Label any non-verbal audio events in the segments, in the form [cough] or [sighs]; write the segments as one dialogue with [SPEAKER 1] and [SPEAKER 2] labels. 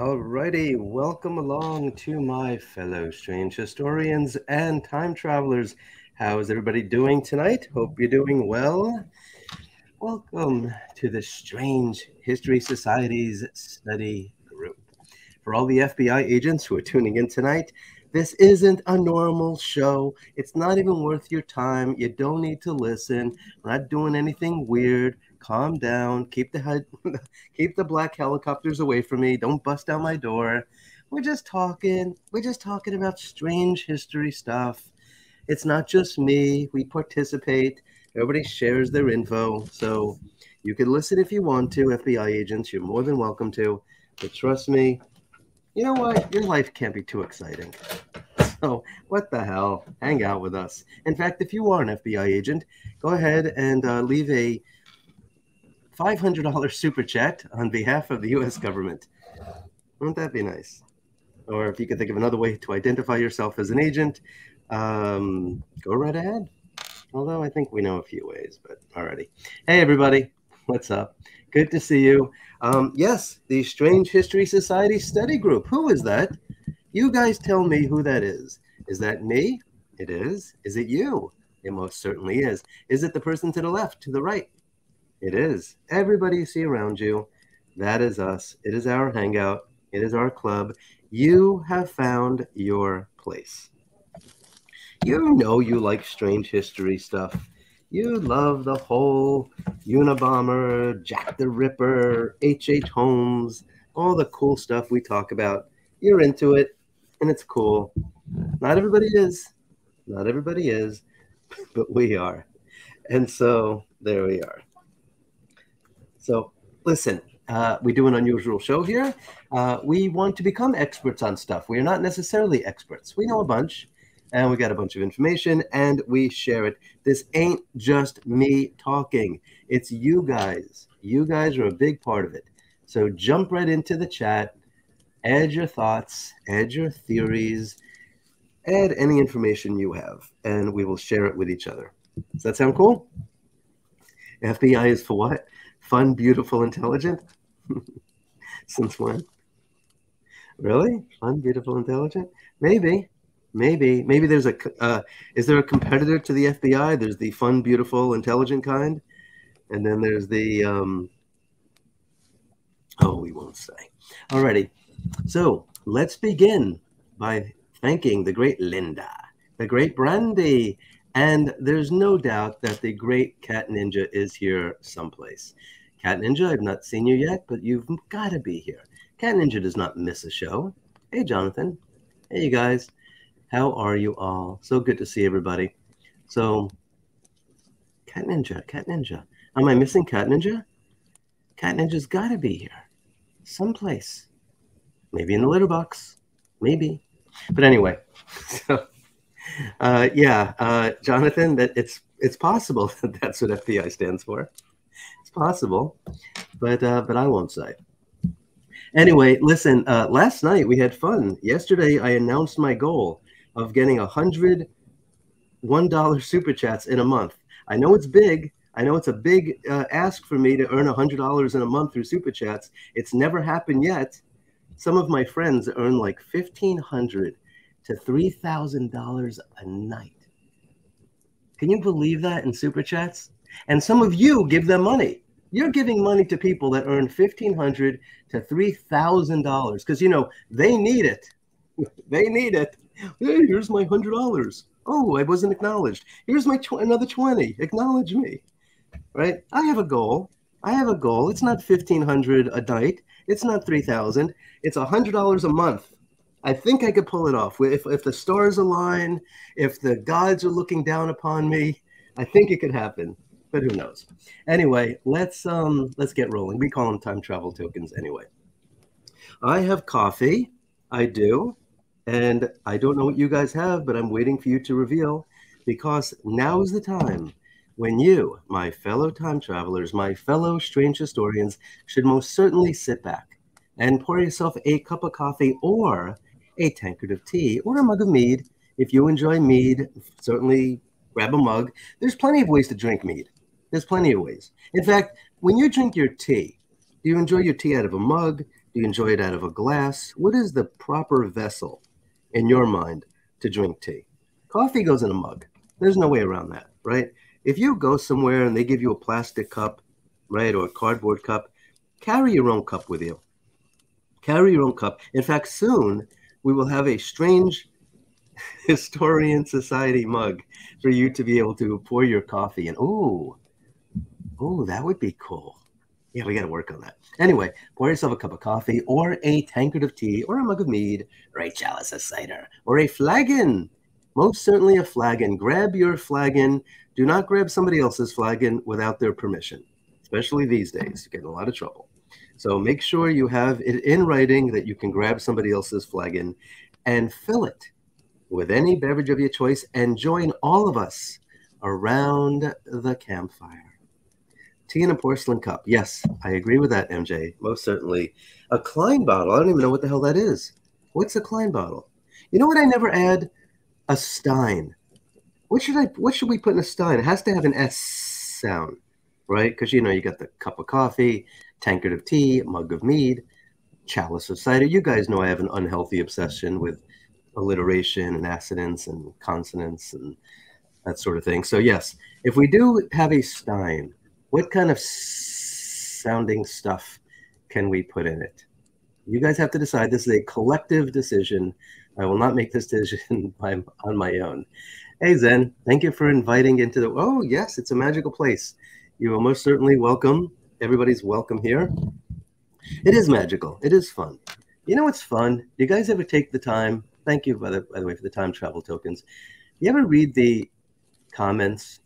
[SPEAKER 1] Alrighty, welcome along to my fellow strange historians and time travelers. How is everybody doing tonight? Hope you're doing well. Welcome to the Strange History Society's study group. For all the FBI agents who are tuning in tonight, this isn't a normal show. It's not even worth your time. You don't need to listen. We're not doing anything weird calm down, keep the head, [laughs] keep the black helicopters away from me. Don't bust down my door. We're just talking. We're just talking about strange history stuff. It's not just me. We participate. Everybody shares their info. So you can listen if you want to, FBI agents. You're more than welcome to. But trust me, you know what? Your life can't be too exciting. So what the hell? Hang out with us. In fact, if you are an FBI agent, go ahead and uh, leave a $500 super chat on behalf of the U.S. government. Wouldn't that be nice? Or if you could think of another way to identify yourself as an agent, um, go right ahead. Although I think we know a few ways, but alrighty. Hey, everybody. What's up? Good to see you. Um, yes, the Strange History Society study group. Who is that? You guys tell me who that is. Is that me? It is. Is it you? It most certainly is. Is it the person to the left, to the right? It is. Everybody you see around you, that is us. It is our hangout. It is our club. You have found your place. You know you like strange history stuff. You love the whole Unabomber, Jack the Ripper, H.H. H. Holmes, all the cool stuff we talk about. You're into it, and it's cool. Not everybody is. Not everybody is, [laughs] but we are. And so there we are. So listen, uh, we do an unusual show here. Uh, we want to become experts on stuff. We are not necessarily experts. We know a bunch, and we got a bunch of information, and we share it. This ain't just me talking. It's you guys. You guys are a big part of it. So jump right into the chat, add your thoughts, add your theories, add any information you have, and we will share it with each other. Does that sound cool? FBI is for what? Fun, beautiful, intelligent? [laughs] Since when? Really? Fun, beautiful, intelligent? Maybe. Maybe. Maybe there's a. Uh, is there a competitor to the FBI? There's the fun, beautiful, intelligent kind. And then there's the. Um, oh, we won't say. Alrighty. So let's begin by thanking the great Linda, the great Brandy, and there's no doubt that the great Cat Ninja is here someplace. Cat Ninja, I've not seen you yet, but you've got to be here. Cat Ninja does not miss a show. Hey, Jonathan. Hey, you guys. How are you all? So good to see everybody. So, Cat Ninja, Cat Ninja. Am I missing Cat Ninja? Cat Ninja's got to be here someplace. Maybe in the litter box. Maybe. But anyway, [laughs] so uh, yeah, uh, Jonathan, that it's it's possible [laughs] that that's what FBI stands for. Possible, but uh, but I won't say. Anyway, listen. Uh, last night we had fun. Yesterday I announced my goal of getting a hundred one dollar super chats in a month. I know it's big. I know it's a big uh, ask for me to earn a hundred dollars in a month through super chats. It's never happened yet. Some of my friends earn like fifteen hundred to $3,000 a night. Can you believe that in super chats? And some of you give them money. You're giving money to people that earn 1,500 to $3,000 because, you know, they need it. [laughs] they need it. Hey, here's my $100. Oh, I wasn't acknowledged. Here's my tw- another 20. Acknowledge me. Right? I have a goal. I have a goal. It's not 1500 a night. It's not 3000. It's $100 a month I think I could pull it off. If, if the stars align, if the gods are looking down upon me, I think it could happen. But who knows? Anyway, let's um let's get rolling. We call them time travel tokens anyway. I have coffee. I do. And I don't know what you guys have, but I'm waiting for you to reveal because now is the time when you, my fellow time travelers, my fellow strange historians, should most certainly sit back and pour yourself a cup of coffee or a tankard of tea or a mug of mead. If you enjoy mead, certainly grab a mug. There's plenty of ways to drink mead. There's plenty of ways. In fact, when you drink your tea, do you enjoy your tea out of a mug, Do you enjoy it out of a glass? What is the proper vessel in your mind to drink tea? Coffee goes in a mug. There's no way around that, right? If you go somewhere and they give you a plastic cup, right, or a cardboard cup, carry your own cup with you. Carry your own cup. In fact, soon we will have a strange [laughs] historian society mug for you to be able to pour your coffee in. Oh, oh, that would be cool. Yeah, we got to work on that. Anyway, pour yourself a cup of coffee or a tankard of tea or a mug of mead or a chalice of cider or a flagon. Most certainly a flagon. Grab your flagon. Do not grab somebody else's flagon without their permission, especially these days. You get in a lot of trouble. So make sure you have it in writing that you can grab somebody else's flagon and fill it with any beverage of your choice and join all of us around the campfire. Tea in a porcelain cup. Yes, I agree with that, MJ. Most certainly. A Klein bottle. I don't even know what the hell that is. What's a Klein bottle? You know what I never add? A Stein. What should I what should we put in a Stein? It has to have an S sound, right? Because you know you got the cup of coffee, tankard of tea, mug of mead, chalice of cider. You guys know I have an unhealthy obsession with alliteration and assonance and consonants and that sort of thing. So yes, if we do have a stein, what kind of sounding stuff can we put in it? You guys have to decide. This is a collective decision. I will not make this decision [laughs] by, on my own. Hey Zen, thank you for inviting into the. Oh yes, it's a magical place. You are most certainly welcome everybody's welcome here. It is magical. It is fun. You know what's fun? You guys ever take the time? Thank you, by the, by the way, for the time travel tokens. You ever read the comments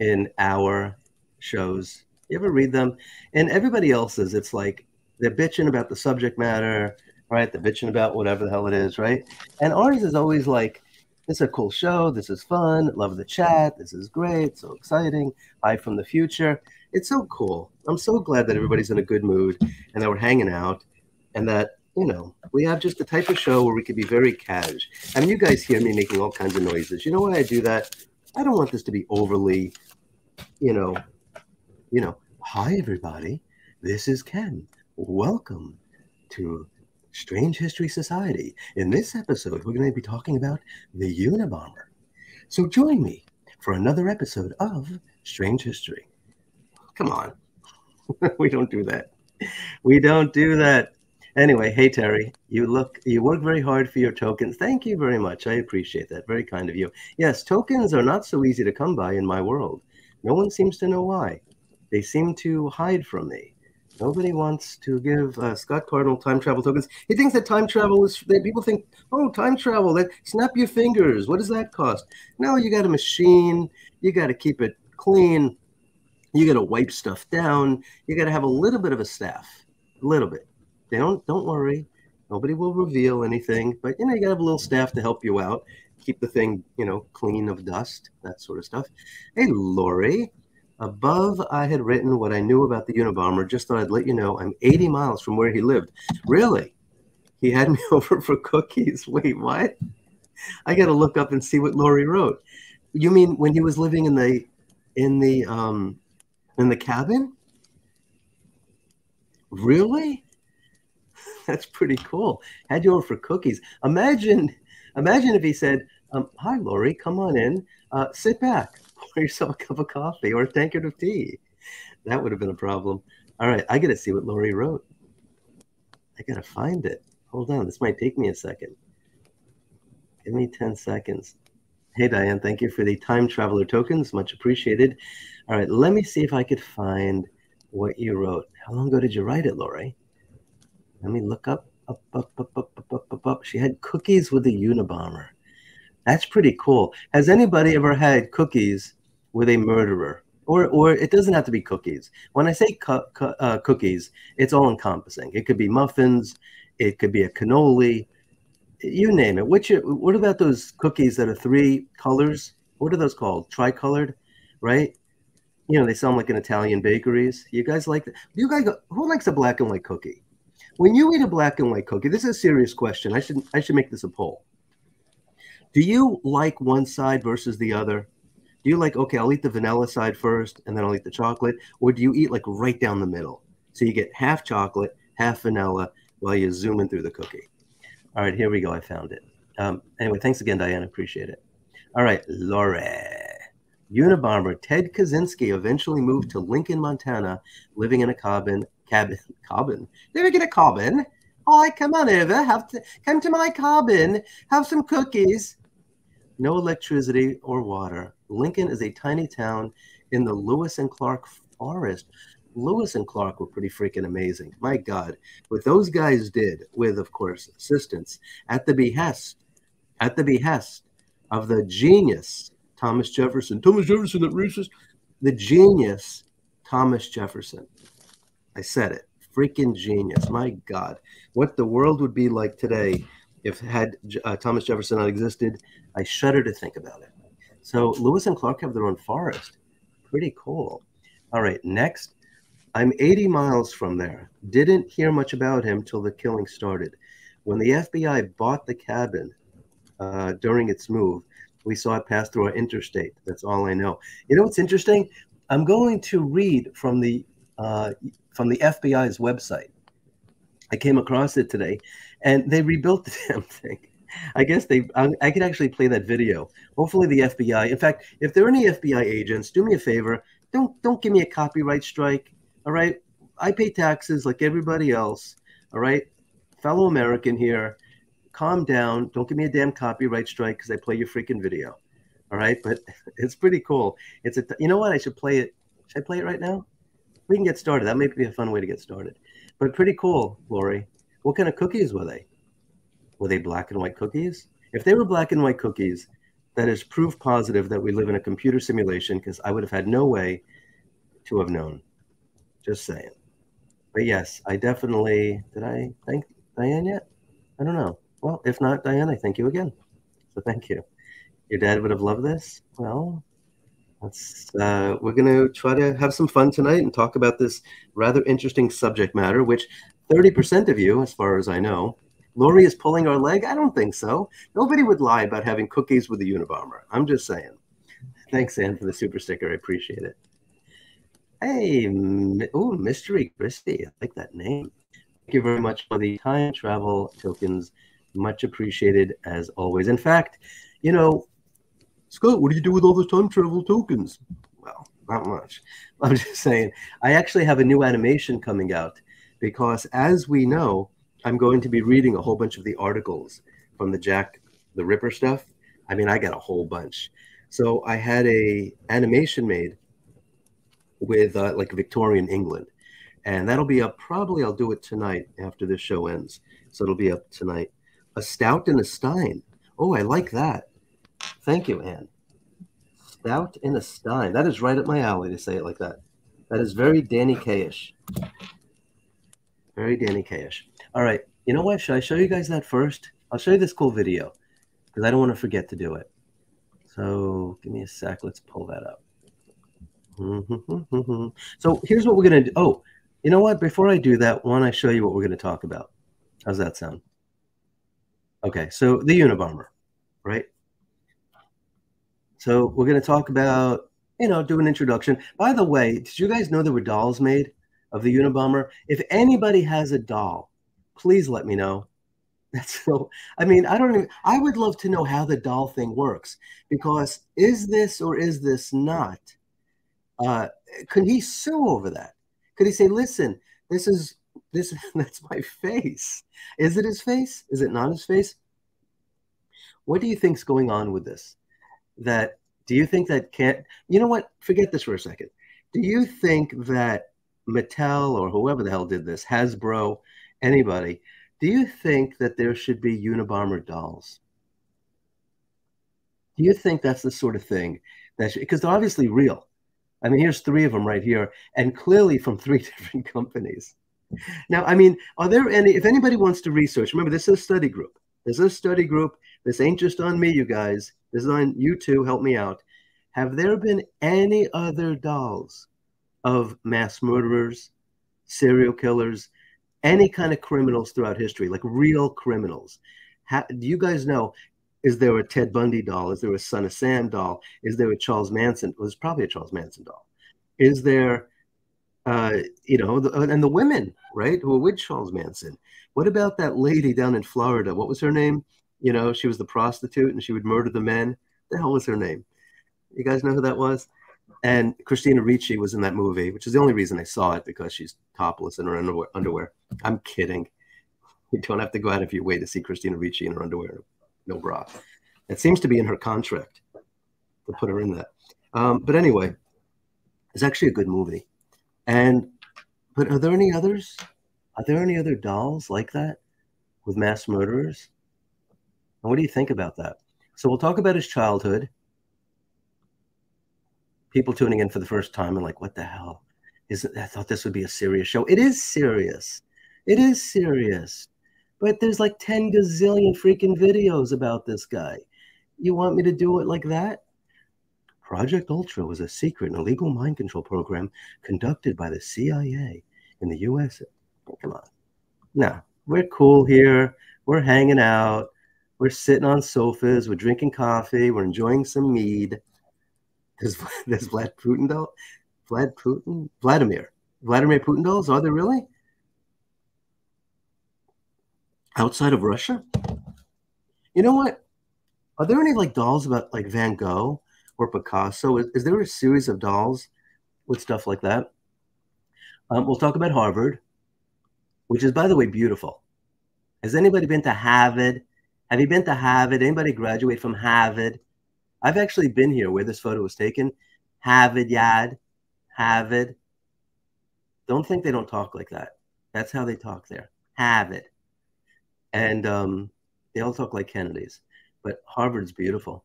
[SPEAKER 1] in our shows? You ever read them? And everybody else's, it's like they're bitching about the subject matter, right? They're bitching about whatever the hell it is, right? And ours is always like, this is a cool show. This is fun. Love the chat. This is great. So exciting. Hi from the future it's so cool. I'm so glad that everybody's in a good mood and that we're hanging out and that, you know, we have just the type of show where we could be very cash. I mean, you guys hear me making all kinds of noises. You know why I do that? I don't want this to be overly, you know, you know, hi everybody. This is Ken. Welcome to Strange History Society. In this episode, we're going to be talking about the Unabomber. So join me for another episode of Strange History. Come on. [laughs] we don't do that. We don't do that. Anyway, hey Terry, you look you work very hard for your tokens. Thank you very much. I appreciate that. Very kind of you. Yes, tokens are not so easy to come by in my world. No one seems to know why. They seem to hide from me. Nobody wants to give uh, Scott Cardinal time travel tokens. He thinks that time travel is that people think, oh, time travel, that snap your fingers. What does that cost? No, you got a machine. You got to keep it clean you got to wipe stuff down. You got to have a little bit of a staff, a little bit. They don't don't worry. Nobody will reveal anything, but you know you got to have a little staff to help you out, keep the thing you know clean of dust, that sort of stuff. Hey, Lori. Above, I had written what I knew about the Unabomber. Just thought I'd let you know I'm 80 miles from where he lived. Really? He had me [laughs] over for cookies. Wait, what? I got to look up and see what Lori wrote. You mean when he was living in the in the um in the cabin? Really? [laughs] That's pretty cool. Had you over for cookies. Imagine, imagine if he said, um, "Hi, Lori, come on in. Uh, sit back, [laughs] pour yourself a cup of coffee or a tankard of tea. That would have been a problem. All right, I got to see what Lori wrote. I got to find it. Hold on, this might take me a second. Give me 10 seconds. Hey, Diane, thank you for the time traveler tokens. Much appreciated. All right, let me see if I could find what you wrote. How long ago did you write it, Lori? Let me look up, up, up, up, up, up, up, up. She had cookies with a Unabomber. That's pretty cool. Has anybody ever had cookies with a murderer? Or, or it doesn't have to be cookies. When I say cu- cu- uh, cookies, it's all encompassing. It could be muffins, it could be a cannoli, you name it. Which, what about those cookies that are three colors? What are those called? Tricolored, right? you know, they sound like in Italian bakeries. You guys like that? You guys, who likes a black and white cookie? When you eat a black and white cookie, this is a serious question. I should I should make this a poll. Do you like one side versus the other? Do you like okay? I'll eat the vanilla side first, and then I'll eat the chocolate, or do you eat like right down the middle? So you get half chocolate, half vanilla while you're zooming through the cookie. All right, here we go. I found it. Um, anyway, thanks again, Diane. Appreciate it. All right, Lore. Unabomber Ted Kaczynski eventually moved to Lincoln, Montana, living in a cabin. Cabin. [laughs] Cabin. Did we get a cabin. Hi, come on over. Have to come to my cabin. Have some cookies. No electricity or water. Lincoln is a tiny town in the Lewis and Clark Forest. Lewis and Clark were pretty freaking amazing. My God, what those guys did, with of course assistance, at the behest, at the behest of the genius Thomas Jefferson. Thomas Jefferson, that racist. The genius Thomas Jefferson. I said it. Freaking genius. My God. What the world would be like today if had uh, Thomas Jefferson not existed, I shudder to think about it. So Lewis and Clark have their own forest. Pretty cool. All right, next. I'm 80 miles from there. Didn't hear much about him till the killing started. When the FBI bought the cabin uh, during its move, we saw it pass through our interstate. That's all I know. You know what's interesting? I'm going to read from the uh, from the FBI's website. I came across it today, and they rebuilt the [laughs] damn thing. I guess they. I, I could actually play that video. Hopefully, the FBI. In fact, if there are any FBI agents, do me a favor. Don't don't give me a copyright strike. All right, I pay taxes like everybody else. All right, fellow American here calm down. Don't give me a damn copyright strike because I play your freaking video. All right, but [laughs] it's pretty cool. It's a. You know what? I should play it. Should I play it right now? We can get started. That may be a fun way to get started. But pretty cool, Lori. What kind of cookies were they? Were they black and white cookies? If they were black and white cookies, that is proof positive that we live in a computer simulation because I would have had no way to have known. Just saying. But yes, I definitely did I thank Diane yet? I don't know. Well, if not, Diane, I thank you again. So thank you. Your dad would have loved this. Well, let's, uh, we're going to try to have some fun tonight and talk about this rather interesting subject matter, which 30% of you, as far as I know, Lori is pulling our leg. I don't think so. Nobody would lie about having cookies with the Unabomber. I'm just saying. Thanks, Ann, for the super sticker. I appreciate it. Hey, oh, Mystery Christie. I like that name. Thank you very much for the time travel tokens much appreciated as always. In fact, you know, Scott, what do you do with all those time travel tokens? Well, not much. [laughs] I'm just saying, I actually have a new animation coming out because, as we know, I'm going to be reading a whole bunch of the articles from the Jack the Ripper stuff. I mean, I got a whole bunch. So I had a animation made with uh, like Victorian England, and that'll be up. Probably I'll do it tonight after this show ends. So it'll be up tonight a stout and a stein. Oh, I like that. Thank you, Anne. Stout and a stein. That is right up my alley to say it like that. That is very Danny Kayish. Very Danny Kayish. All right. You know what? Should I show you guys that first? I'll show you this cool video because I don't want to forget to do it. So give me a sec. Let's pull that up. [laughs] so here's what we're going to do. Oh, you know what? Before I do that, why don't I show you what we're going to talk about? How's that sound? Okay, so the Unabomber, right? So we're going to talk about, you know, do an introduction. By the way, did you guys know there were dolls made of the Unabomber? If anybody has a doll, please let me know. [laughs] That's so. I mean, I don't even. I would love to know how the doll thing works because is this or is this not? Uh, could he sue over that? Could he say, "Listen, this is this [laughs] that's my face. Is it his face? Is it not his face? What do you think's going on with this? That do you think that can't you know what? Forget this for a second. Do you think that Mattel or whoever the hell did this, Hasbro, anybody, do you think that there should be Unabomber dolls? Do you think that's the sort of thing that because they're obviously real? I mean, here's three of them right here, and clearly from three [laughs] different companies. Now, I mean, are there any, if anybody wants to research, remember, this is a study group. This is a study group. This ain't just on me, you guys. This is on you too. Help me out. Have there been any other dolls of mass murderers, serial killers, any kind of criminals throughout history, like real criminals? do you guys know? Is there a Ted Bundy doll? Is there a Son of Sam doll? Is there a Charles Manson? Well, probably a Charles Manson doll. Is there Uh, you know, the, and the women, right, who were with Charles Manson. What about that lady down in Florida? What was her name? You know, she was the prostitute and she would murder the men. The hell was her name? You guys know who that was? And Christina Ricci was in that movie, which is the only reason I saw it because she's topless in her underwear. I'm kidding. [laughs] You don't have to go out of your way to see Christina Ricci in her underwear, no bra. It seems to be in her contract to put her in that. Um, but anyway, it's actually a good movie. And but are there any others? Are there any other dolls like that with mass murderers? And what do you think about that? So we'll talk about his childhood. People tuning in for the first time and like, what the hell? Is I thought this would be a serious show. It is serious. It is serious. But there's like 10 gazillion freaking videos about this guy. You want me to do it like that? Project Ultra was a secret and illegal mind control program conducted by the CIA in the US. Come on. No, we're cool here. We're hanging out. We're sitting on sofas. We're drinking coffee. We're enjoying some mead. There's, there's [laughs] Vlad Putin, though. Vlad Putin? Vladimir. Vladimir Putin dolls? Are there really? Outside of Russia? You know what? Are there any like dolls about like Van Gogh or Picasso? Is, is there a series of dolls with stuff like that? Um, we'll talk about Harvard, which is, by the way, beautiful. Has anybody been to Harvard? Have you been to Harvard? Anybody graduate from Harvard? I've actually been here where this photo was taken. Harvard Yard, Harvard. Don't think they don't talk like that. That's how they talk there. Harvard. And um, they all talk like Kennedys but Harvard's beautiful.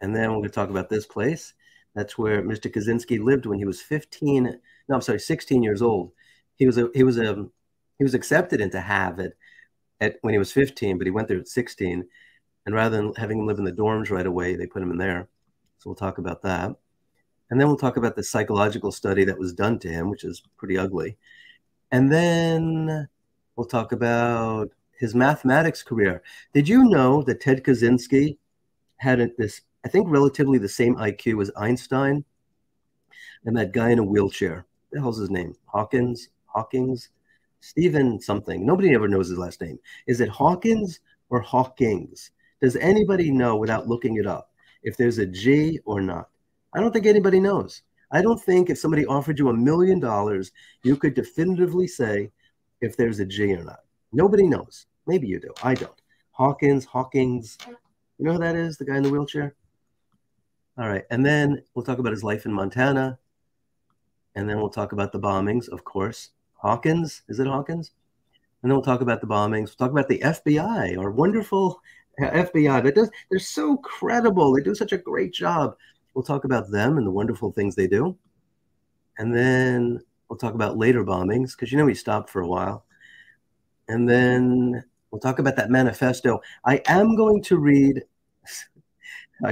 [SPEAKER 1] And then we're going to talk about this place. That's where Mr. Kaczynski lived when he was 15. No, I'm sorry, 16 years old. He was a he was a he was accepted into Harvard at when he was 15, but he went there at 16. And rather than having him live in the dorms right away, they put him in there. So we'll talk about that. And then we'll talk about the psychological study that was done to him, which is pretty ugly. And then we'll talk about his mathematics career. Did you know that Ted Kaczynski had this, I think, relatively the same IQ as Einstein? And that guy in a wheelchair. What the hell's his name? Hawkins? Hawkins? Stephen something. Nobody ever knows his last name. Is it Hawkins or Hawkins? Does anybody know without looking it up if there's a G or not? I don't think anybody knows. I don't think if somebody offered you a million dollars, you could definitively say if there's a G or not. Nobody knows. Maybe you do. I don't. Hawkins, Hawkins. You know who that is? The guy in the wheelchair? All right. And then we'll talk about his life in Montana. And then we'll talk about the bombings, of course. Hawkins, is it Hawkins? And then we'll talk about the bombings. We'll talk about the FBI, our wonderful FBI. That does, they're so credible. They do such a great job. We'll talk about them and the wonderful things they do. And then we'll talk about later bombings because you know we stopped for a while and then we'll talk about that manifesto. I am going to read. [laughs]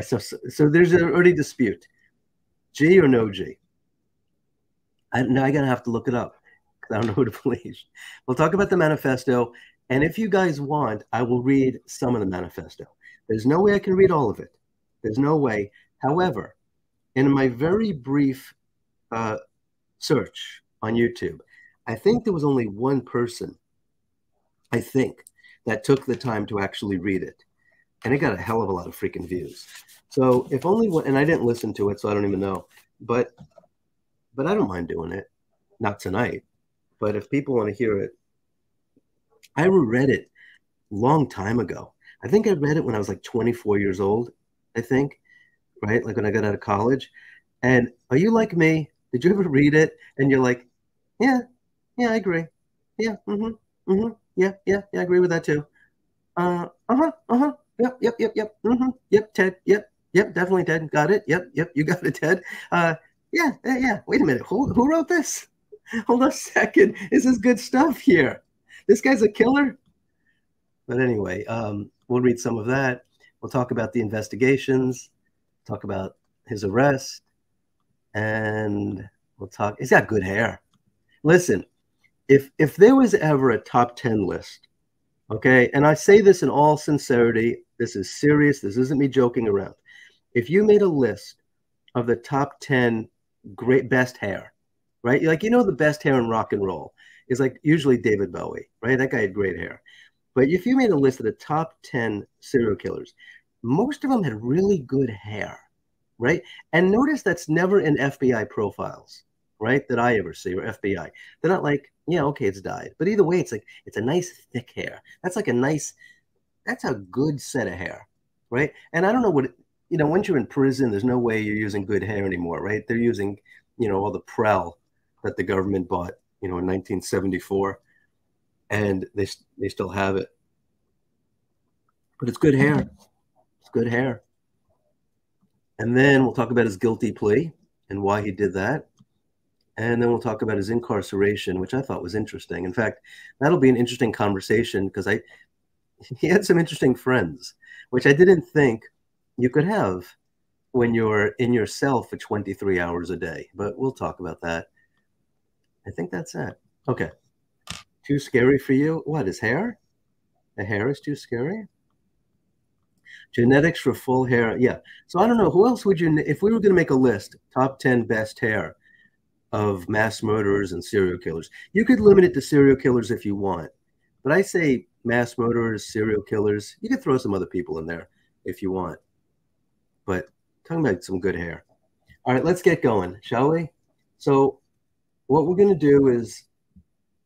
[SPEAKER 1] So, so there's early dispute. G or no G? I, now I'm gonna have to look it up I don't know who to [laughs] believe. We'll talk about the manifesto, and if you guys want, I will read some of the manifesto. There's no way I can read all of it. There's no way. However, in my very brief uh, search on YouTube, I think there was only one person I think, that took the time to actually read it. And it got a hell of a lot of freaking views. So if only one, and I didn't listen to it, so I don't even know. But but I don't mind doing it. Not tonight. But if people want to hear it, I reread it long time ago. I think I read it when I was like 24 years old, I think, right? Like when I got out of college. And are you like me? Did you ever read it and you're like, yeah, yeah, I agree. Yeah, mm-hmm, mm-hmm yeah, yeah, yeah, I agree with that too. Uh, uh-huh, uh-huh. Yep, yep, yep, yep. Mm-hmm. Yep, Ted. Yep, yep, definitely Ted. Got it. Yep, yep, you got it, Ted. Uh, yeah, yeah, yeah. Wait a minute. Who who wrote this? [laughs] Hold on a second. This is good stuff here. This guy's a killer. But anyway, um, we'll read some of that. We'll talk about the investigations, talk about his arrest, and we'll talk. He's got good hair. Listen, if if there was ever a top 10 list okay and i say this in all sincerity this is serious this isn't me joking around if you made a list of the top 10 great best hair right? Like you know, the best hair in rock and roll is like usually David Bowie, right? That guy had great hair. But if you made a list of the top 10 serial killers, most of them had really good hair, right? And notice that's never in FBI profiles, right? That I ever see, or FBI. They're not like, yeah, okay, it's dyed. But either way, it's like, it's a nice thick hair. That's like a nice, that's a good set of hair, right? And I don't know what, you know, once you're in prison, there's no way you're using good hair anymore, right? They're using, you know, all the Prell that the government bought, you know, in 1974 and they they still have it. But it's good hair. It's good hair. And then we'll talk about his guilty plea and why he did that. And then we'll talk about his incarceration, which I thought was interesting. In fact, that'll be an interesting conversation because I he had some interesting friends, which I didn't think you could have when you're in your cell for 23 hours a day. But we'll talk about that. I think that's it. Okay. Too scary for you? What is hair? The hair is too scary? Genetics for full hair. Yeah. So I don't know. Who else would you, if we were going to make a list, top 10 best hair of mass murderers and serial killers, you could limit it to serial killers if you want. But I say mass murderers, serial killers. You could throw some other people in there if you want. But talking about some good hair. All right, let's get going, shall we? So, what we're going to do is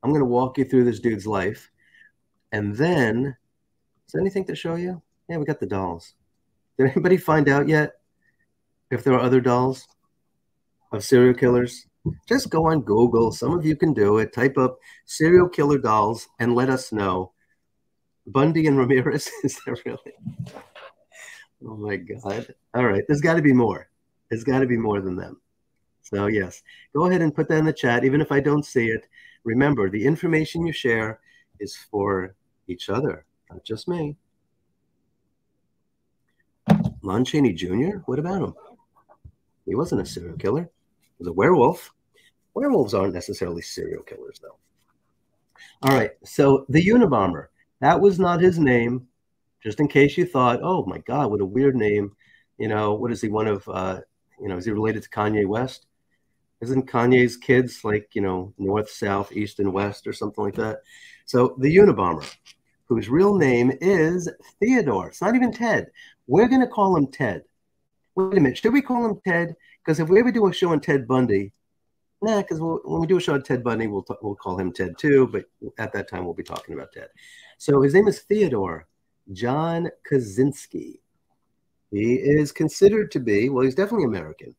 [SPEAKER 1] I'm going to walk you through this dude's life. And then, is there anything to show you? Yeah, we got the dolls. Did anybody find out yet if there are other dolls of serial killers? Just go on Google. Some of you can do it. Type up serial killer dolls and let us know. Bundy and Ramirez, [laughs] is there really? Oh my God. All right. There's got to be more. There's got to be more than them. So, yes, go ahead and put that in the chat, even if I don't see it. Remember, the information you share is for each other, not just me. Lon Chaney Jr., what about him? He wasn't a serial killer. He was a werewolf. Werewolves aren't necessarily serial killers, though. All right, so the Unabomber, that was not his name. Just in case you thought, oh my God, what a weird name. You know, what is he, one of, uh, you know, is he related to Kanye West? Isn't Kanye's kids like, you know, north, south, east, and west or something like that? So the Unabomber, whose real name is Theodore. It's not even Ted. We're going to call him Ted. Wait a minute. Should we call him Ted? Because if we ever do a show on Ted Bundy, nah, because we'll, when we do a show on Ted Bundy, we'll, t- we'll call him Ted too. But at that time, we'll be talking about Ted. So his name is Theodore John Kaczynski. He is considered to be, well, he's definitely American,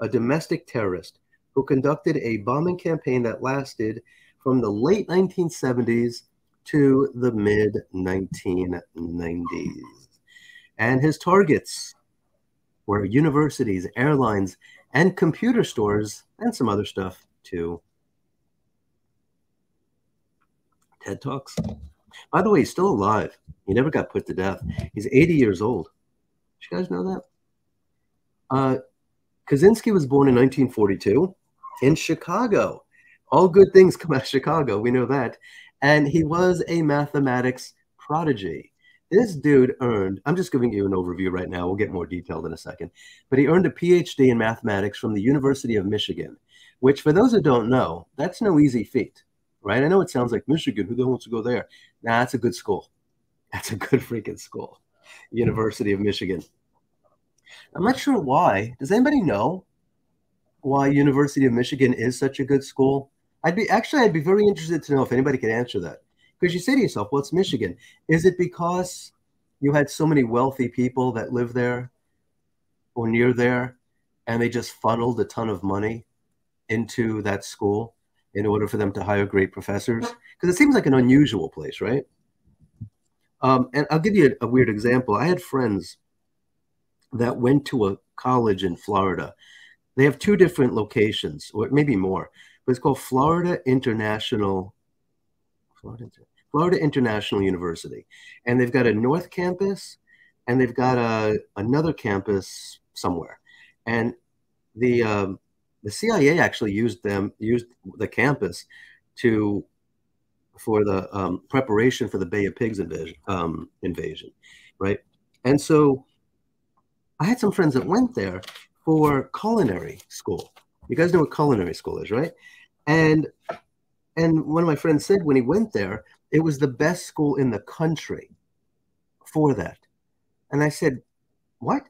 [SPEAKER 1] a domestic terrorist who conducted a bombing campaign that lasted from the late 1970s to the mid 1990s. And his targets were universities, airlines, and computer stores, and some other stuff too. TED Talks. By the way, he's still alive. He never got put to death. He's 80 years old. Did you guys know that? Uh, Kaczynski was born in 1942 in Chicago. All good things come out of Chicago. We know that. And he was a mathematics prodigy. This dude earned, I'm just giving you an overview right now. We'll get more detailed in a second. But he earned a PhD in mathematics from the University of Michigan, which, for those who don't know, that's no easy feat, right? I know it sounds like Michigan. Who wants to go there? Nah, that's a good school. That's a good freaking school. University of Michigan. I'm not sure why. Does anybody know why University of Michigan is such a good school? I'd be actually I'd be very interested to know if anybody could answer that. Because you say to yourself, "What's well, Michigan? Is it because you had so many wealthy people that live there or near there, and they just funneled a ton of money into that school in order for them to hire great professors? Because it seems like an unusual place, right? Um, and I'll give you a, a weird example. I had friends that went to a college in Florida they have two different locations, or maybe more, but it's called Florida International. Florida, Florida International University, and they've got a North Campus, and they've got a another campus somewhere, and the um, the CIA actually used them used the campus to for the um, preparation for the Bay of Pigs invasion, um, invasion, right? And so I had some friends that went there, for culinary school. You guys know what culinary school is, right? And and one of my friends said when he went there, it was the best school in the country for that. And I said, What?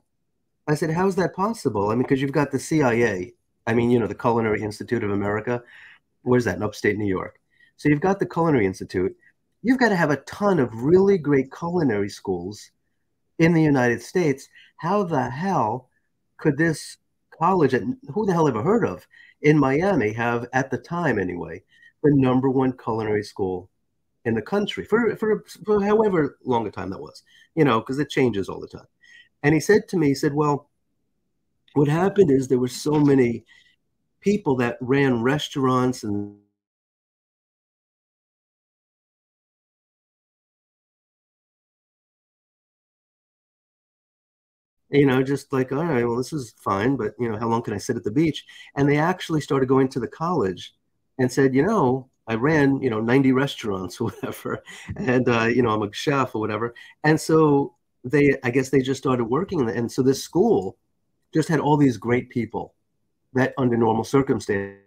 [SPEAKER 1] I said, How's that possible? I mean, because you've got the CIA, I mean, you know, the Culinary Institute of America. Where's that? In upstate New York. So you've got the Culinary Institute. You've got to have a ton of really great culinary schools in the United States. How the hell could this college, who the hell ever heard of, in Miami have, at the time anyway, the number one culinary school in the country for, for, for however long a time that was, you know, because it changes all the time. And he said to me, he said, well, what happened is there were so many people that ran restaurants and you know, just like, all right, well, this is fine, but you know, how long can I sit at the beach? And they actually started going to the college and said, you know, I ran, you know, 90 restaurants or whatever, and uh, you know, I'm a chef or whatever. And so they, I guess, they just started working, and so this school just had all these great people that, under normal circumstances.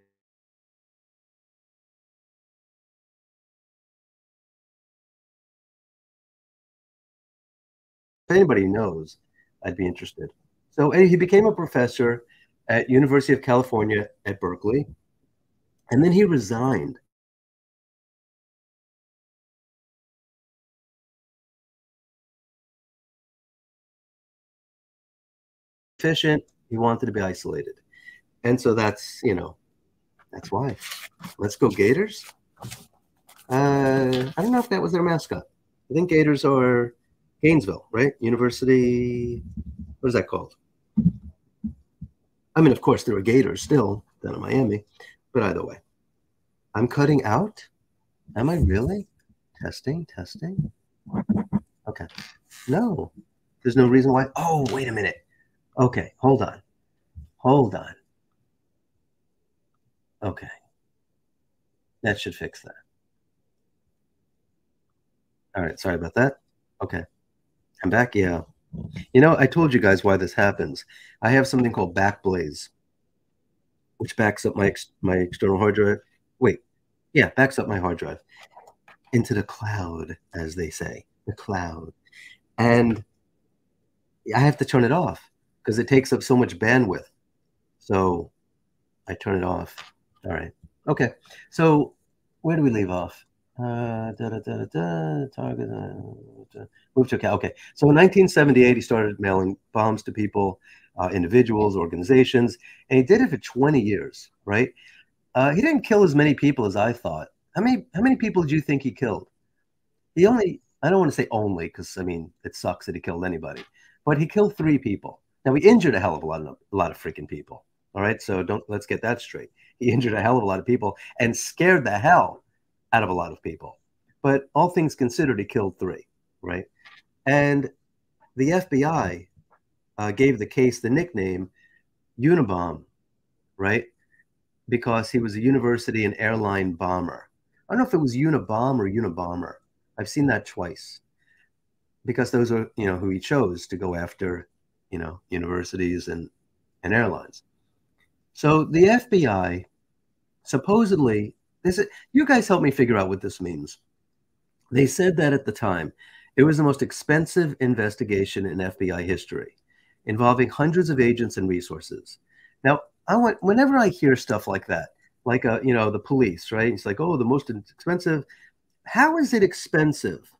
[SPEAKER 1] If anybody knows, I'd be interested. So he became a professor at University of California at Berkeley, and then he resigned. Efficient. He wanted to be isolated, and so that's you know, that's why. Let's go Gators. Uh, I don't know if that was their mascot. I think Gators are Gainesville, right? University, what is that called? I mean, of course, there are Gators still down in Miami, but either way, I'm cutting out. Am I really? Testing, testing. Okay. No, there's no reason why. Oh, wait a minute. Okay, hold on. Hold on. Okay. That should fix that. All right, sorry about that. Okay. I'm back. Yeah. You know, I told you guys why this happens. I have something called Backblaze, which backs up my ex my external hard drive. Wait, yeah, backs up my hard drive into the cloud, as they say, the cloud. And I have to turn it off because it takes up so much bandwidth. So I turn it off. All right. Okay. So where do we leave off? Uh, target, uh, move to Okay. So in 1978, he started mailing bombs to people, uh, individuals, organizations, and he did it for 20 years, right? Uh, he didn't kill as many people as I thought. How many, how many people do you think he killed? He only, I don't want to say only, because I mean, it sucks that he killed anybody, but he killed three people. Now, he injured a hell of a lot of, a lot of freaking people. All right. So don't, let's get that straight. He injured a hell of a lot of people and scared the hell out of a lot of people. But all things considered, he killed three, right? And the FBI uh, gave the case the nickname Unabomb, right? Because he was a university and airline bomber. I don't know if it was Unabomb or Unabomber. I've seen that twice because those are, you know, who he chose to go after, you know, universities and, and airlines. So the FBI supposedly this is, you guys help me figure out what this means. They said that at the time, it was the most expensive investigation in FBI history, involving hundreds of agents and resources. Now, I want whenever I hear stuff like that, like a, uh, you know the police, right? It's like, oh, the most expensive. How is it expensive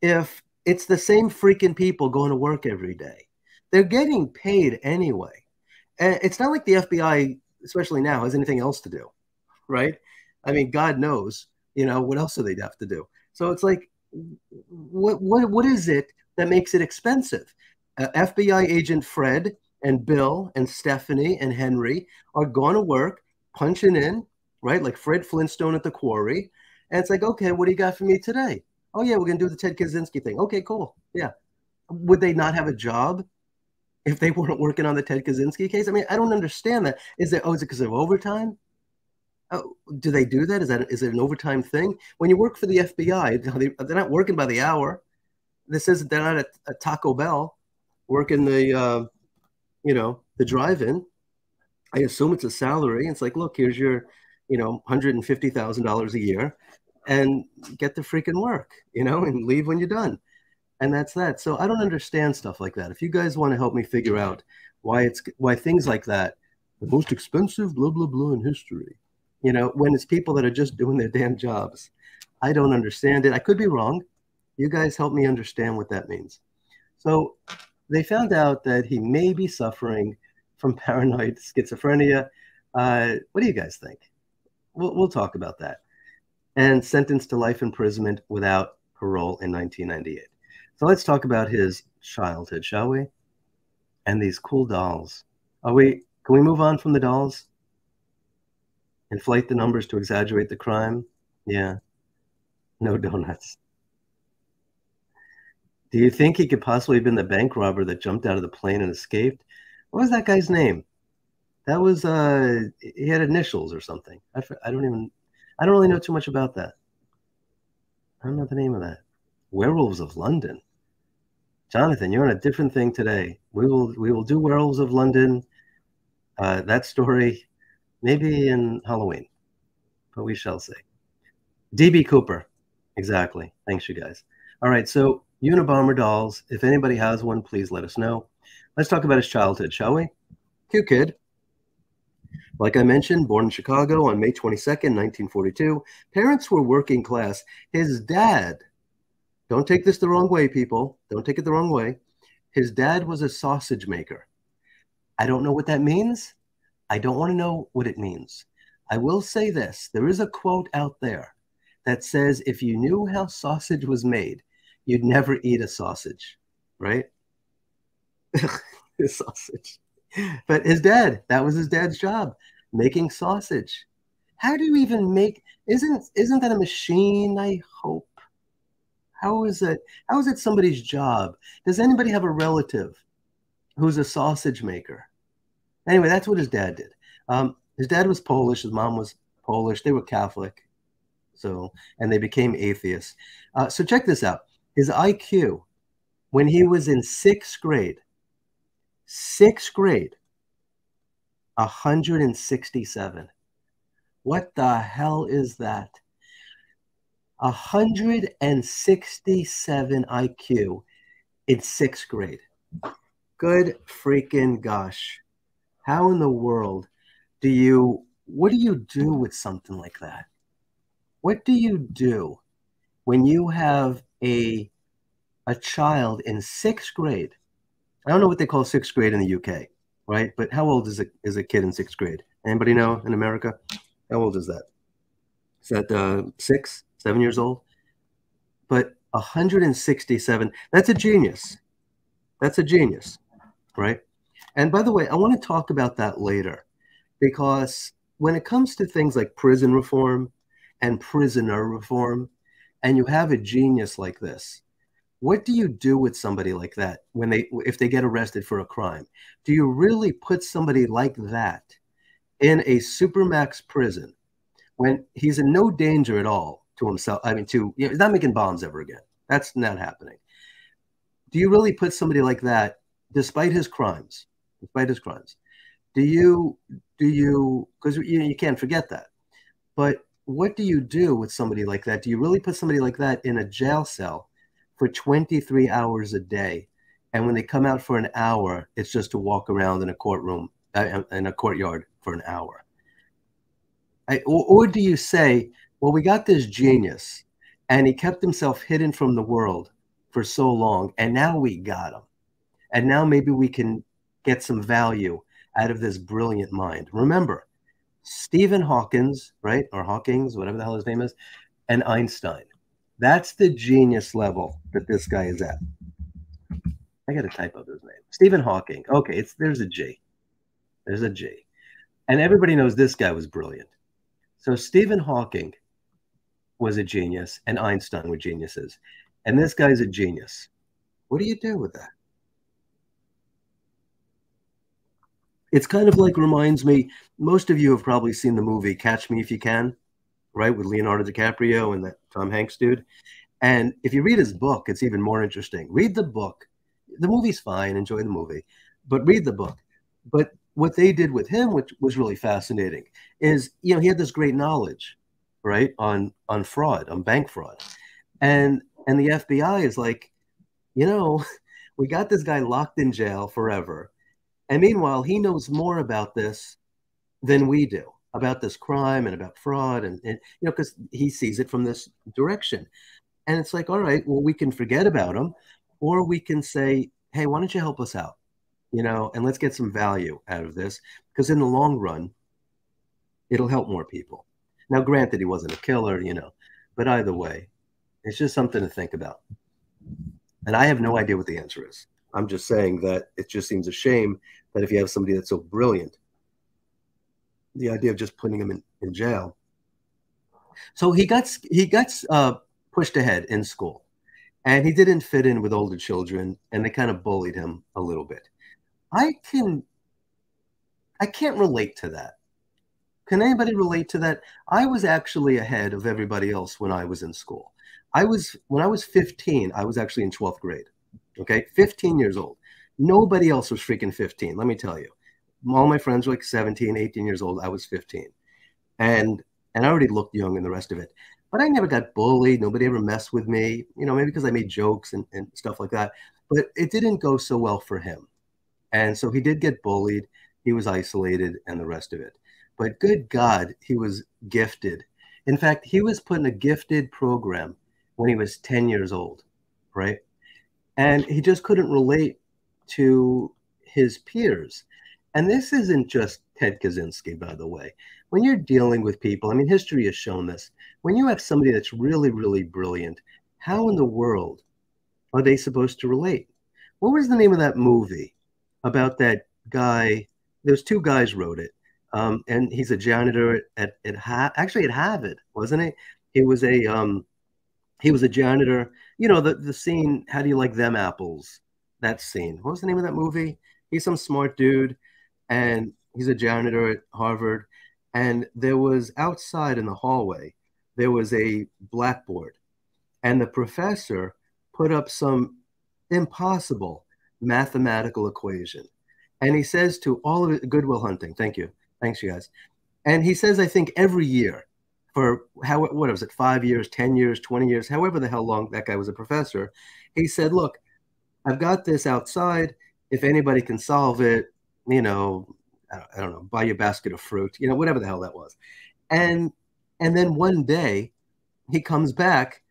[SPEAKER 1] if it's the same freaking people going to work every day? They're getting paid anyway. And it's not like the FBI, especially now, has anything else to do, right? I mean, God knows, you know, what else do they have to do? So it's like, what what what is it that makes it expensive? Uh, FBI agent Fred and Bill and Stephanie and Henry are going to work, punching in, right? Like Fred Flintstone at the quarry. And it's like, okay, what do you got for me today? Oh, yeah, we're going to do the Ted Kaczynski thing. Okay, cool. Yeah. Would they not have a job if they weren't working on the Ted Kaczynski case? I mean, I don't understand that. Is it, oh, is it because of overtime? Oh, do they do that? Is that is it an overtime thing? When you work for the FBI, [laughs] they, they're not working by the hour. This isn't they're not at, at Taco Bell working the uh, you know the drive-in. I assume it's a salary. It's like, look, here's your you know, $150,000 a year and get the freaking work, you know, and leave when you're done. And that's that. So I don't understand stuff like that. If you guys want to help me figure out why it's why things like that, the most expensive blah blah blah in history, you know, when it's people that are just doing their damn jobs. I don't understand it. I could be wrong. You guys help me understand what that means. So they found out that he may be suffering from [laughs] paranoid schizophrenia. Uh, what do you guys think? We'll, we'll talk about that. And sentenced to life imprisonment without parole in 1998. So let's talk about his childhood, shall we? And these cool dolls. Are we? Can we move on from the dolls? Inflate the numbers to exaggerate the crime? Yeah. No donuts. Do you think he could possibly have been the bank robber that jumped out of the plane and escaped? What was that guy's name? That was uh he had initials or something. I, I don't even I don't really know too much about that. I don't know the name of that. Werewolves of London. Jonathan, you're on a different thing today. We will we will do Werewolves of London. Uh, that story, maybe in Halloween, but we shall see. DB Cooper, exactly. Thanks, you guys. All right, so Unabomber dolls. If anybody has one, please let us know. Let's talk about his childhood, shall we? Cute kid. Like I mentioned, born in Chicago on May 22nd, 1942. Parents were working class. His dad, don't take this the wrong way, people. Don't take it the wrong way. His dad was a sausage maker. I don't know what that means. I don't want to know what it means. I will say this there is a quote out there that says if you knew how sausage was made, you'd never eat a sausage, right? [laughs] sausage. But his dad, that was his dad's job, making sausage. How do you even make isn't isn't that a machine, I hope? How is it how is it somebody's job? Does anybody have a relative who's a sausage maker? Anyway, that's what his dad did. Um, his dad was Polish, his mom was Polish, they were Catholic. So and they became atheists. Uh, so check this out. His IQ when he was in sixth grade Sixth grade, 167. What the hell is that? 167 IQ in sixth grade. Good freaking gosh. How in the world do you, what do you do with something like that? What do you do when you have a, a child in sixth grade I don't know what they call sixth grade in the UK, right? But how old is a is a kid in sixth grade? Anybody know in America? How old is that? Is that uh, six, seven years old? But 167. That's a genius. That's a genius, right? And by the way, I want to talk about that later because when it comes to things like prison reform and prisoner reform, and you have a genius like this, what do you do with somebody like that when they if they get arrested for a crime? Do you really put somebody like that in a supermax prison when he's in no danger at all to himself i mean to you know, he's not making bombs ever again. That's not happening. Do you really put somebody like that despite his crimes despite his crimes do you do you because you, you can't forget that but what do you do with somebody like that do you really put somebody like that in a jail cell for 23 hours a day. And when they come out for an hour, it's just to walk around in a courtroom, uh, in a courtyard for an hour. I, or, or do you say, well, we got this genius and he kept himself hidden from the world for so long, and now we got him. And now maybe we can get some value out of this brilliant mind. Remember, Stephen Hawkins, right? Or Hawkins, whatever the hell his name is, and Einstein. That's the genius level that this guy is at. I got to type up his name. Stephen Hawking. Okay, it's there's a G. There's a G. And everybody knows this guy was brilliant. So Stephen Hawking was a genius and Einstein were geniuses. And this guy's a genius. What do you do with that? It's kind of like reminds me, most of you have probably seen the movie Catch Me If You Can right, with Leonardo DiCaprio and that Tom Hanks dude. And if you read his book, it's even more interesting. Read the book. The movie's fine, enjoy the movie, but read the book. But what they did with him, which was really fascinating, is you know he had this great knowledge, right, on on fraud, on bank fraud, and and the FBI is like, you know, [laughs] we got this guy locked in jail forever, and meanwhile he knows more about this than we do about this crime and about fraud, and, and you know because he sees it from this direction, and it's like, all right, well we can forget about him, or we can say, hey, why don't you help us out? you know, and let's get some value out of this because in the long run, it'll help more people. Now, granted, he wasn't a killer, you know, but either way, it's just something to think about. And I have no idea what the answer is. I'm just saying that it just seems a shame that if you have somebody that's so brilliant, the idea of just putting him in, in jail. So he got he got uh, pushed ahead in school, and he didn't fit in with older children, and they kind of bullied him a little bit. I can I can't relate to that. Can anybody relate to that? I was actually ahead of everybody else when I was in school. I was when I was 15, I was actually in 12th grade. Okay? 15 years old. Nobody else was freaking 15, let me tell you. All my friends were like 17, 18 years old. I was 15. And and I already looked young and the rest of it. But I never got bullied. Nobody ever messed with me, you know, maybe because I made jokes and, and stuff like that. But it didn't go so well for him. And so he did get bullied. He was isolated and the rest of it. But good God, he was gifted. In fact, he was put in a gifted program when he was 10 years old, right? And he just couldn't relate to his peers. And this isn't just Ted Kaczynski, by the way. When you're dealing with people, I mean, history has shown this. When you have somebody that's really, really brilliant, how in the world are they supposed to relate? What was the name of that movie? about that guy. There's two guys wrote it, um, and he's a janitor at at ha- actually at Harvard, wasn't he? He was a um, he was a janitor. You know the the scene. How do you like them apples? That scene. What was the name of that movie? He's some smart dude, and he's a janitor at Harvard. And there was outside in the hallway, there was a blackboard, and the professor put up some impossible mathematical equation. And he says to all of it, Good Will Hunting, thank you. Thanks, you guys. And he says, I think every year for how, what was it, five years, 10 years, 20 years, however the hell long that guy was a professor, he said, Look, I've got this outside. If anybody can solve it, you know, I don't know, buy you a basket of fruit, you know, whatever the hell that was. And and then one day he comes back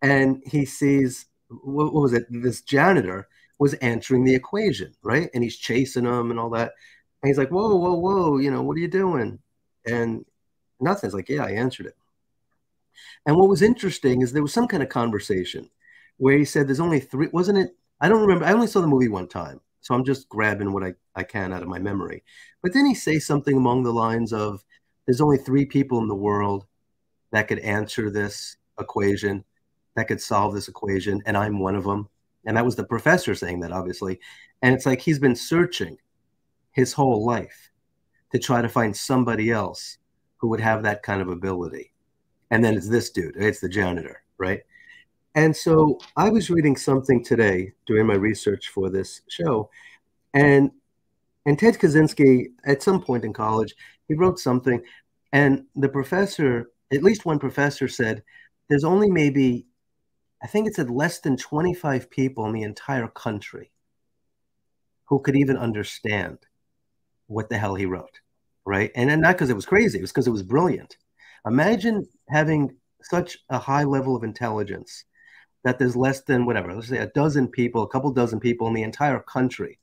[SPEAKER 1] and he sees what, what was it, this janitor was answering the equation, right? And he's chasing him and all that. And he's like, whoa, whoa, whoa, you know, what are you doing? And nothing. It's like, yeah, I answered it. And what was interesting is there was some kind of conversation where he said there's only three, wasn't it? I don't remember. I only saw the movie one time. So I'm just grabbing what I, I can out of my memory. But then he say something along the lines of there's only three people in the world that could answer this equation, that could solve this equation, and I'm one of them. And that was the professor saying that, obviously. And it's like he's been searching his whole life to try to find somebody else who would have that kind of ability. And then it's this dude, it's the janitor, right? And so I was reading something today doing my research for this show. And and Ted Kaczynski, at some point in college, he wrote something, and the professor, at least one professor, said, "There's only maybe I think it said less than 25 people in the entire country who could even understand what the hell he wrote, right? And, and not because it was crazy, it was because it was brilliant. Imagine having such a high level of intelligence that there's less than whatever, let's say a dozen people, a couple dozen people in the entire country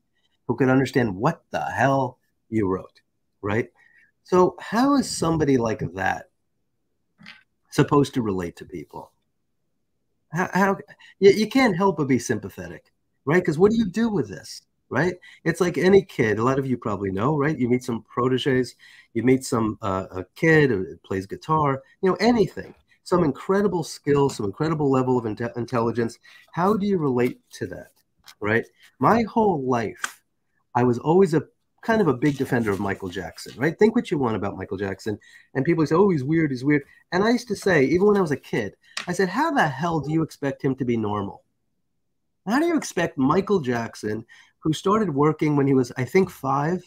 [SPEAKER 1] who could understand what the hell you wrote, right? So, how is somebody like that supposed to relate to people? How, how you, you can't help but be sympathetic, right? Because what do you do with this, right? It's like any kid. A lot of you probably know, right? You meet some proteges, you meet some uh, a kid who plays guitar, you know, anything, some incredible skill, some incredible level of inte- intelligence. How do you relate to that, right? My whole life, I was always a kind of a big defender of Michael Jackson, right? Think what you want about Michael Jackson. And people say, oh, he's weird, he's weird. And I used to say, even when I was a kid, I said, how the hell do you expect him to be normal? How do you expect Michael Jackson, who started working when he was, I think, five,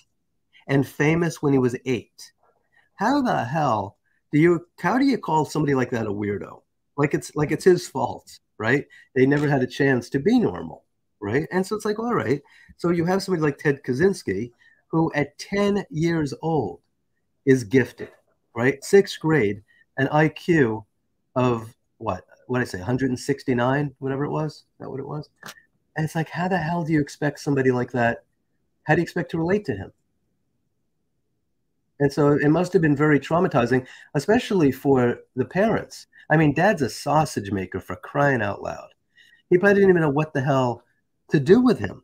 [SPEAKER 1] and famous when he was eight. How the hell do you how do you call somebody like that a weirdo? Like it's like it's his fault, right? They never had a chance to be normal, right? And so it's like, all right. So you have somebody like Ted Kaczynski, who at 10 years old is gifted, right? Sixth grade, an IQ of what? What I say? 169, whatever it was. Is that what it was? And it's like, how the hell do you expect somebody like that? How do you expect to relate to him? And so it must have been very traumatizing, especially for the parents. I mean, dad's a sausage maker for crying out loud. He probably didn't even know what the hell to do with him,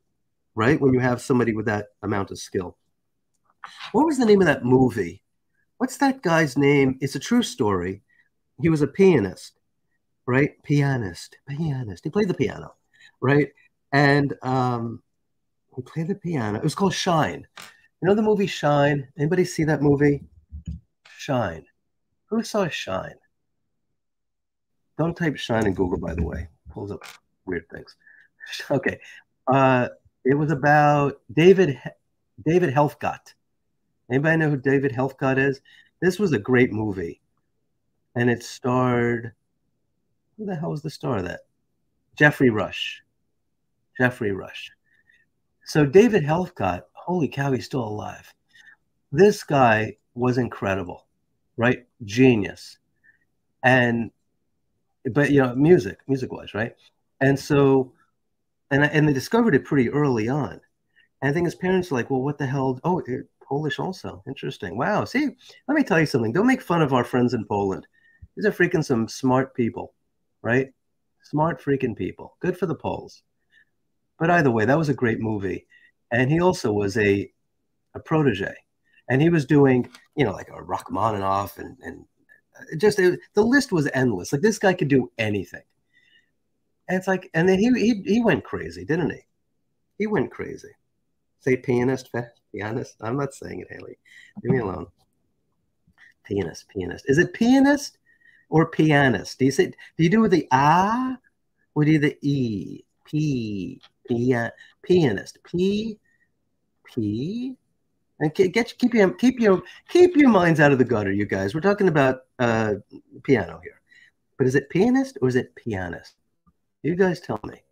[SPEAKER 1] right? When you have somebody with that amount of skill. What was the name of that movie? What's that guy's name? It's a true story. He was a pianist, right? Pianist, pianist. He played the piano, right? And um, he played the piano. It was called Shine. You know the movie Shine? Anybody see that movie? Shine. Who saw Shine? Don't type Shine in Google, by the way. Pulls up weird things. [laughs] Okay. Uh, it was about David David Helfgott. Anybody know who David Helfgott is? This was a great movie, and it starred. Who the hell was the star of that? Geoffrey Rush. Geoffrey Rush. So David Helfgott holy cow, he's still alive. This guy was incredible, right? Genius. And, but, you know, music, music wise, right? And so, and, and they discovered it pretty early on. And I think his parents were like, well, what the hell? Oh, Polish also. Interesting. Wow. See, let me tell you something. Don't make fun of our friends in Poland. These are freaking some smart people, right? Smart freaking people. Good for the Poles. But either way, that was a great movie and he also was a a protege, and he was doing you know like a Rachmaninoff and and just it, the list was endless. Like this guy could do anything, and it's like and then he he he went crazy, didn't he? He went crazy. Say pianist, pianist. I'm not saying it, Haley. Leave me alone. Pianist, pianist. Is it pianist or pianist? Do you say? Do you do with the ah, or do you the e? P Pia, pianist. P, P, and get keep your keep your keep your minds out of the gutter, you guys. We're talking about uh, piano here, but is it pianist or is it pianist? You guys tell me.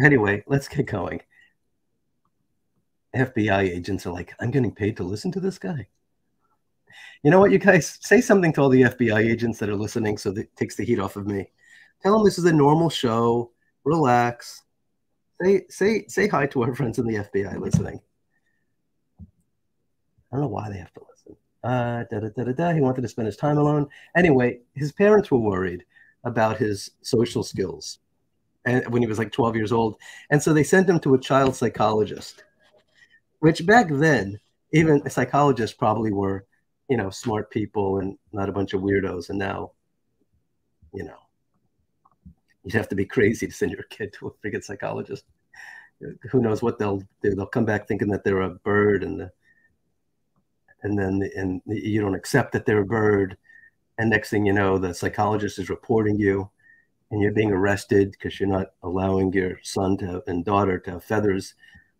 [SPEAKER 1] Anyway, let's get going. FBI agents are like, I'm getting paid to listen to this guy. You know what, you guys say something to all the FBI agents that are listening, so that it takes the heat off of me. Tell them this is a normal show relax. Say say say hi to our friends in the FBI listening. I don't know why they have to listen. Uh, da, da, da, da, da. He wanted to spend his time alone. Anyway, his parents were worried about his social skills, and when he was like 12 years old, and so they sent him to a child psychologist. Which back then, even psychologists probably were, you know, smart people and not a bunch of weirdos. And now, you know, you'd have to be crazy to send your kid to a freaking psychologist. Who knows what they'll do? They'll come back thinking that they're a bird, and the, and then and you don't accept that they're a bird, and next thing you know, the psychologist is reporting you, and you're being arrested because you're not allowing your son to and daughter to have feathers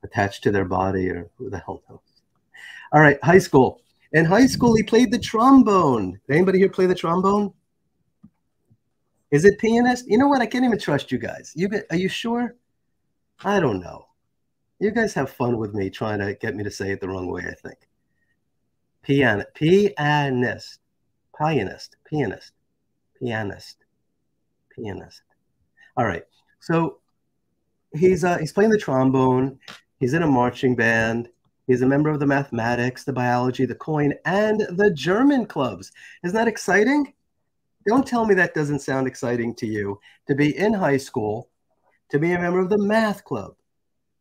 [SPEAKER 1] attached to their body, or who the hell knows. All right, high school. In high school, he played the trombone. Anybody here play the trombone? Is it pianist? You know what? I can't even trust you guys. You get, are you sure? I don't know. You guys have fun with me trying to get me to say it the wrong way, I think. Pian pianist. Pianist. Pianist. Pianist. Pianist. All right. So he's uh, he's playing the trombone. He's in a marching band. He's a member of the mathematics, the biology, the coin, and the German clubs. Isn't that exciting? Don't tell me that doesn't sound exciting to you to be in high school, to be a member of the math club,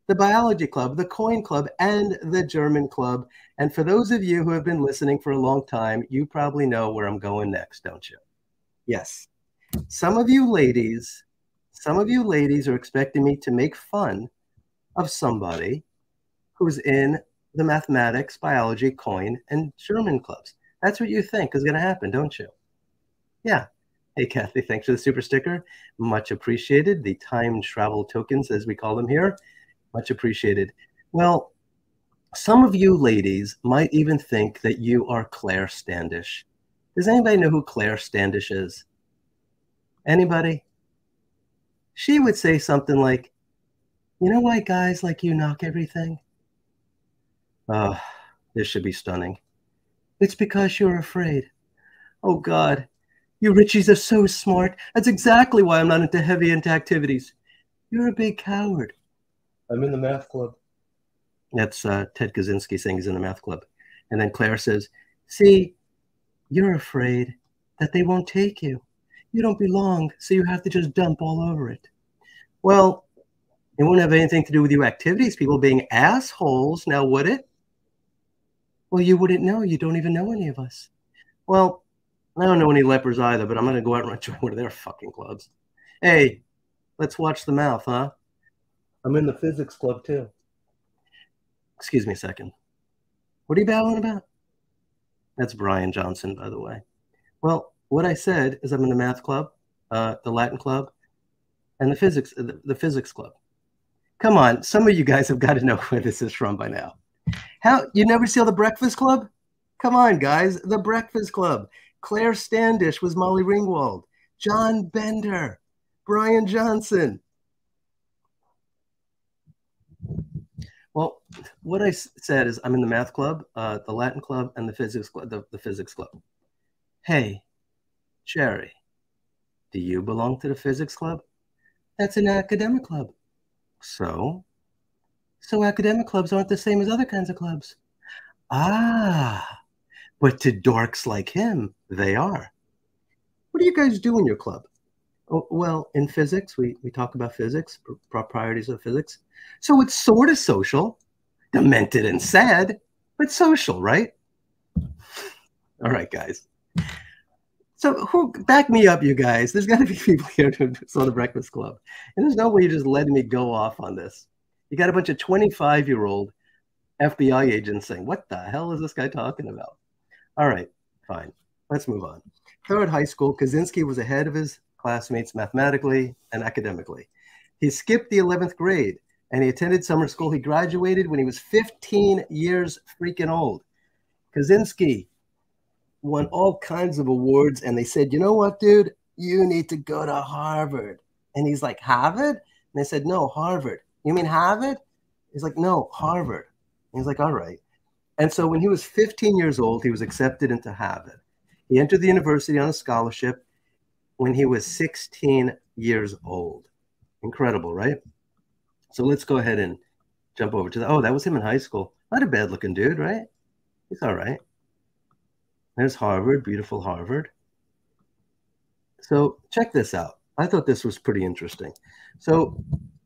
[SPEAKER 1] the biology club, the coin club, and the German club. And for those of you who have been listening for a long time, you probably know where I'm going next, don't you? Yes. Some of you ladies, some of you ladies are expecting me to make fun of somebody who's in the mathematics, biology, coin, and German clubs. That's what you think is going to happen, don't you? Yeah. Hey, Kathy, thanks for the super sticker. Much appreciated. The time travel tokens, as we call them here, much appreciated. Well, Some of you ladies might even think that you are Claire Standish. Does anybody know who Claire Standish is? Anybody? She would say something like, You know why guys like you knock everything? Oh, this should be stunning. It's because you're afraid. Oh, God. You Richies are so smart. That's exactly why I'm not into heavy into activities. You're a big coward. I'm in the math club. That's uh, Ted Kaczynski saying he's in the math club. And then Claire says, See, you're afraid that they won't take you. You don't belong, so you have to just dump all over it. Well, it won't have anything to do with your activities, people being assholes, now would it? Well, you wouldn't know. You don't even know any of us. Well, I don't know any lepers either, but I'm going to go out and join one of their fucking clubs. Hey, let's watch the mouth, huh? I'm in the physics club too. Excuse me a second. What are you babbling about? That's Brian Johnson, by the way. Well, what I said is I'm in the math club, uh, the Latin club, and the physics the, the physics club. Come on, some of you guys have got to know [laughs] where this is from by now. How you never see the Breakfast Club? Come on, guys, the Breakfast Club. Claire Standish was Molly Ringwald. John Bender, Brian Johnson. Well, what I said is I'm in the math club, uh, the Latin club, and the physics club. The, the physics club. Hey, Jerry, do you belong to the physics club? That's an academic club. So? So academic clubs aren't the same as other kinds of clubs. Ah, but to dorks like him, they are. What do you guys do in your club? Oh, well, in physics, we, we talk about physics, properties of physics. So it's sort of social, demented and sad, but social, right? All right, guys. So who back me up, you guys? There's got to be people here to saw the Breakfast Club, and there's no way you're just letting me go off on this. You got a bunch of 25 year old FBI agents saying, "What the hell is this guy talking about?" All right, fine. Let's move on. Third high school, Kaczynski was ahead of his classmates mathematically and academically. He skipped the 11th grade and he attended summer school. He graduated when he was 15 years freaking old. Kaczynski won all kinds of awards, and they said, You know what, dude? You need to go to Harvard. And he's like, Harvard? And they said, No, Harvard. You mean Harvard? He's like, No, Harvard. And he's like, All right. And so when he was 15 years old, he was accepted into Harvard. He entered the university on a scholarship when he was 16 years old. Incredible, right? So let's go ahead and jump over to the. Oh, that was him in high school. Not a bad looking dude, right? He's all right. There's Harvard, beautiful Harvard. So check this out. I thought this was pretty interesting. So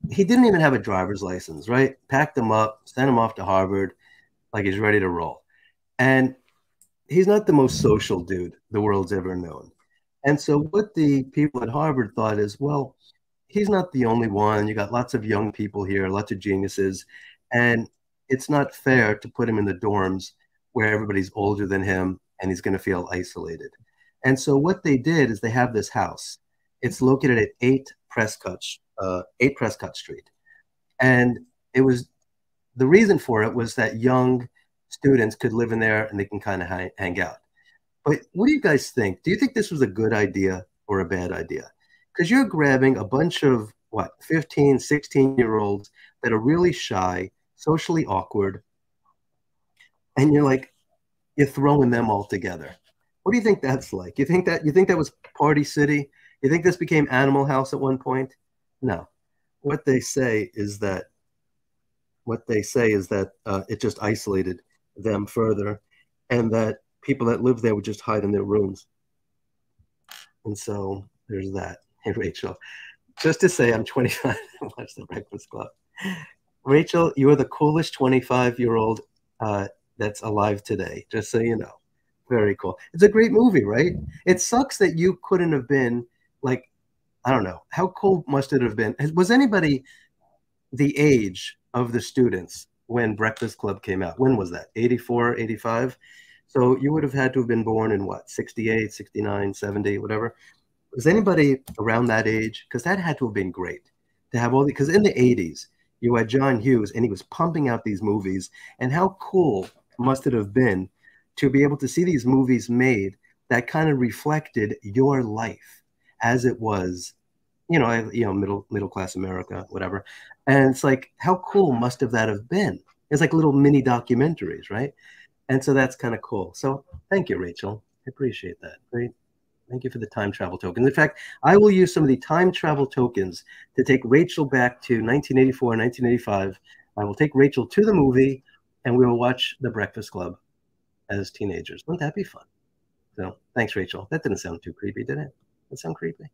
[SPEAKER 1] he didn't even have a driver's license, right? Packed him up, sent him off to Harvard like he's ready to roll. And he's not the most social dude the world's ever known. And so what the people at Harvard thought is, well, he's not the only one. You got lots of young people here, lots of geniuses, and it's not fair to put him in the dorms where everybody's older than him and he's going to feel isolated. And so what they did is they have this house. It's located at 8 Prescott, uh, 8 Prescott Street. And it was the reason for it was that young students could live in there and they can kind of hang, hang out. But what do you guys think? Do you think this was a good idea or a bad idea? Because you're grabbing a bunch of what, 15, 16 year olds that are really shy, socially awkward, and you're like, you're throwing them all together. What do you think that's like? You think that you think that was Party City? You think this became Animal House at one point? No. What they say is that what they say is that uh, it just isolated them further, and that people that live there would just hide in their rooms. And so there's that. [laughs] Hey, Rachel, just to say I'm 25 [laughs] and watch The Breakfast Club. Rachel, you are the coolest 25 year old uh, that's alive today, just so you know. Very cool. It's a great movie, right? It sucks that you couldn't have been like, I don't know, how cool must it have been? Was anybody the age of the students when Breakfast Club came out? When was that? 84, 85? So you would have had to have been born in what, 68, 69, 70, whatever. Was anybody around that age? Because that had to have been great to have all the, because in the 80s, you had John Hughes, and he was pumping out these movies. And how cool must it have been to be able to see these movies made that kind of reflected your life as it was, you know, you know, middle middle class America, whatever. And it's like, how cool must have that have been? It's like little mini documentaries, right? And so that's kind of cool. So thank you, Rachel. I appreciate that. Great. Thank you for the time travel tokens. In fact, I will use some of the time travel tokens to take Rachel back to 1984, 1985. I will take Rachel to the movie and we will watch The Breakfast Club as teenagers. Wouldn't that be fun? So thanks, Rachel. That didn't sound too creepy, did it? That sound creepy?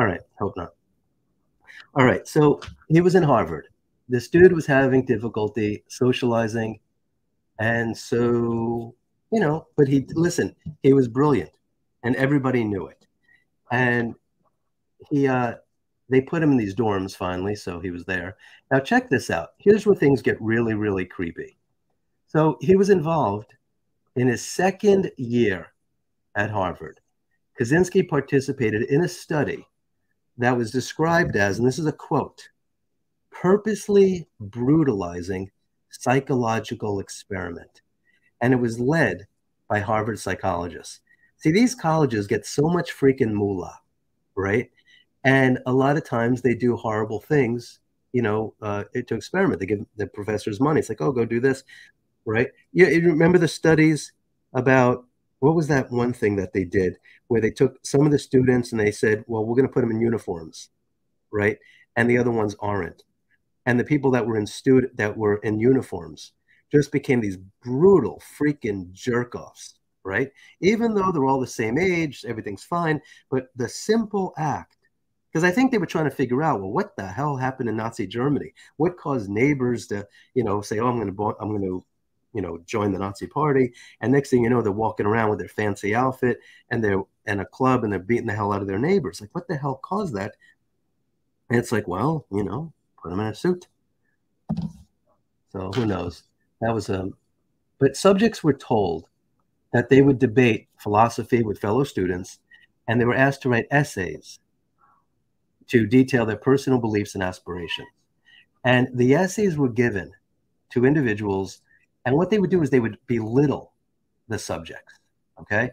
[SPEAKER 1] All right, hope not. All right, so he was in Harvard. This dude was having difficulty socializing. And so, you know, but he, listen, he was brilliant and everybody knew it. And he, uh, they put him in these dorms finally, so he was there. Now, check this out. Here's where things get really, really creepy. So he was involved in his second year at Harvard. Kaczynski participated in a study that was described as, and this is a quote, purposely brutalizing psychological experiment. And it was led by Harvard psychologists. See, these colleges get so much freaking moolah, right? And a lot of times they do horrible things, you know, uh, to experiment. They give the professors money. It's like, oh, go do this, right? You, you remember the studies about what was that one thing that they did where they took some of the students and they said, well, we're going to put them in uniforms, right? And the other ones aren't. And the people that were in student that were in uniforms just became these brutal freaking jerk offs right? Even though they're all the same age, everything's fine. But the simple act, because I think they were trying to figure out, well, what the hell happened in Nazi Germany? What caused neighbors to, you know, say, oh, I'm going to, I'm going to, you know, join the Nazi party. And next thing you know, they're walking around with their fancy outfit and they're in a club and they're beating the hell out of their neighbors. Like, what the hell caused that? And it's like, well, you know, put them in a suit. So who knows? That was a, um, but subjects were told that they would debate philosophy with fellow students, and they were asked to write essays to detail their personal beliefs and aspirations. And the essays were given to individuals, and what they would do is they would belittle the subjects, okay?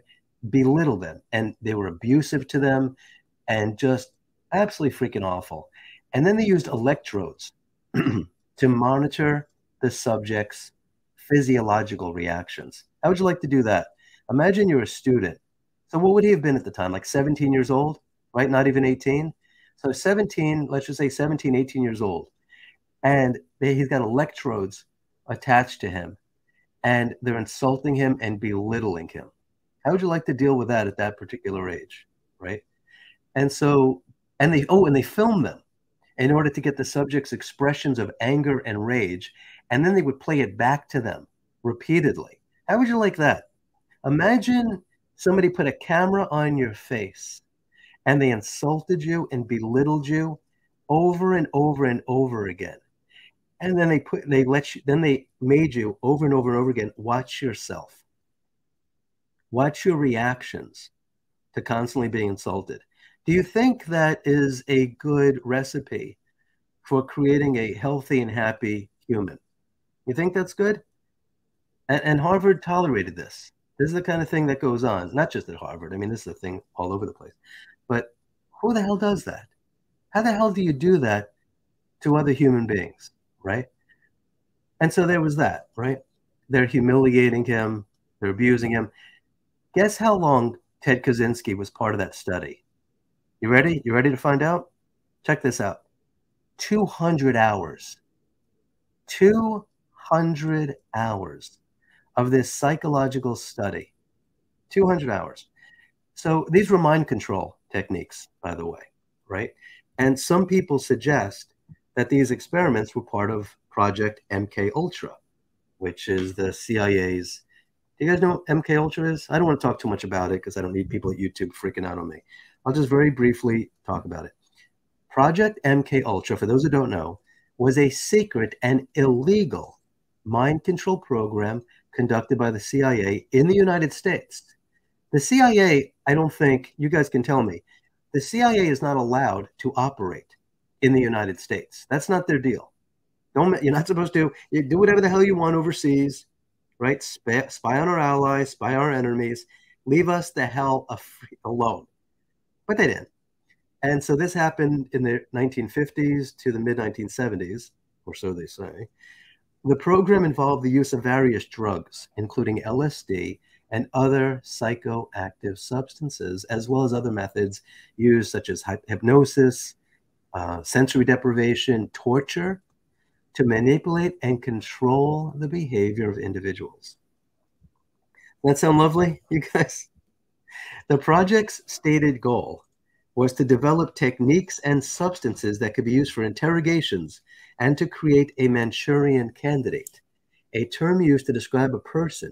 [SPEAKER 1] Belittle them, and they were abusive to them and just absolutely freaking awful. And then they used electrodes [clears throat] to monitor the subject's physiological reactions. How would you like to do that? Imagine you're a student. So what would he have been at the time? Like 17 years old, right? Not even 18. So 17, let's just say 17, 18 years old. And they, he's got electrodes attached to him and they're insulting him and belittling him. How would you like to deal with that at that particular age? Right. And so, and they, oh, and they film them in order to get the subject's expressions of anger and rage. And then they would play it back to them repeatedly. How would you like that? Imagine somebody put a camera on your face and they insulted you and belittled you over and over and over again. And then they put they let you then they made you over and over and over again watch yourself. Watch your reactions to constantly being insulted. Do you think that is a good recipe for creating a healthy and happy human? You think that's good? And, and Harvard tolerated this. This is the kind of thing that goes on, not just at Harvard. I mean, this is a thing all over the place. But who the hell does that? How the hell do you do that to other human beings, right? And so there was that, right? They're humiliating him, they're abusing him. Guess how long Ted Kaczynski was part of that study? You ready? You ready to find out? Check this out 200 hours. 200 hours of this psychological study 200 hours. So these were mind control techniques, by the way, right? And some people suggest that these experiments were part of Project MK Ultra, which is the CIA's. Do you guys know what MK Ultra is? I don't want to talk too much about it because I don't need people at YouTube freaking out on me. I'll just very briefly talk about it. Project MK Ultra, for those who don't know, was a secret and illegal mind control program conducted by the CIA in the United States. The CIA, I don't think, you guys can tell me, the CIA is not allowed to operate in the United States. That's not their deal. Don't you're not supposed to. Do whatever the hell you want overseas, right? Spy, spy on our allies, spy on our enemies. Leave us the hell alone. But they didn't. And so this happened in the 1950s to the mid 1970s, or so they say. The program involved the use of various drugs, including LSD and other psychoactive substances, as well as other methods used, such as hypnosis, uh, sensory deprivation, torture, to manipulate and control the behavior of individuals. That sound lovely, [laughs] you guys? The project's stated goal was to develop techniques and substances that could be used for interrogations and to create a Manchurian candidate, a term used to describe a person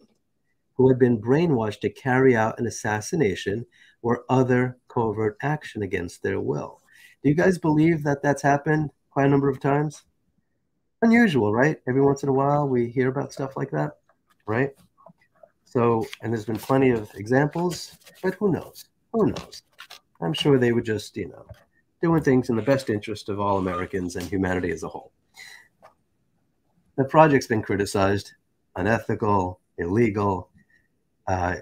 [SPEAKER 1] who had been brainwashed to carry out an assassination or other covert action against their will. Do you guys believe that that's happened quite a number of times? Unusual, right? Every once in a while we hear about stuff like that, right? So, and there's been plenty of examples, but who knows? Who knows? I'm sure they were just, you know, doing things in the best interest of all Americans and humanity as a whole. The project's been criticized, unethical, illegal, uh,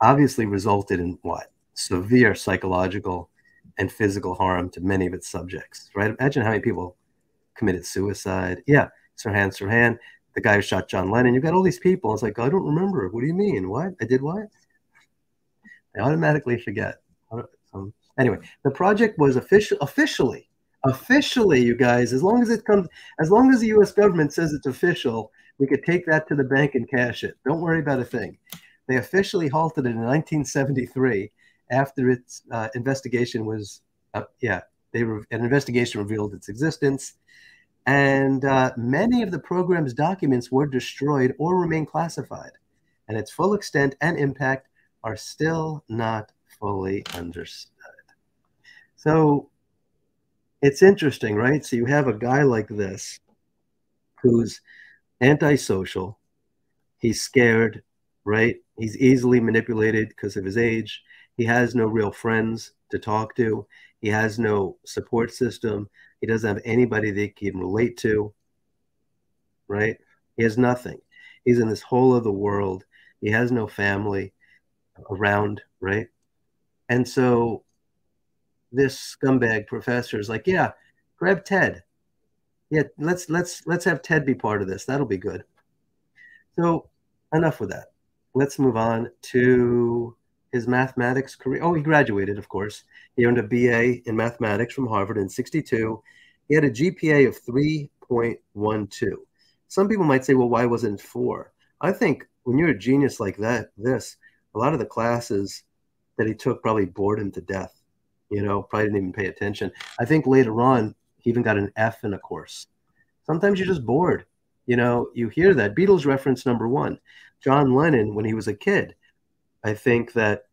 [SPEAKER 1] obviously resulted in what? Severe psychological and physical harm to many of its subjects, right? Imagine how many people committed suicide. Yeah, Sirhan Sirhan, the guy who shot John Lennon. You've got all these people. It's like, I don't remember. What do you mean? What? I did what? I automatically forget. Um, Anyway, the project was official, officially, officially, you guys, as long as it comes, as long as the U.S. government says it's official, we could take that to the bank and cash it. Don't worry about a thing. They officially halted it in 1973 after its uh, investigation was, uh, yeah, they an investigation revealed its existence, and uh, many of the program's documents were destroyed or remain classified, and its full extent and impact are still not fully understood. So it's interesting, right? So you have a guy like this who's antisocial, he's scared, right? He's easily manipulated because of his age. He has no real friends to talk to. He has no support system. He doesn't have anybody that he can relate to, right? He has nothing. He's in this whole other world. He has no family around, right? And so this scumbag professor is like, yeah, grab Ted. Yeah, let's let's let's have Ted be part of this. That'll be good. So enough with that. Let's move on to his mathematics career. Oh, he graduated, of course. He earned a BA in mathematics from Harvard in 62. He had a GPA of 3.12. Some people might say, well, why wasn't it four? I think when you're a genius like that, this, a lot of the classes that he took probably bored him to death you know, probably didn't even pay attention. I think later on, he even got an F in a course. Sometimes you're just bored. You know, you hear that. Beatles reference number one. John Lennon, when he was a kid, I think that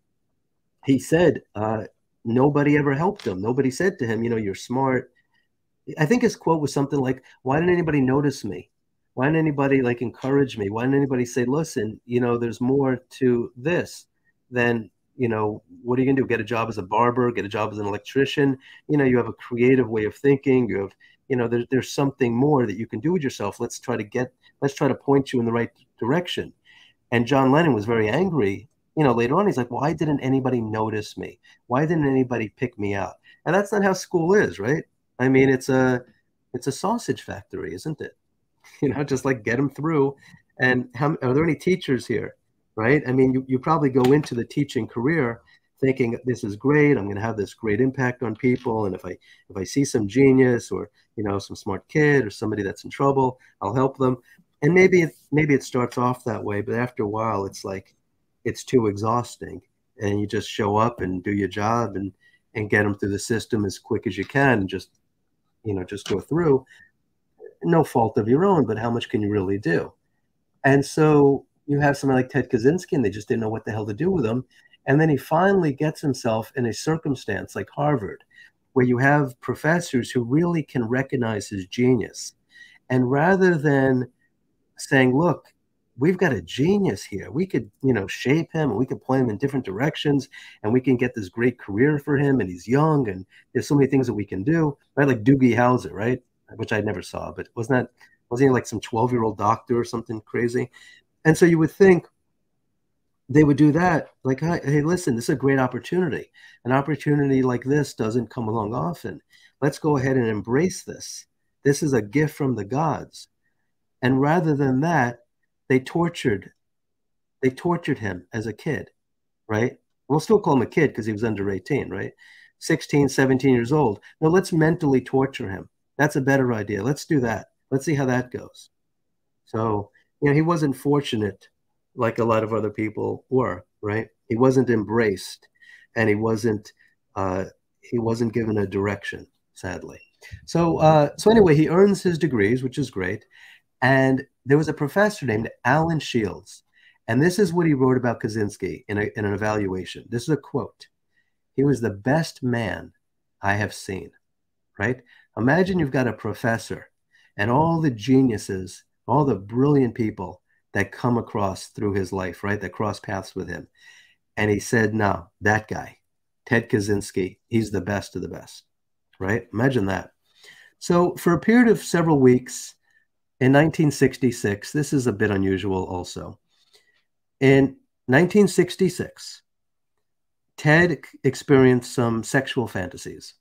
[SPEAKER 1] he said uh, nobody ever helped him. Nobody said to him, you know, you're smart. I think his quote was something like, why didn't anybody notice me? Why didn't anybody like encourage me? Why didn't anybody say, listen, you know, there's more to this than you know, what are you going to do? Get a job as a barber, get a job as an electrician. You know, you have a creative way of thinking. You have, you know, there, there's something more that you can do with yourself. Let's try to get, let's try to point you in the right direction. And John Lennon was very angry. You know, later on, he's like, why didn't anybody notice me? Why didn't anybody pick me out? And that's not how school is, right? I mean, it's a, it's a sausage factory, isn't it? [laughs] You know, just like get them through. And how, are there any teachers here? right? I mean, you, you probably go into the teaching career thinking this is great. I'm going to have this great impact on people, and if I if I see some genius or you know some smart kid or somebody that's in trouble, I'll help them. And maybe it, maybe it starts off that way, but after a while, it's like it's too exhausting, and you just show up and do your job and and get them through the system as quick as you can, and just you know just go through. No fault of your own, but how much can you really do? And so you have somebody like Ted Kaczynski, and they just didn't know what the hell to do with him. And then he finally gets himself in a circumstance like Harvard, where you have professors who really can recognize his genius. And rather than saying, look, we've got a genius here. We could, you know, shape him and we could point him in different directions and we can get this great career for him. And he's young and there's so many things that we can do, right? Like Doogie Howser, right? Which I never saw, but wasn't that Wasn't he like some 12 year old doctor or something crazy? And so you would think they would do that. Like, hey, listen, this is a great opportunity. An opportunity like this doesn't come along often. Let's go ahead and embrace this. This is a gift from the gods. And rather than that, they tortured, they tortured him as a kid, right? We'll still call him a kid because he was under 18, right? 16, 17 years old. Now let's mentally torture him. That's a better idea. Let's do that. Let's see how that goes. So, you know, he wasn't fortunate like a lot of other people were, right? He wasn't embraced and he wasn't uh, he wasn't given a direction, sadly. So uh, so anyway, he earns his degrees, which is great. And there was a professor named Allen Shields. And this is what he wrote about Kaczynski in, a, in an evaluation. This is a quote. He was the best man I have seen, right? Imagine you've got a professor and all the geniuses, all the brilliant people that come across through his life, right? That cross paths with him. And he said, no, that guy, Ted Kaczynski, he's the best of the best, right? Imagine that. So for a period of several weeks in 1966, this is a bit unusual also. In 1966, Ted experienced some sexual fantasies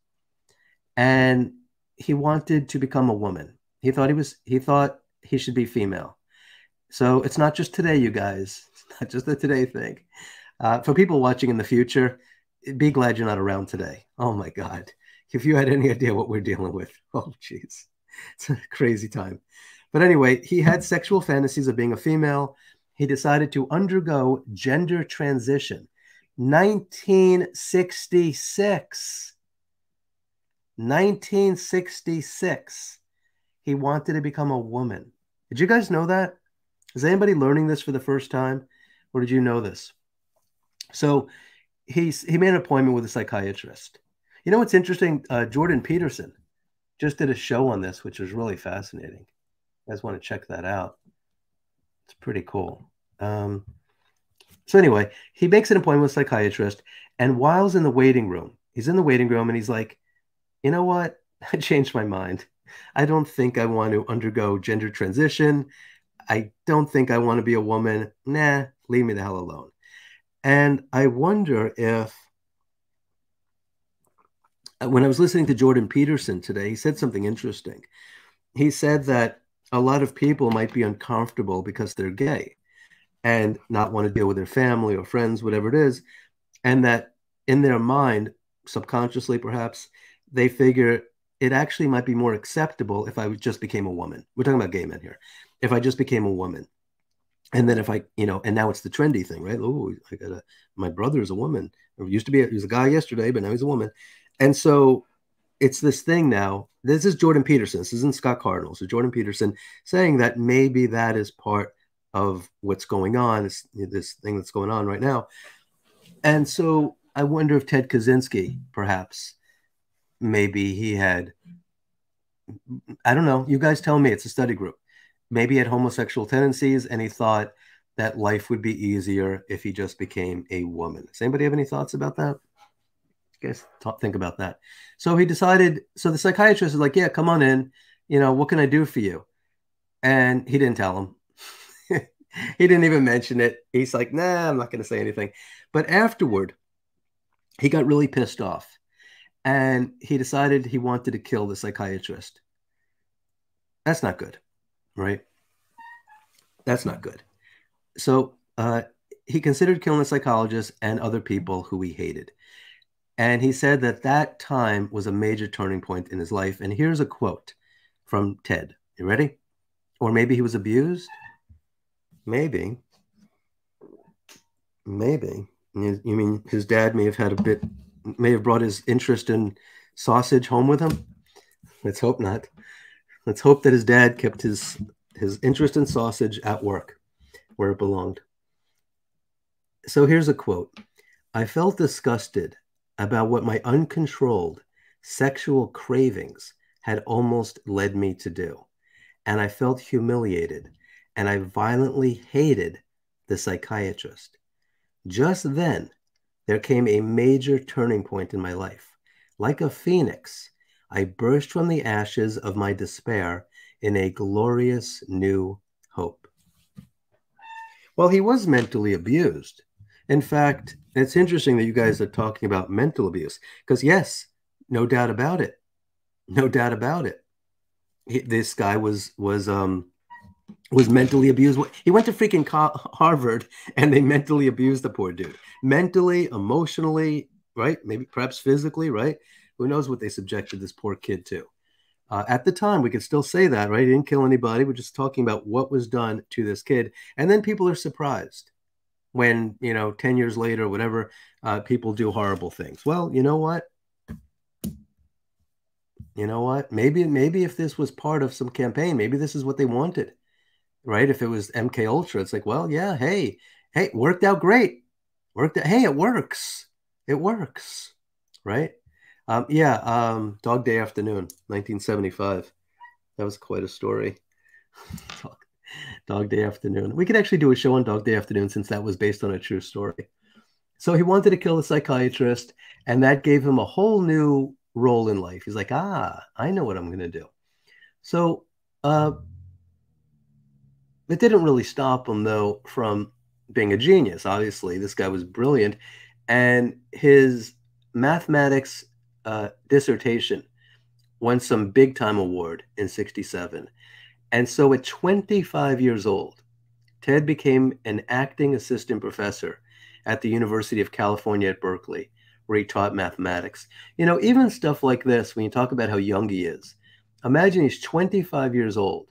[SPEAKER 1] and he wanted to become a woman. He thought he was he thought he should be female. So it's not just today, you guys. [laughs] It's not just a today thing. Uh, for people watching in the future, be glad you're not around today. Oh my God. If you had any idea what we're dealing with, [laughs] oh jeez, it's a crazy time. But anyway, he had sexual fantasies of being a female. He decided to undergo gender transition 1966. 1966. He wanted to become a woman. Did you guys know that? Is anybody learning this for the first time? Or did you know this? So he's, he made an appointment with a psychiatrist. You know what's interesting? Uh, Jordan Peterson just did a show on this, which was really fascinating. Guys want to check that out? It's pretty cool. Um, so anyway, he makes an appointment with a psychiatrist, and while's in the waiting room, he's in the waiting room, and he's like, "You know what? [laughs] I changed my mind. I don't think I want to undergo gender transition. I don't think I want to be a woman. Nah, leave me the hell alone." And I wonder if, when I was listening to Jordan Peterson today, he said something interesting. He said that a lot of people might be uncomfortable because they're gay and not want to deal with their family or friends, whatever it is. And that in their mind, subconsciously perhaps, they figure it actually might be more acceptable if I just became a woman. We're talking about gay men here. If I just became a woman. And then if I, you know, and now it's the trendy thing, right? Oh, I got a, my brother is a woman. Or used to be, a, he was a guy yesterday, but now he's a woman. And so it's this thing now. This is Jordan Peterson. This isn't Scott Cardinal. So Jordan Peterson saying that maybe that is part of what's going on, this, this thing that's going on right now. And so I wonder if Ted Kaczynski, perhaps, maybe he had, I don't know, you guys tell me, it's a study group. Maybe he had homosexual tendencies and he thought that life would be easier if he just became a woman. Does anybody have any thoughts about that? Talk, think about that. So he decided, so the psychiatrist is like, yeah, come on in. You know, what can I do for you? And he didn't tell him [laughs] he didn't even mention it. He's like, nah, I'm not going to say anything. But afterward, he got really pissed off and he decided he wanted to kill the psychiatrist. That's not good, right? That's not good. So uh, he considered killing the psychologist and other people who he hated. And he said that that time was a major turning point in his life. And here's a quote from Ted. You ready? Or maybe he was abused Maybe. Maybe. You, mean his dad may have had a bit, may have brought his interest in sausage home with him? Let's hope not. Let's hope that his dad kept his his interest in sausage at work, where it belonged. So here's a quote I felt disgusted about what my uncontrolled sexual cravings had almost led me to do. And I felt humiliated and I violently hated the psychiatrist. Just then, there came a major turning point in my life. Like a phoenix, I burst from the ashes of my despair in a glorious new hope. Well, he was mentally abused. In fact, it's interesting that you guys are talking about mental abuse because, yes, no doubt about it. No doubt about it. He, this guy was was um was mentally abused. He went to freaking Harvard and they mentally abused the poor dude. Mentally, emotionally, right? Maybe perhaps physically, right? Who knows what they subjected this poor kid to? Uh, at the time, we could still say that, right? He didn't kill anybody. We're just talking about what was done to this kid. And then people are surprised when, you know, 10 years later, whatever, uh, people do horrible things. Well, you know what? You know what? Maybe, maybe if this was part of some campaign, maybe this is what they wanted, right? If it was MK Ultra, it's like, well, yeah, hey, hey, worked out great. Worked out, hey, it works. It works, right? Um, yeah, um, Dog Day Afternoon, 1975. That was quite a story. [laughs] Dog Day Afternoon. We could actually do a show on Dog Day Afternoon since that was based on a true story. So he wanted to kill the psychiatrist, and that gave him a whole new role in life. He's like, ah, I know what I'm going to do. So uh, it didn't really stop him, though, from being a genius. Obviously, this guy was brilliant. And his mathematics uh, dissertation won some big time award in 67. And so at 25 years old, Ted became an acting assistant professor at the University of California at Berkeley, where he taught mathematics. You know, even stuff like this, when you talk about how young he is, imagine he's 25 years old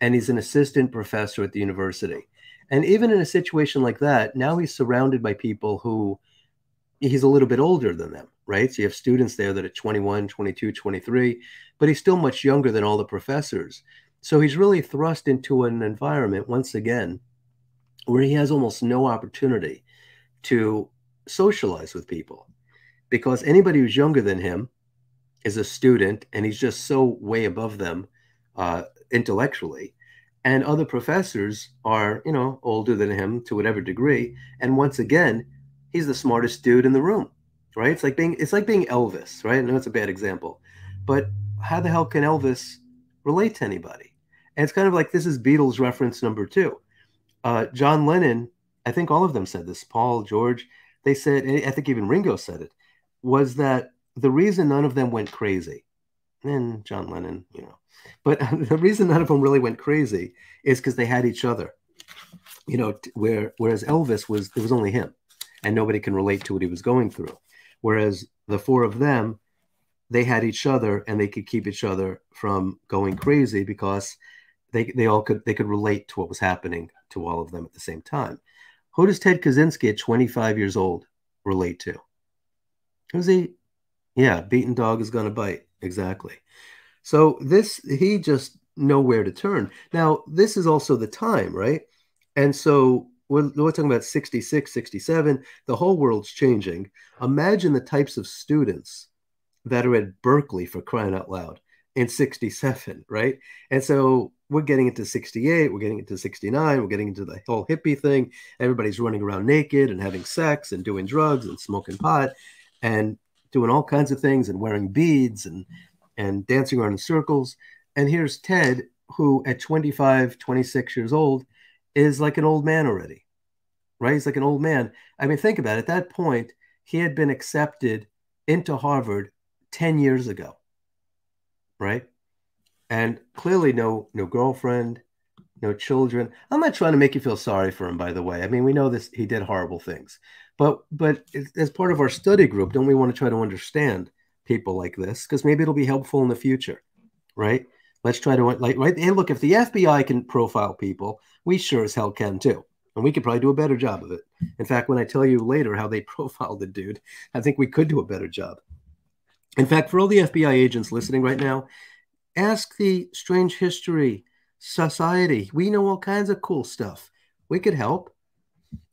[SPEAKER 1] and he's an assistant professor at the university. And even in a situation like that, now he's surrounded by people who he's a little bit older than them right? So you have students there that are 21, 22, 23, but he's still much younger than all the professors. So he's really thrust into an environment once again where he has almost no opportunity to socialize with people because anybody who's younger than him is a student and he's just so way above them uh, intellectually and other professors are you know older than him to whatever degree and once again he's the smartest dude in the room right? It's like being it's like being Elvis, right? I know it's a bad example, but how the hell can Elvis relate to anybody? And it's kind of like this is Beatles reference number two. Uh, John Lennon, I think all of them said this. Paul, George, they said, I think even Ringo said it, was that the reason none of them went crazy, and John Lennon, you know, but [laughs] the reason none of them really went crazy is because they had each other. You know, where whereas Elvis was it was only him, and nobody can relate to what he was going through. Whereas the four of them, they had each other and they could keep each other from going crazy because they, they all could they could relate to what was happening to all of them at the same time. Who does Ted Kaczynski at 25 years old relate to? Who's he? Yeah, beaten dog is gonna bite. Exactly. So this he just nowhere to turn. Now, this is also the time, right? And so we're, we're talking about 66, 67. The whole world's changing. Imagine the types of students that are at Berkeley for crying out loud in 67, right? And so we're getting into 68, we're getting into 69, we're getting into the whole hippie thing. Everybody's running around naked and having sex and doing drugs and smoking pot and doing all kinds of things and wearing beads and and dancing around in circles. And here's Ted, who at 25, 26 years old is like an old man already, right? He's like an old man. I mean, think about it. At that point, he had been accepted into Harvard 10 years ago, right? And clearly no no girlfriend, no children. I'm not trying to make you feel sorry for him, by the way. I mean, we know this he did horrible things. But but as part of our study group, don't we want to try to understand people like this? Because maybe it'll be helpful in the future, right? Let's try to like right. And look, if the FBI can profile people, we sure as hell can too. And we could probably do a better job of it. In fact, when I tell you later how they [laughs] profiled the dude, I think we could do a better job. In fact, for all the FBI agents listening right now, ask the Strange History Society. We know all kinds of cool stuff. We could help.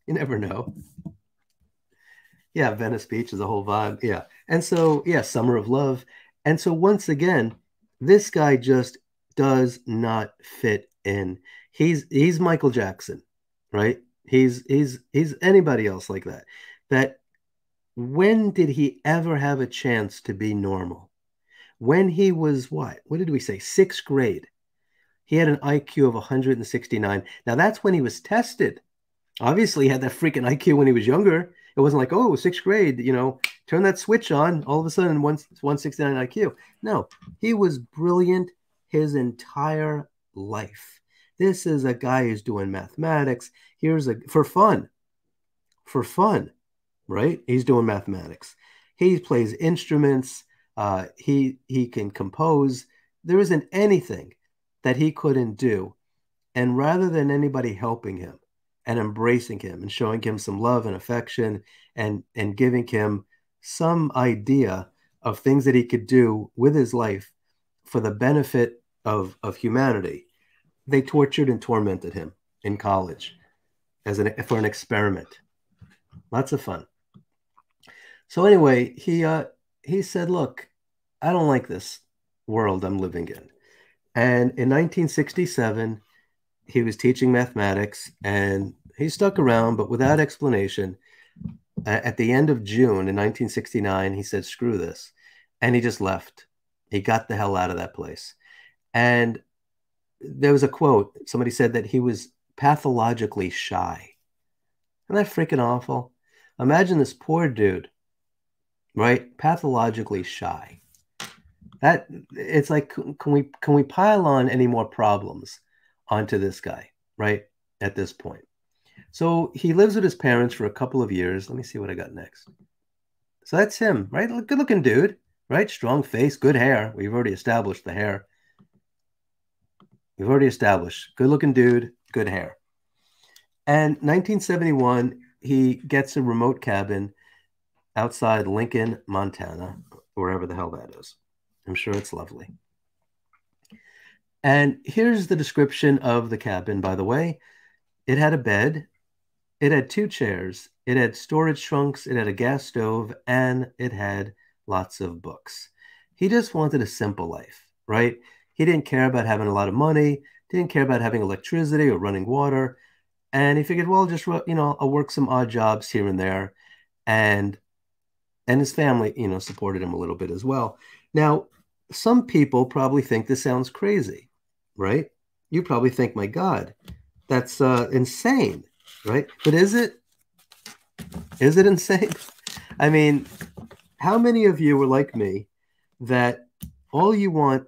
[SPEAKER 1] You never know. Yeah, Venice Beach is a whole vibe. Yeah. And so, yeah, Summer of Love. And so, once again, this guy just does not fit in. He's he's Michael Jackson, right? He's he's he's anybody else like that. That when did he ever have a chance to be normal? When he was what? What did we say? Sixth grade. He had an IQ of 169. Now that's when he was tested. Obviously, he had that freaking IQ when he was younger. It wasn't like, oh, sixth grade, you know, turn that switch on, all of a sudden one, 169 IQ. No, he was brilliant his entire life. This is a guy who's doing mathematics. Here's a for fun. For fun, right? He's doing mathematics. He plays instruments. Uh, he he can compose. There isn't anything that he couldn't do. And rather than anybody helping him and embracing him and showing him some love and affection and, and giving him some idea of things that he could do with his life for the benefit of, of humanity, they tortured and tormented him in college as an, for an experiment. Lots of fun. So anyway, he uh, he said, "Look, I don't like this world I'm living in. And in 1967, he was teaching mathematics and he stuck around, but without explanation. At the end of June in 1969, he said, screw this. And he just left. He got the hell out of that place. And there was a quote somebody said that he was pathologically shy. Isn't that freaking awful? Imagine this poor dude, right? Pathologically shy. That it's like can we can we pile on any more problems onto this guy right at this point? So he lives with his parents for a couple of years. Let me see what i got next. So that's him right? Good looking dude right? Strong face good hair. We've already established the hair. We've already established. Good looking dude good hair. And 1971 he gets a remote cabin outside lincoln montana wherever the hell that is I'm sure it's lovely. And here's the description of the cabin, by the way. It had a bed, it had two chairs, it had storage trunks, it had a gas stove, and it had lots of books. He just wanted a simple life, right? He didn't care about having a lot of money, didn't care about having electricity or running water. And he figured, well, just, you know, I'll work some odd jobs here and there. And and his family, you know, supported him a little bit as well. Now, some people probably think this sounds crazy, right? You probably think, my God, that's uh, insane, right? But is it? Is it insane? [laughs] I mean, how many of you were like me that all you want,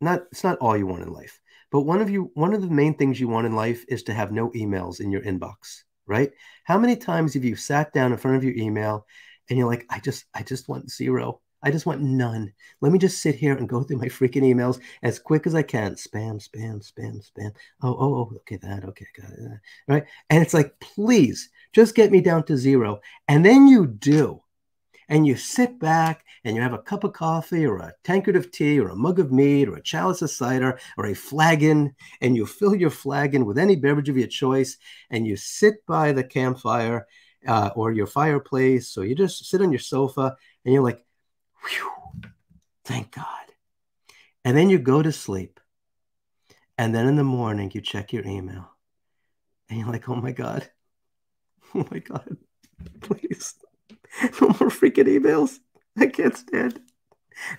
[SPEAKER 1] not it's not all you want in life, but one of you, one of the main things you want in life is to have no emails in your inbox, right? How many times have you sat down in front of your email and you're like, I just, I just want zero. I just want none. Let me just sit here and go through my freaking emails as quick as I can. Spam, spam, spam, spam. Oh, oh, oh, okay, that, okay, got it. Right. And it's like, please just get me down to zero. And then you do. And you sit back and you have a cup of coffee or a tankard of tea or a mug of mead or a chalice of cider or a flagon, and you fill your flagon with any beverage of your choice, and you sit by the campfire uh, or your fireplace, So you just sit on your sofa and you're like, thank God. And then you go to sleep. And then in the morning, you check your email. And you're like, oh my God. [laughs] Oh my God. Please. [laughs] No more freaking emails. I can't stand.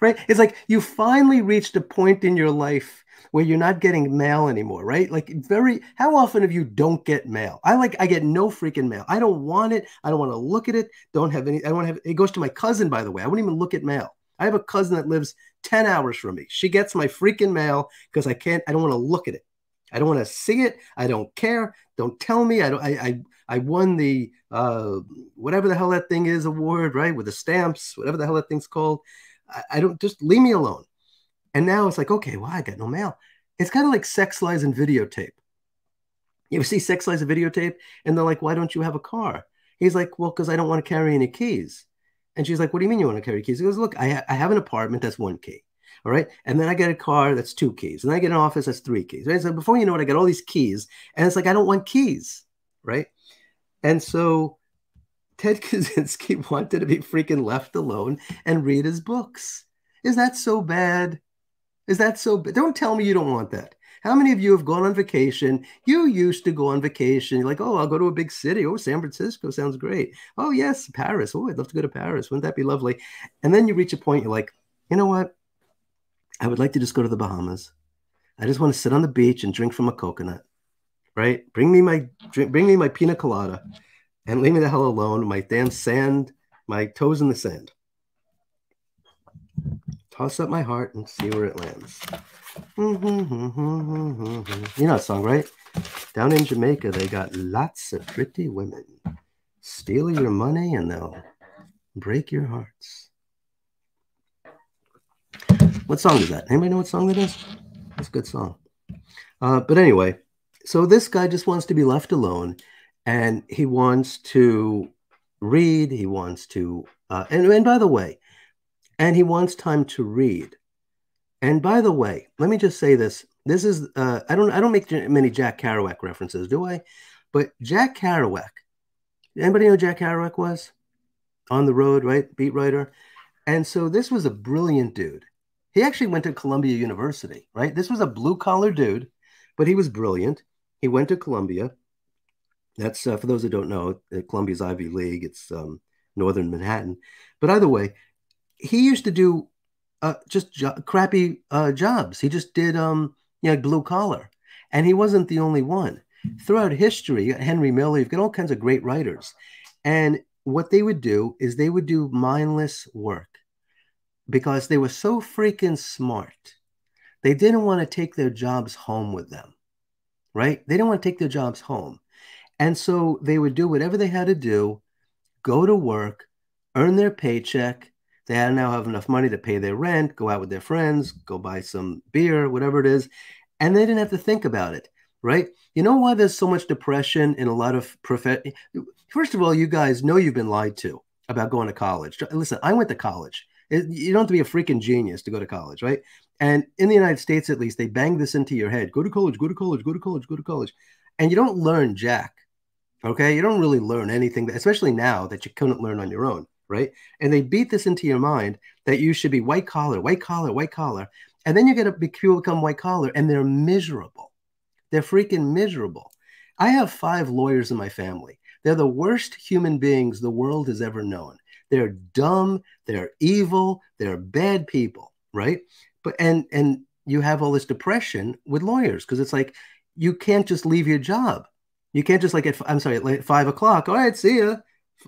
[SPEAKER 1] Right? It's like you finally reached a point in your life where you're not getting mail anymore, right? Like very how often have you don't get mail? I like I get no freaking mail. I don't want it. I don't want to look at it. Don't have any I don't have it goes to my cousin by the way. I wouldn't even look at mail. I have a cousin that lives 10 hours from me. She gets my freaking mail because I can't I don't want to look at it. I don't want to see it. I don't care. Don't tell me. I don't I I I won the uh whatever the hell that thing is award, right? With the stamps, whatever the hell that thing's called. I, don't just leave me alone. And now it's like, okay, well, I got no mail. It's kind of like sex lies and videotape. You see sex lies and videotape? And they're like, why don't you have a car? He's like, well, because I don't want to carry any keys. And she's like, what do you mean you want to carry keys? He goes, look, I, ha- I have an apartment that's one key. All right. And then I get a car that's two keys. And I get an office that's three keys. Right. So before you know it, I got all these keys. And it's like, I don't want keys. Right. And so Ted Kaczynski [laughs] wanted to be freaking left alone and read his books. Is that so bad? Is that so? Bad? Don't tell me you don't want that. How many of you have gone on vacation? You used to go on vacation. You're like, oh, I'll go to a big city. Oh, San Francisco sounds great. Oh, yes, Paris. Oh, I'd love to go to Paris. Wouldn't that be lovely? And then you reach a point, you're like, you know what? I would like to just go to the Bahamas. I just want to sit on the beach and drink from a coconut. Right? Bring me my drink, bring me my pina colada and leave me the hell alone. My damn sand, my toes in the sand. Toss up my heart and see where it lands. [laughs] You know that song, right? Down in Jamaica, they got lots of pretty women. Steal your money and they'll break your hearts. What song is that? Anybody know what song that is? That's a good song. Uh, but anyway, so this guy just wants to be left alone and he wants to read. He wants to, uh, and, and by the way, and he wants time to read. And by the way, let me just say this. This is uh, I don't I don't make many Jack Kerouac references, do I? But Jack Kerouac. Anybody know Jack Kerouac was? On the road, right? Beat writer. And so this was a brilliant dude. He actually went to Columbia University, right? This was a blue collar dude, but he was brilliant. He went to Columbia. That's uh, for those who don't know, Columbia's Ivy League. It's um, northern Manhattan. But either way, he used to do uh, just jo- crappy uh, jobs. He just did um, you know, blue collar, and he wasn't the only one. Throughout history, Henry Miller, you've got all kinds of great writers, and what they would do is they would do mindless work because they were so freaking smart. They didn't want to take their jobs home with them, right? They didn't want to take their jobs home. And so they would do whatever they had to do, go to work, earn their paycheck, they now have enough money to pay their rent, go out with their friends, go buy some beer, whatever it is. And they didn't have to think about it, right? You know why there's so much depression in a lot of prof? First of all, you guys know you've been lied to about going to college. Listen, I went to college. You don't have to be a freaking genius to go to college, right? And in the United States, at least, they bang this into your head: go to college, go to college, go to college, go to college, and you don't learn jack. Okay, you don't really learn anything, especially now that you couldn't learn on your own right? And they beat this into your mind that you should be white collar, white collar, white collar. And then you get a people become white collar and they're miserable. They're freaking miserable. I have five lawyers in my family. They're the worst human beings the world has ever known. They're dumb, they're evil, they're bad people, right? But and and you have all this depression with lawyers because it's like you can't just leave your job. You can't just like at I'm sorry at five o'clock. All right, see ya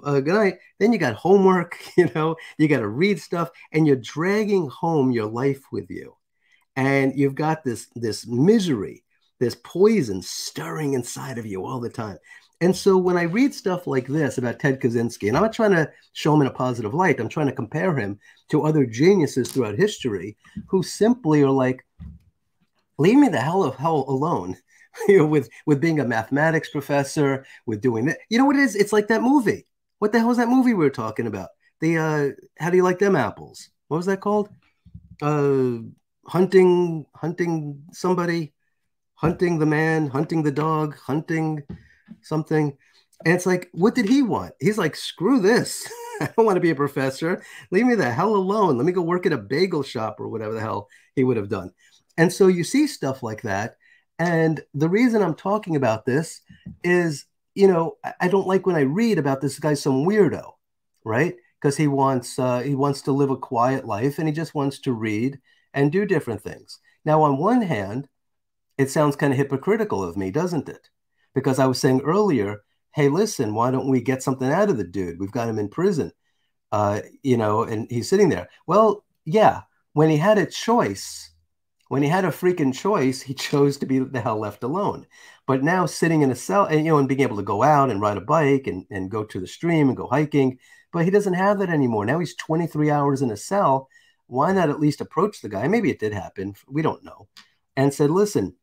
[SPEAKER 1] uh, good night. Then you got homework, [laughs] you know, you got to read stuff, and you're dragging home your life with you, and you've got this this misery, this poison stirring inside of you all the time. And so when I read stuff like this about Ted Kaczynski, and I'm not trying to show him in a positive light, I'm trying to compare him to other geniuses throughout history who simply are like, leave me the hell of hell alone. You [laughs] know, with with being a mathematics professor, with doing that. You know what it is? It's like that movie what the hell was that movie we were talking about? The uh, how do you like them apples? What was that called? Uh, hunting, hunting somebody, hunting the man, hunting the dog, hunting something. And it's like, what did he want? He's like, screw this. [laughs] I don't want to be a professor. Leave me the hell alone. Let me go work at a bagel shop or whatever the hell he would have done. And so you see stuff like that. And the reason I'm talking about this is you know, I don't like when I read about this guy, some weirdo, right? Because he wants uh, he wants to live a quiet life and he just wants to read and do different things. Now, on one hand, it sounds kind of hypocritical of me, doesn't it? Because I was saying earlier, hey, listen, why don't we get something out of the dude? We've got him in prison, uh, you know, and he's sitting there. Well, yeah, when he had a choice, when he had a freaking choice, he chose to be the hell left alone. But now sitting in a cell and you know and being able to go out and ride a bike and, and go to the stream and go hiking, but he doesn't have that anymore. Now he's 23 hours in a cell. Why not at least approach the guy? Maybe it did happen. We don't know. And said, listen,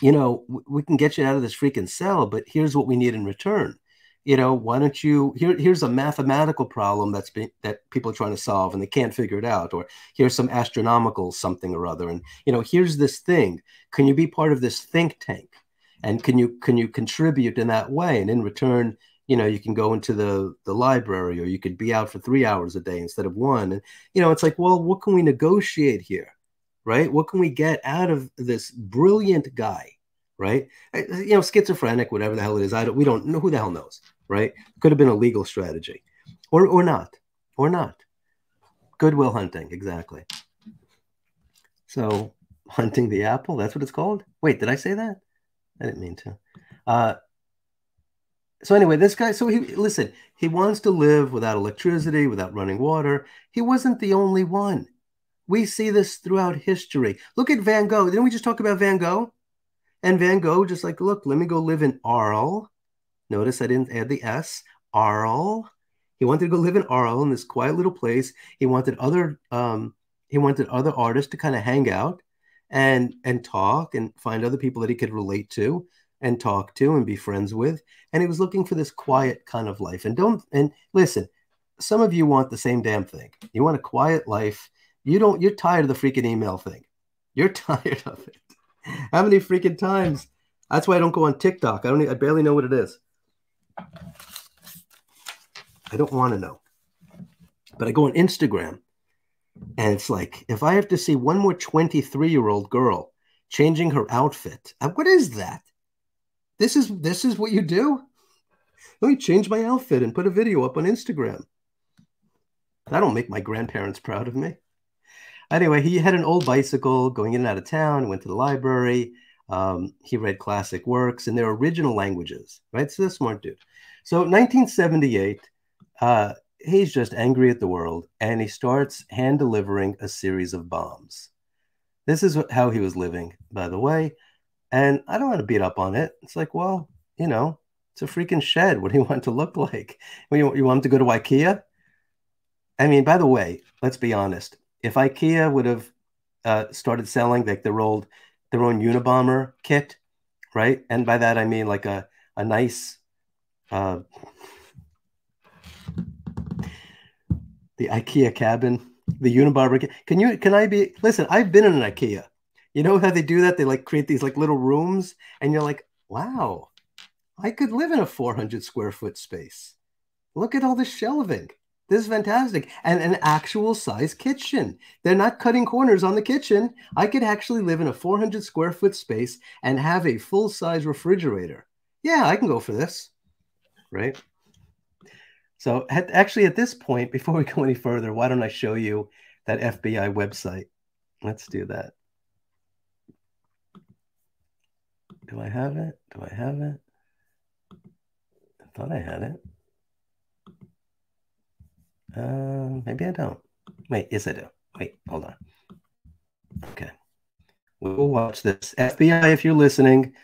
[SPEAKER 1] you know, we can get you out of this freaking cell, but here's what we need in return. You know, why don't you here here's a mathematical problem that's been that people are trying to solve and they can't figure it out, or here's some astronomical something or other. And you know, here's this thing. Can you be part of this think tank? and can you can you contribute in that way and in return you know you can go into the the library or you could be out for three hours a day instead of one and you know it's like well what can we negotiate here right what can we get out of this brilliant guy right eh, eh, you know schizophrenic whatever the hell it is i don't we don't know who the hell knows right could have been a legal strategy or or not or not Good Will Hunting exactly so [laughs] hunting the apple. That's what it's called. Wait, did I say that? I didn't mean to. Uh, so anyway, this guy. So he listen. He wants to live without electricity, without running water. He wasn't the only one. We see this throughout history. Look at Van Gogh. Didn't we just talk about Van Gogh? And Van Gogh, just like, look, let me go live in Arles. Notice I didn't add the S. Arl. He wanted to go live in Arl in this quiet little place. He wanted other um, he wanted other artists to kind of hang out and and talk and find other people that he could relate to and talk to and be friends with. And he was looking for this quiet kind of life. And don't and listen, some of you want the same damn thing. You want a quiet life. You don't, you're tired of the freaking email thing. You're [laughs] tired of it. How many freaking times? That's why I don't go on TikTok. I don't I barely know what it is. I don't want to know. But I go on Instagram and it's like, if I have to see one more 23 year old girl changing her outfit, what is that? This is this is what you do? Let me change my outfit and put a video up on Instagram. That'll make my grandparents proud of me. Anyway, he had an old bicycle going in and out of town, went to the library. Um, he read classic works in their original languages, right? So, this smart dude. So, 1978, uh, he's just angry at the world and he starts hand delivering a series of bombs. This is how he was living, by the way. And I don't want to beat up on it. It's like, well, you know, it's a freaking shed. What do you [laughs] want to look like? You, you want him to go to IKEA? I mean, by the way, let's be honest. If IKEA would have uh, started selling like their old their own Unabomber kit, right? And by that I mean like a a nice uh, the IKEA cabin, the Unabomber. Can you? Can I be? Listen, I've been in an IKEA. You know how they do that? They like create these like little rooms, and you're like, wow, I could live in a 400 square foot space. Look at all the shelving. This is fantastic. And an actual size kitchen. They're not cutting corners on the kitchen. I could actually live in a 400 square foot space and have a full size refrigerator. Yeah, I can go for this. Right. So at, actually, at this point, before we go any further, why don't I show you that FBI website? Let's do that. Do I have it? Do I have it? I thought I had it. Uh, maybe I don't. Wait, yes, I do. Wait, hold on. Okay. We will watch this. FBI, if you're listening,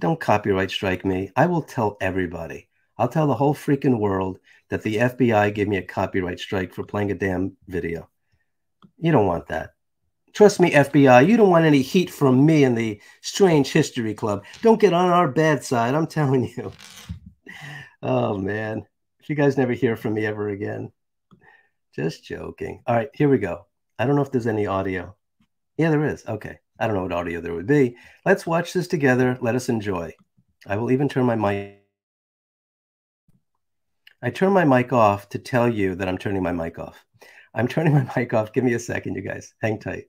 [SPEAKER 1] don't copyright strike me. I will tell everybody. I'll tell the whole freaking world that the FBI gave me a copyright strike for playing a damn video. You don't want that. Trust me, FBI, you don't want any heat from me and the Strange History Club. Don't get on our bad side, I'm telling you. [laughs] Oh, man. If you guys never hear from me ever again, just joking. All right, here we go. I don't know if there's any audio. Yeah, there is. Okay. I don't know what audio there would be. Let's watch this together. Let us enjoy. I will even turn my mic I turn my mic off to tell you that I'm turning my mic off. I'm turning my [laughs] mic off. Give me a second, you guys. Hang tight.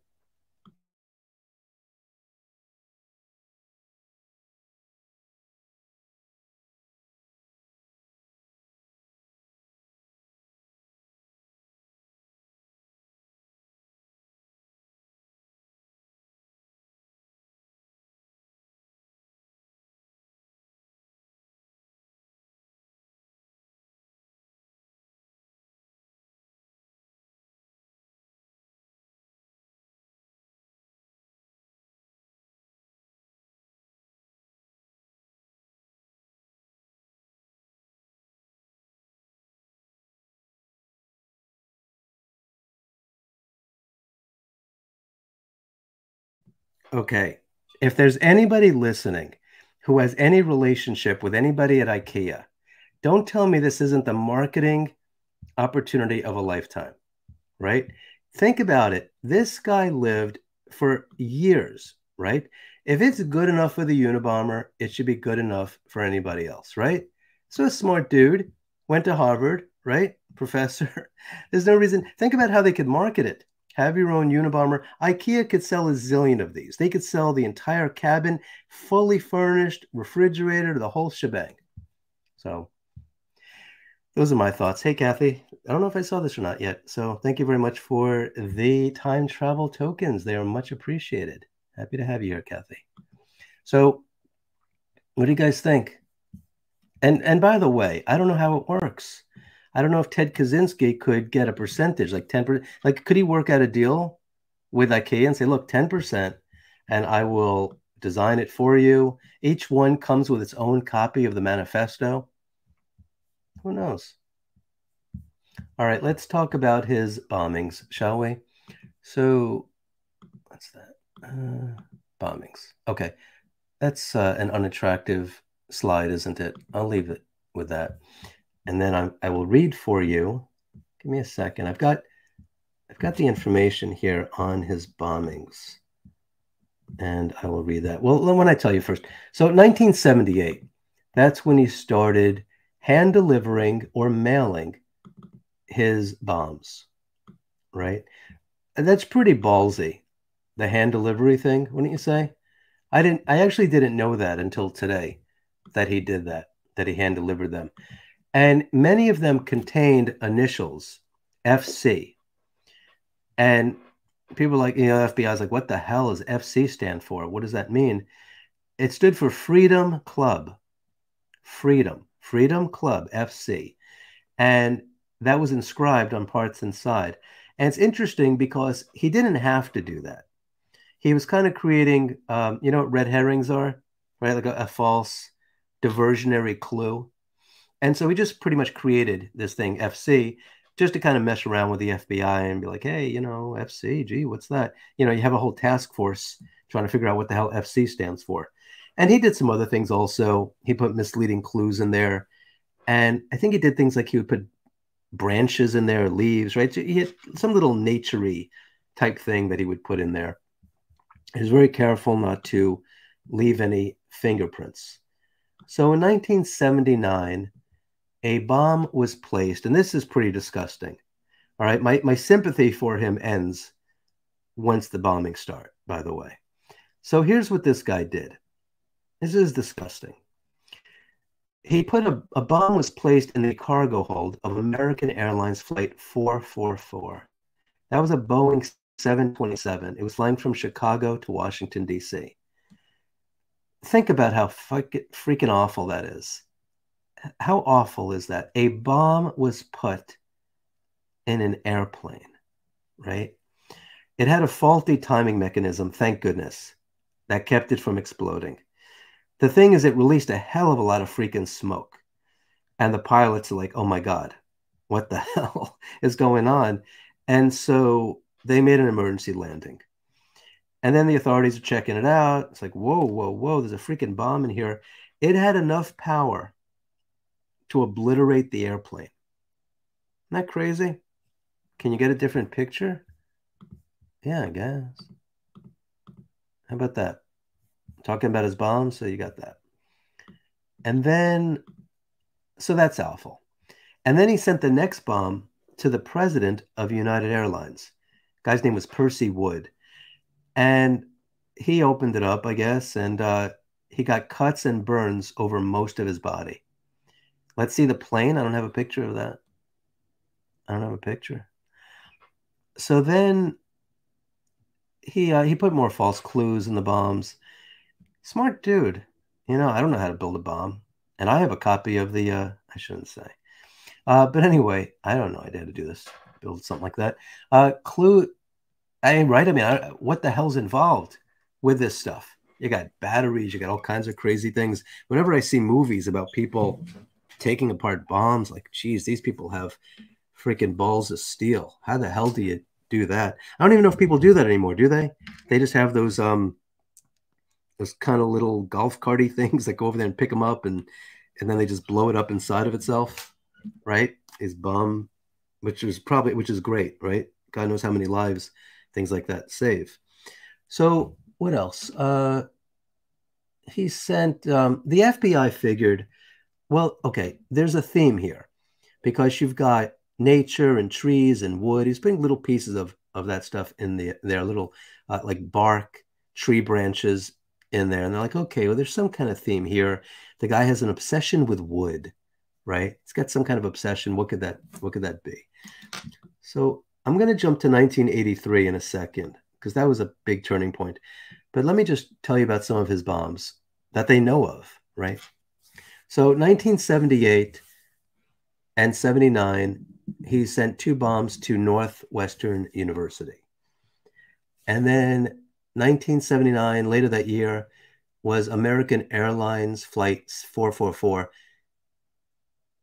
[SPEAKER 1] Okay. If there's anybody listening who has any relationship with anybody at IKEA, don't tell me this isn't the marketing opportunity of a lifetime, right? Think about it. This guy lived for years, right? If it's good enough for the Unabomber, it should be good enough for anybody else, right? So a smart dude went to Harvard, right? Professor. [laughs] There's no reason. Think about how they could market it. Have your own Unabomber. IKEA could sell a zillion of these. They could sell the entire cabin, fully furnished, refrigerator, the whole shebang. So those are my thoughts. Hey, Kathy, I don't know if I saw this or not yet. So thank you very much for the time travel tokens. They are much appreciated. Happy to have you here, Kathy. So, what do you guys think? And and by the way, I don't know how it works. I don't know if Ted Kaczynski could get a percentage, like 10%. Like, could he work out a deal with IKEA and say, look, 10%, and I will design it for you? Each one comes with its own copy of the manifesto. Who knows? All right, let's talk about his bombings, shall we? So, what's that? Uh, bombings. Okay, that's uh, an unattractive slide, isn't it? I'll leave it with that, and then I, I will read for you. Give me a second. I've got I've got the information here on his bombings, and I will read that. Well, when I tell you first, so 1978, that's when he started hand delivering or mailing his bombs, right? And that's pretty ballsy, the hand delivery thing, wouldn't you say? I didn't I actually didn't know that until today that he did that, that he hand delivered them. And many of them contained initials, FC. And people like, you know, FBI is like, what the hell does FC stand for? What does that mean? It stood for Freedom Club. Freedom. Freedom Club, FC. And that was inscribed on parts inside. And it's interesting because he didn't have to do that. He was kind of creating, um, you know what red herrings are, right? Like a, a false diversionary clue. And so we just pretty much created this thing, FC, just to kind of mess around with the FBI and be like, hey, you know, FC, gee, what's that? You know, you have a whole task force trying to figure out what the hell FC stands for. And he did some other things also. He put misleading clues in there. And I think he did things like he would put branches in there, leaves, right? So he had some little naturey type thing that he would put in there. He was very careful not to leave any fingerprints. So in 1979, a bomb was placed, and this is pretty disgusting. All right, my, my sympathy for him ends once the bombing start, by the way. So here's what this guy did. This is disgusting he put a, a bomb was placed in the cargo hold of American Airlines Flight 444. That was a Boeing 727. It was flying from Chicago to Washington, D.C. Think about how freaking awful that is. How awful is that? A bomb was put in an airplane, right? It had a faulty timing mechanism, thank goodness, that kept it from exploding. The thing is, it released a hell of a lot of freaking smoke. And the pilots are like, oh my God, what the [laughs] hell is going on? And so they made an emergency landing. And then the authorities are checking it out. It's like, whoa, whoa, whoa, there's a freaking bomb in here. It had enough power to obliterate the airplane. Isn't that crazy? Can you get a different picture? Yeah, I guess. How about that? talking about his bomb, So you got that. And then, so that's awful. And then he sent the next bomb to the president of United Airlines. Guy's name was Percy Wood. And he opened it up, I guess, and uh, he got cuts and burns over most of his body. Let's see the plane. I don't have a picture of that. I don't have a picture. So then he uh, he put more false clues in the bombs smart dude. You know, I don't know how to build a bomb, and I have a copy of the. Uh, I shouldn't say, uh, but anyway, I don't know how to do this. Build something like that. Uh, clue. I right. I mean, I, what the hell's involved with this stuff? You got batteries. You got all kinds of crazy things. Whenever I see movies about people taking apart bombs, like, geez, these people have freaking balls of steel. How the hell do you do that? I don't even know if people do that anymore. Do they? They just have those um those kind of little golf carty [laughs] things that go over there and pick them up and and then they just blow it up inside of itself, right? His bum, which is probably which is great, right? God knows how many lives things like that save. So what else? Uh, he sent um, the FBI figured, well, okay, there's a theme here. Because you've got nature and trees and wood. He's putting little pieces of of that stuff in the there, little uh, like bark, tree branches, in there. And they're like okay well there's some kind of theme here. The guy has an obsession with wood right? He's got some kind of obsession. What could that what could that be? So i'm going to jump to 1983 in a second because that was a big turning point. But let me just tell you about some of his bombs that they know of, right? So 1978 and 79, he sent two bombs to Northwestern University. And then 1979, later that year, was American Airlines Flight 444.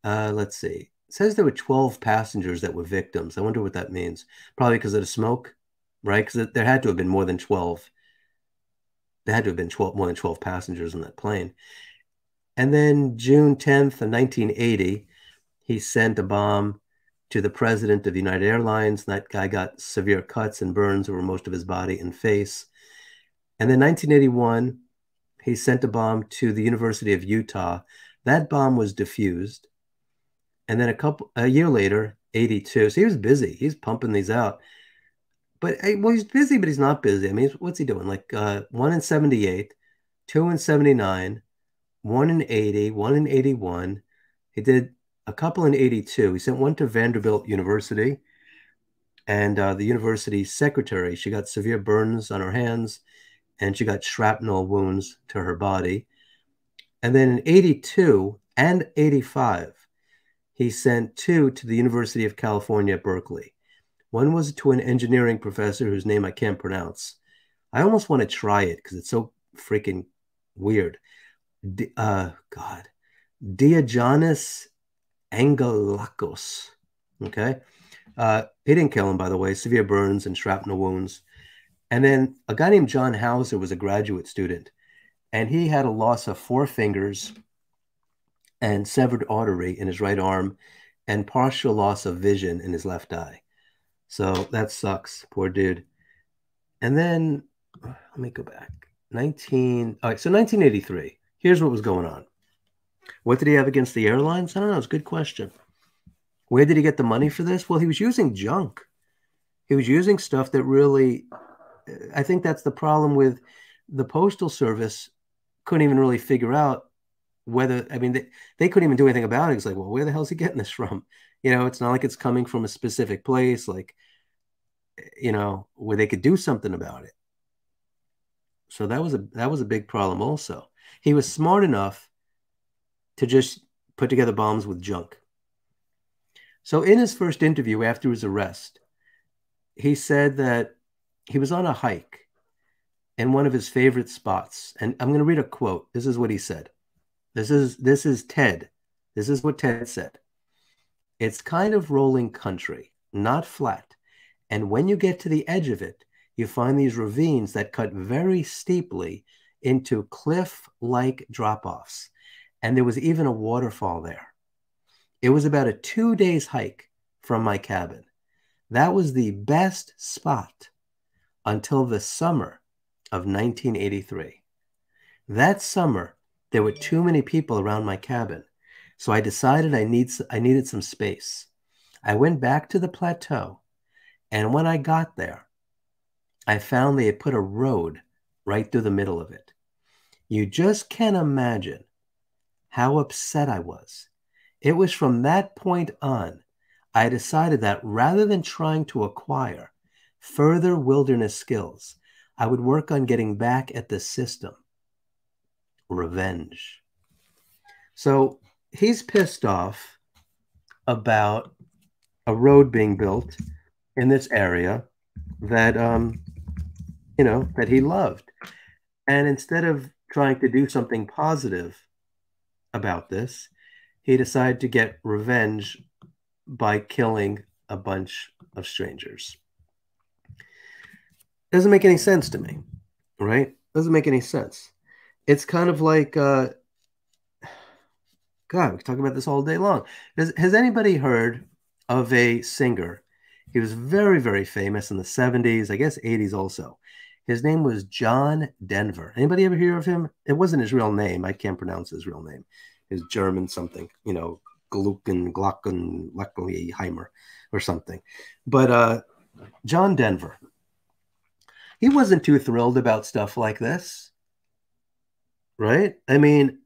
[SPEAKER 1] Uh, let's see. It says there were 12 passengers that were victims. I wonder what that means. Probably because of the smoke, right? Because there had to have been more than 12. There had to have been 12, more than 12 passengers on that plane. And then June 10th of 1980, he sent a bomb to the president of United Airlines. That guy got severe cuts and burns over most of his body and face. And then 1981, he sent a bomb to the University of Utah. That bomb was diffused. And then a couple a year later, 82. So he was busy. He's pumping these out. But well, he's busy, but he's not busy. I mean, what's he doing? Like uh, one in 78, two in 79, one in 80, one in 81. He did a couple in 82. He sent one to Vanderbilt University. And uh, the university secretary, she got severe burns on her hands and she got shrapnel wounds to her body. And then in 82 and 85, he sent two to the University of California Berkeley. One was to an engineering professor whose name I can't pronounce. I almost want to try it because it's so freaking weird. Uh, God, Diogenes Angelakos. Okay. Uh, he didn't kill him, by the way, severe burns and shrapnel wounds. And then a guy named John Hauser was a graduate student, and he had a loss of four fingers and severed artery in his right arm and partial loss of vision in his left eye. So that sucks. Poor dude. And then let me go back. 19. All right. So 1983. Here's what was going on. What did he have against the airlines? I don't know. It's a good question. Where did he get the money for this? Well, he was using junk. He was using stuff that really, I think that's the problem with the Postal Service. Couldn't even really figure out whether, I mean, they, they couldn't even do anything about it. It's like, well, where the hell is he getting this from? [laughs] You know, it's not like it's coming from a specific place, like, you know, where they could do something about it. So that was a that was a big problem also. He was smart enough to just put together bombs with junk. So, in his first interview after his arrest, he said that he was on a hike in one of his favorite spots. And I'm going to read a quote. This is what he said. This is this is Ted. This is what Ted said. It's kind of rolling country, not flat. And when you get to the edge of it, you find these ravines that cut very steeply into cliff like drop offs and there was even a waterfall there. It was about a two days hike from my cabin. That was the best spot until the summer of 1983. That summer, there were too many people around my cabin, so I decided I, need, I needed some space. I went back to the plateau, and when I got there, I found they had put a road right through the middle of it. You just can't imagine how upset I was. It was from that point on I decided that rather than trying to acquire further wilderness skills, I would work on getting back at the system. Revenge. So he's pissed off about a road being built in this area that um you know that he loved and instead of trying to do something positive about this, he decided to get revenge by killing a bunch of strangers. Doesn't make any sense to me, right? Doesn't make any sense. It's kind of like, uh, God, we can talk about this all day long. Has, has anybody heard of a singer? He was very, very famous in the 70s, I guess 80s also. His name was John Denver. Anybody ever hear of him? It wasn't his real name. I can't pronounce his real name. His German something, you know, Glucken, Glocken, Leckleheimer or something. But uh, John Denver, he wasn't too thrilled about stuff like this, right? I mean,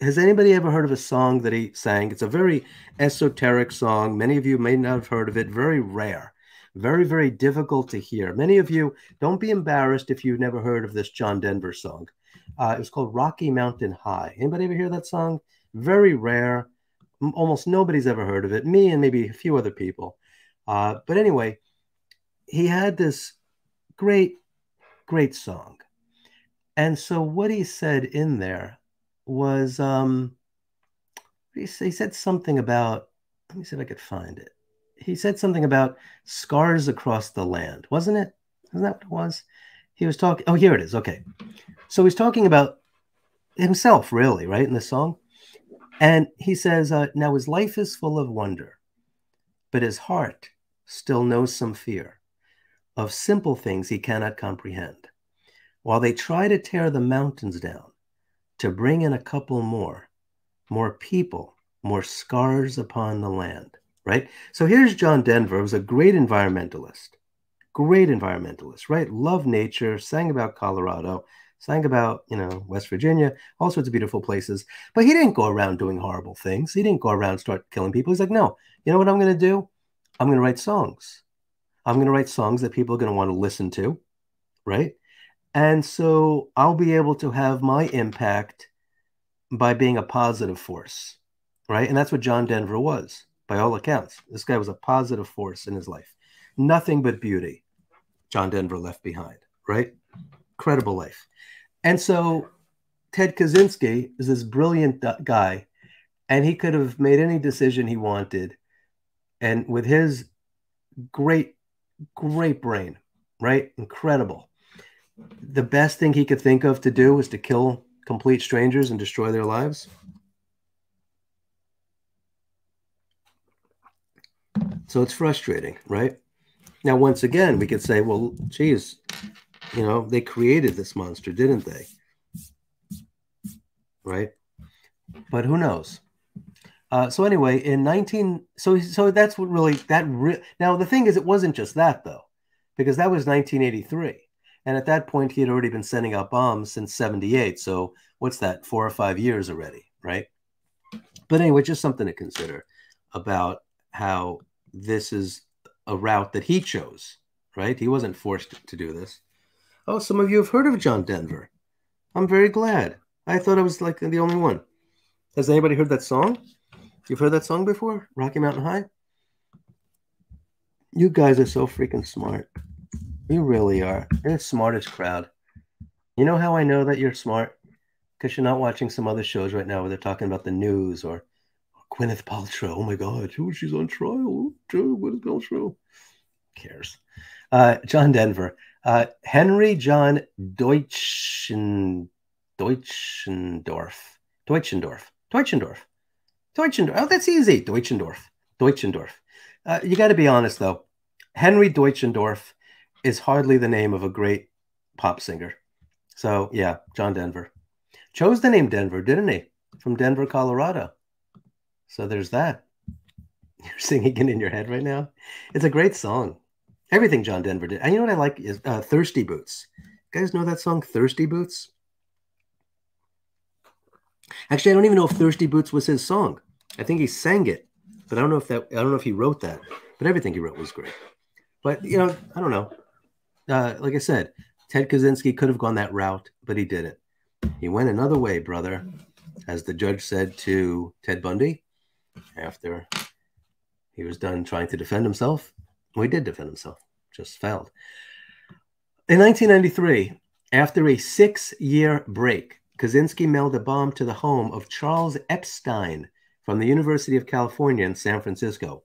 [SPEAKER 1] has anybody ever heard of a song that he sang? It's a very esoteric song. Many of you may not have heard of it. Very rare. Very, very difficult to hear. Many of you don't be embarrassed if you've never heard of this John Denver song. Uh, it was called Rocky Mountain High. Anybody ever hear that song? Very rare. Almost nobody's ever heard of it. Me and maybe a few other people. Uh, but anyway, he had this great, great song. And so what he said in there was um, he said something about, let me see if I could find it. He said something about scars across the land, wasn't it? Isn't that what it was? He was talking, oh, here it is. Okay. So he's talking about himself, really, right, in the song. And he says, uh, Now his life is full of wonder, but his heart still knows some fear of simple things he cannot comprehend. While they try to tear the mountains down to bring in a couple more, more people, more scars upon the land, right? So here's John Denver, who's a great environmentalist, great environmentalist, right? Loved nature, sang about Colorado, sang about, you know, West Virginia, all sorts of beautiful places. But he didn't go around doing horrible things. He didn't go around start killing people. He's like, no, you know what I'm going to do? I'm going to write songs. I'm going to write songs that people are going to want to listen to, right? And so I'll be able to have my impact by being a positive force, right? And that's what John Denver was, by all accounts. This guy was a positive force in his life. Nothing but beauty John Denver left behind, right? Incredible life. And so Ted Kaczynski is this brilliant guy, and he could have made any decision he wanted. And with his great, great brain, right? Incredible. The best thing he could think of to do was to kill complete strangers and destroy their lives. So it's frustrating, right? Now, once again, we could say, well, geez, you know, they created this monster, didn't they? Right? But who knows? Uh, so anyway, in 19, so so that's what really that re- now the thing is, it wasn't just that though, because that was 1983, and at that point he had already been sending out bombs since 78. So what's that? Four or five years already, right? But anyway, just something to consider about how this is a route that he chose, right? He wasn't forced to do this. Oh, some of you have heard of John Denver. I'm very glad. I thought I was like the only one. Has anybody heard that song? You've heard that song before? Rocky Mountain High? You guys are so freaking smart. You really are. You're the smartest crowd. You know how I know that you're smart? Because you're not watching some other shows right now where they're talking about the news or, or Gwyneth Paltrow. Oh my God, she's on trial. Gwyneth Paltrow. Who cares? Uh, John Denver. Uh, Henry John Deutschen, Deutschendorf. Deutschendorf. Deutschendorf. Deutschendorf. Oh, that's easy. Deutschendorf. Deutschendorf. Uh, you got to be honest, though. Henry Deutschendorf is hardly the name of a great pop singer. So, yeah, John Denver. Chose the name Denver, didn't he? From Denver, Colorado. So there's that. [laughs] You're singing it in your head right now. It's a great song. Everything John Denver did. And you know what I like is uh, Thirsty Boots. You guys know that song, Thirsty Boots? Actually, I don't even know if Thirsty Boots was his song. I think he sang it, but I don't know if that I don't know if he wrote that. But everything he wrote was great. But you know, I don't know. Uh, like I said, Ted Kaczynski could have gone that route, but he didn't. He went another way, brother, as the judge said to Ted Bundy after he was done trying to defend himself. Well, he did defend himself, just failed. In 1993, after a six year break, Kaczynski mailed a bomb to the home of Charles Epstein from the University of California in San Francisco.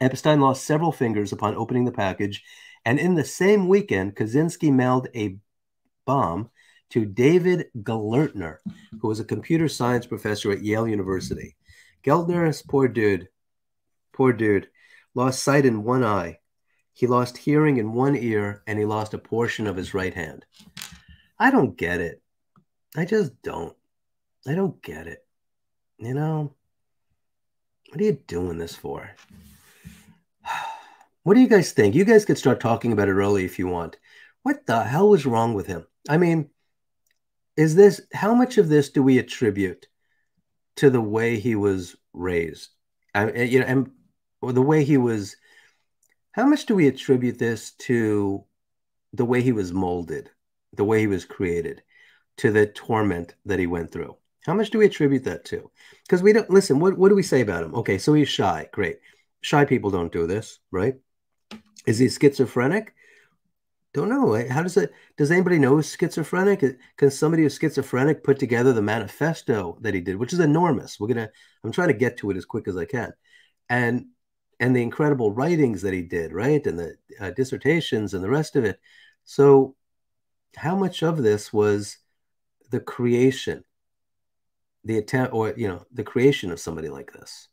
[SPEAKER 1] Epstein lost several fingers upon opening the package, and in the same weekend, Kaczynski mailed a bomb to David Gelernter, who was a computer science professor at Yale University. Gelernter, poor dude, poor dude, lost sight in one eye. He lost hearing in one ear, and he lost a portion of his right hand. I don't get it. I just don't. I don't get it. You know, what are you doing this for? [sighs] What do you guys think? You guys could start talking about it early if you want. What the hell was wrong with him? I mean, is this how much of this do we attribute to the way he was raised? I, eh, you know, and the way he was how much do we attribute this to the way he was molded, the way he was created, to the torment that he went through? How much do we attribute that to? Because we don't listen. What what do we say about him? Okay, so he's shy. Great. Shy people don't do this, right? Is he schizophrenic? Don't know. How does it? Does anybody know who's schizophrenic? Can somebody who's schizophrenic put together the manifesto that he did, which is enormous? We're gonna. I'm trying to get to it as quick as I can, and and the incredible writings that he did, right, and the uh, dissertations and the rest of it. So, how much of this was the creation, the attempt, or you know, the creation of somebody like this,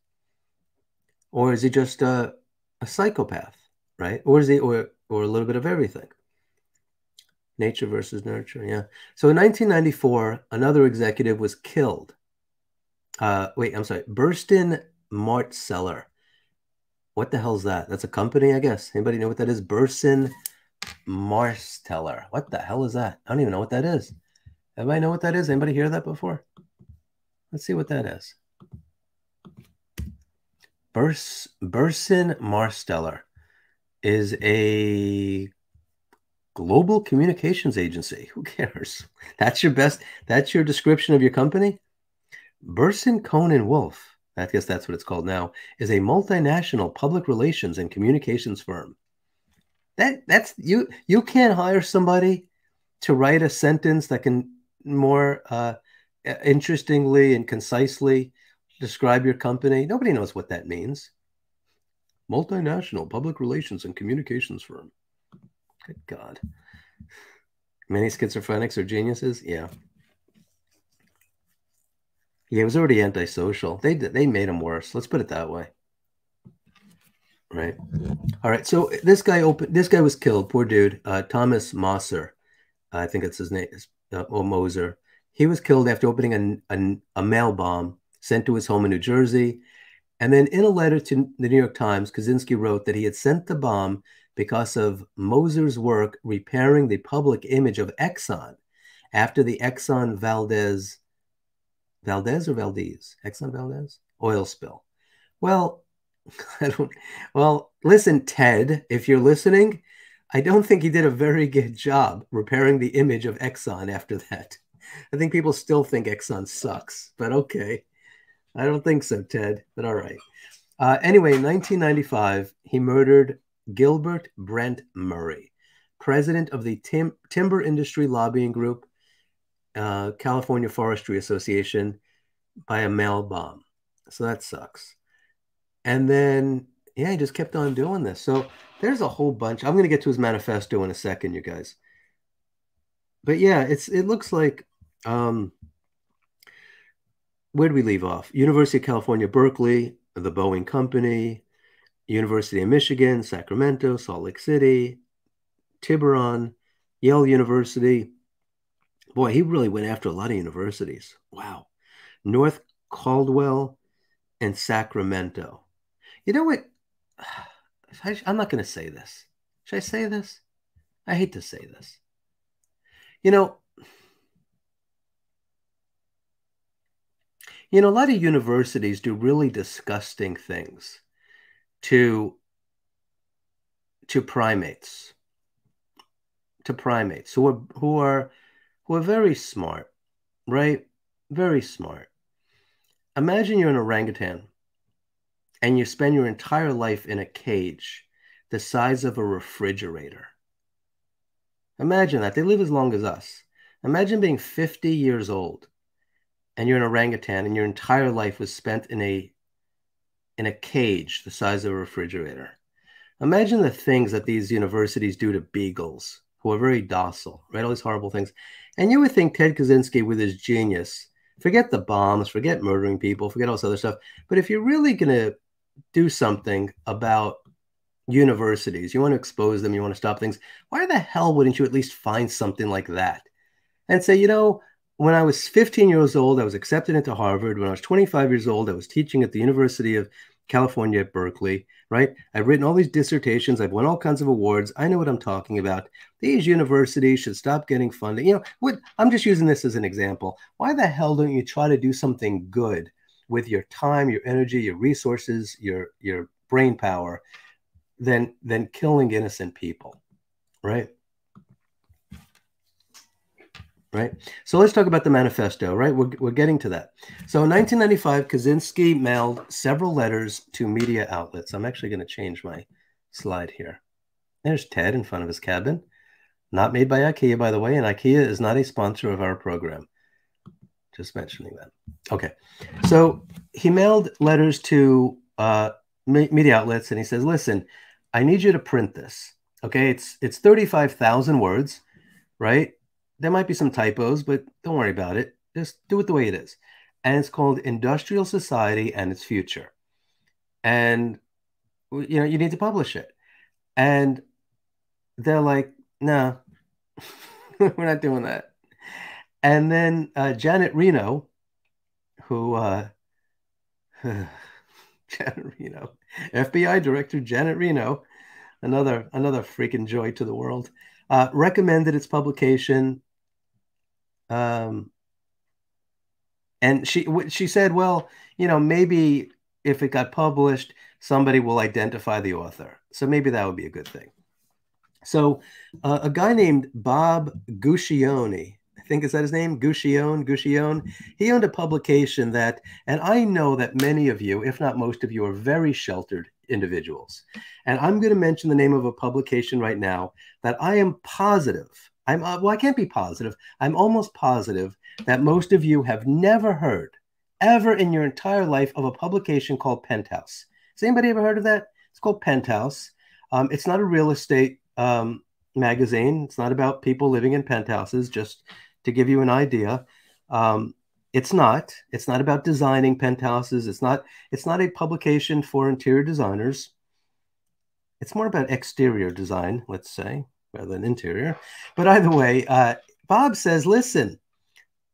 [SPEAKER 1] or is he just a, a psychopath, right? Or is he, or or a little bit of everything? Nature versus nurture, yeah. So in 1994, another executive was killed. Uh, wait, I'm sorry, Burson Marsteller what the hell's that? That's a company, I guess. Anybody know what that is? Burson Marsteller. What the hell is that? I don't even know what that is. Anybody know what that is? Anybody hear that before? Let's see what that is. Burs Burson Marsteller is a global communications agency. [laughs] Who cares? That's your best. That's your description of your company. Burson Cohn Wolfe I guess that's what it's called now, is a multinational public relations and communications firm. That that's you you can't hire somebody to write a sentence that can more uh, interestingly and concisely describe your company. Nobody knows what that means. Multinational public relations and communications firm. Good God. Many schizophrenics are geniuses. Yeah. Yeah, it was already antisocial. They they made him worse. Let's put it that way. Right. All right. So this guy opened. This guy was killed. Poor dude. Uh, Thomas Mosser, I think that's his name. Uh, or Moser. He was killed after opening a, a, a mail bomb sent to his home in New Jersey. And then in a letter to the New York Times, Kaczynski wrote that he had sent the bomb because of Mosser's work repairing the public image of Exxon after the Exxon Valdez Valdez or Valdez? Exxon Valdez? Oil spill. Well, [laughs] I don't. Well, listen, Ted, if you're listening, I don't think he did a very good job repairing the image of Exxon after that. I think people still think Exxon sucks, but okay. I don't think so, Ted, but all right. Uh, anyway, in 1995, he murdered Gilbert Brent Murray, president of the Tim- Timber Industry Lobbying Group uh, California Forestry Association by a mail bomb. So that sucks. And then, yeah, he just kept on doing this. So there's a whole bunch. I'm going to get to his manifesto in a second, you guys. But yeah, it's it looks like um, where did we leave off? University of California, Berkeley, the Boeing Company, University of Michigan, Sacramento, Salt Lake City, Tiburon, Yale University, Boy, he really went after a lot of universities. Wow. North Caldwell and Sacramento. You know what? [sighs] I'm not going to say this. Should I say this? I hate to say this. You know, you know, a lot of universities do really disgusting things to to primates, to primates who are who are who are very smart, right? Very smart. Imagine you're an orangutan and you spend your entire life in a cage the size of a refrigerator. Imagine that. They live as long as us. Imagine being 50 years old and you're an orangutan and your entire life was spent in a in a cage the size of a refrigerator. Imagine the things that these universities do to beagles who are very docile, right? All these horrible things. And you would think Ted Kaczynski, with his genius, forget the bombs, forget murdering people, forget all this other stuff. But if you're really going to do something about universities, you want to expose them, you want to stop things, why the hell wouldn't you at least find something like that and say, you know, when I was 15 years old, I was accepted into Harvard. When I was 25 years old, I was teaching at the University of California at Berkeley, right? I've written all these dissertations. I've won all kinds of awards. I know what I'm talking about. These universities should stop getting funding. You know, what, I'm just using this as an example. Why the hell don't you try to do something good with your time, your energy, your resources, your your brain power than than killing innocent people, right? Right. So let's talk about the manifesto, right? We're, we're getting to that. So in 1995, Kaczynski mailed several letters to media outlets. I'm actually going to change my slide here. There's Ted in front of his cabin. Not made by IKEA, by the way, and IKEA is not a sponsor of our program. Just mentioning that. Okay. So he mailed letters to uh, media outlets and he says, listen, I need you to print this. Okay. It's, it's 35,000 words, right? There might be some typos, but don't worry about it. Just do it the way it is. And it's called Industrial Society and Its Future. And, you know, you need to publish it. And they're like, no, [laughs] we're not doing that. And then uh, Janet Reno, who, uh, [sighs] Janet Reno, FBI Director Janet Reno, another another freaking joy to the world, uh, recommended its publication. Um, and she she said, well, you know, maybe if it got published, somebody will identify the author. So maybe that would be a good thing. So uh, a guy named Bob Guccione, I think is that his name, Guccione, Guccione. He owned a publication that, and I know that many of you, if not most of you, are very sheltered individuals. And I'm going to mention the name of a publication right now that I am positive. I'm uh, well, I can't be positive. I'm almost positive that most of you have never heard ever in your entire life of a publication called Penthouse. Has anybody ever heard of that? It's called Penthouse. Um, it's not a real estate um, magazine. It's not about people living in penthouses, just to give you an idea. Um, it's not. It's not about designing penthouses. It's not. It's not a publication for interior designers. It's more about exterior design, let's say, rather than interior. But either way, uh, Bob says, "Listen,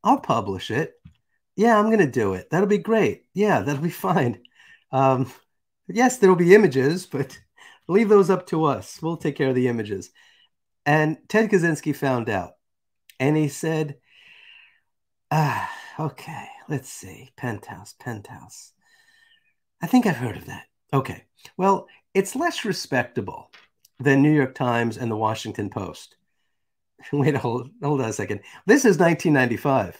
[SPEAKER 1] I'll publish it. Yeah, I'm going to do it. That'll be great. Yeah, that'll be [laughs] fine. Um, yes, there will be images, but [laughs] leave those up to us. We'll take care of the images." And Ted Kaczynski found out, and he said, "Ah." Okay, let's see. Penthouse, penthouse. I think I've heard of that. Okay. Well, it's less respectable than New York Times and the Washington Post. [laughs] Wait, hold, hold on a second. This is 1995.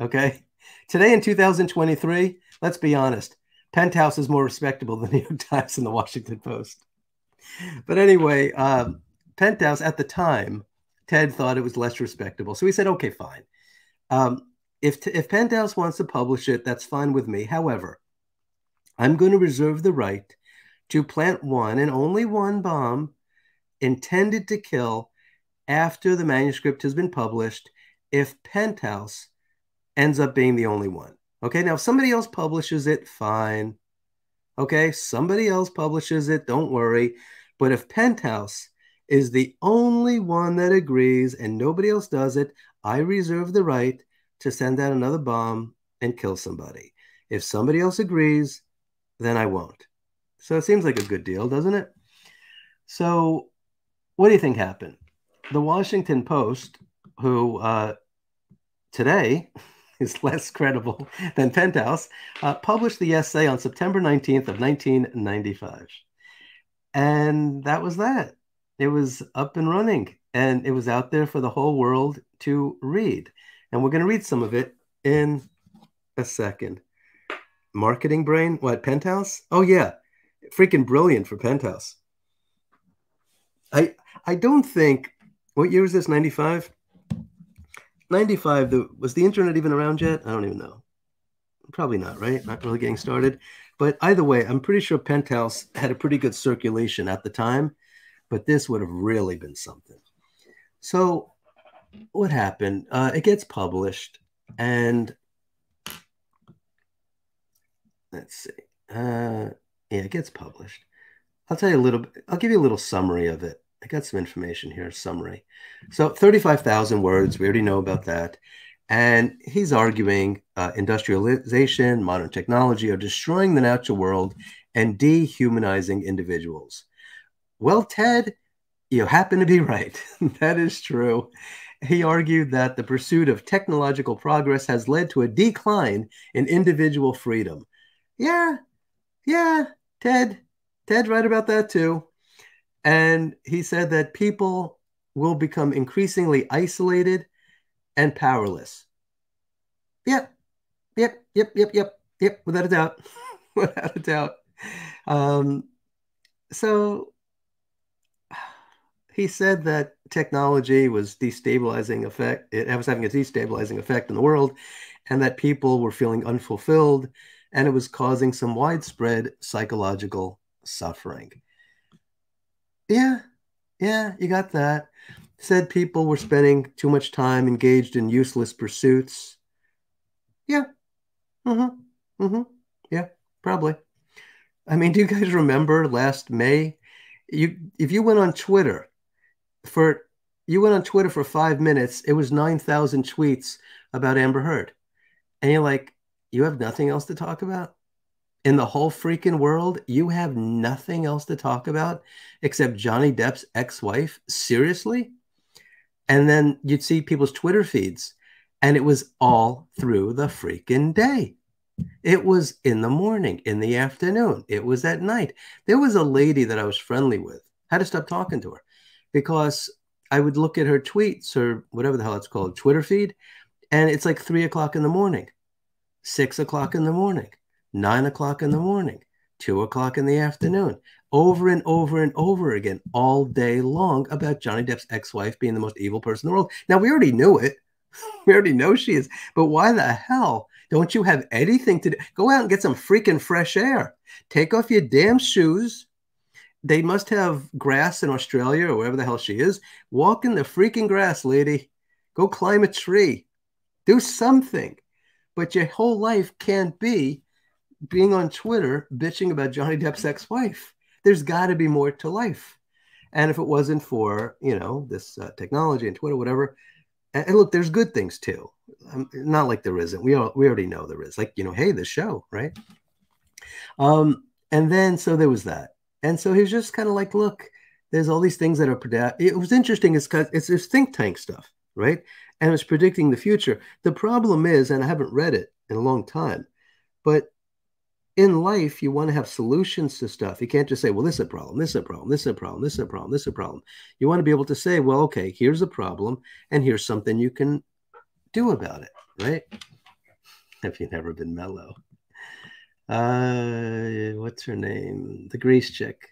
[SPEAKER 1] Okay. Today in 2023, let's be honest, Penthouse is more respectable than the [laughs] New York Times and the Washington Post. But anyway, um, Penthouse at the time, Ted thought it was less respectable. So he said, okay, fine. Um, if if Penthouse wants to publish it, that's fine with me. However, I'm going to reserve the right to plant one and only one bomb intended to kill after the manuscript has been published if Penthouse ends up being the only one. Okay, now if somebody else publishes it, fine. Okay, somebody else publishes it, don't worry. But if Penthouse is the only one that agrees and nobody else does it, I reserve the right to send out another bomb and kill somebody. If somebody else agrees, then I won't. So it seems like a good deal, doesn't it? So, what do you think happened? The Washington Post, who uh, today [laughs] is less credible than Penthouse, uh, published the essay on September 19th of 1995. And that was that. It was up and running, and it was out there for the whole world to read. And we're going to read some of it in a second. Marketing brain, what, Penthouse? Oh, yeah. Freaking brilliant for Penthouse. I I don't think, what year was this, 95? 95, the, was the internet even around yet? I don't even know. Probably not, right? Not really getting started. But either way, I'm pretty sure Penthouse had a pretty good circulation at the time, but this would have really been something. So what happened? Uh, it gets published, and let's see. Uh, yeah, it gets published. I'll tell you a little. I'll give you a little summary of it. I got some information here. Summary. So, thirty-five thousand words. We already know about that. And he's arguing uh, industrialization, modern technology are destroying the natural world and dehumanizing individuals. Well, Ted, you happen to be [laughs] right. that is true he argued that the pursuit of technological progress has led to a decline in individual freedom. Yeah, yeah, Ted, Ted, right about that too. And he said that people will become increasingly isolated and powerless. Yep, yep, yep, yep, yep, yep, without a doubt. [laughs] without a doubt. Um, so he said that technology was destabilizing effect it was having a destabilizing effect in the world and that people were feeling unfulfilled and it was causing some widespread psychological suffering yeah yeah you got that. Said people were spending too much time engaged in useless pursuits. Yeah mm-hmm mm-hmm yeah probably. I mean [laughs] do you guys remember last may? You if you went on twitter for you went on Twitter for five minutes. It was nine thousand tweets about Amber Heard, and you're like, you have nothing else to talk about in the whole freaking world. You have nothing else to talk about except Johnny Depp's ex-wife. Seriously, and then you'd see people's Twitter feeds, and it was all through the freaking day. It was in the morning, in the afternoon, it was at night. There was a lady that I was friendly with. I had to stop talking to her because I would look at her tweets or whatever the hell it's called, Twitter feed, and it's like three o'clock in the morning, six o'clock in the morning, nine o'clock in the morning, two o'clock in the afternoon, over and over and over again, all day long about Johnny Depp's ex wife being the most evil person in the world. Now, we already knew it. [laughs] We already know she is. But why the hell don't you have anything to do? Go out and get some freaking fresh air. Take off your damn shoes they must have grass in Australia or wherever the hell she is. Walk in the freaking grass, lady. Go climb a tree. Do something. But your whole life can't be being on Twitter bitching about Johnny Depp's ex wife. There's got to be more to life. And if it wasn't for, you know, this uh, technology and Twitter, whatever, and, and, look, there's good things too. Um, not like there isn't. We all, we already know there is. Like, you know, hey, this show, right? Um, and then so there was that. And so he's just kind of like, look, there's all these things that are It was interesting. It's because it's this think tank stuff, right? And it's predicting the future. The problem is, and I haven't read it in a long time, but in life, you want to have solutions to stuff. You can't just say, well, this is a problem, this is a problem, this is a problem, this is a problem, this is a problem. You want to be able to say, well, okay, here's a problem, and here's something you can do about it, right? Have you never been mellow? uh, what's her name? The Grease chick,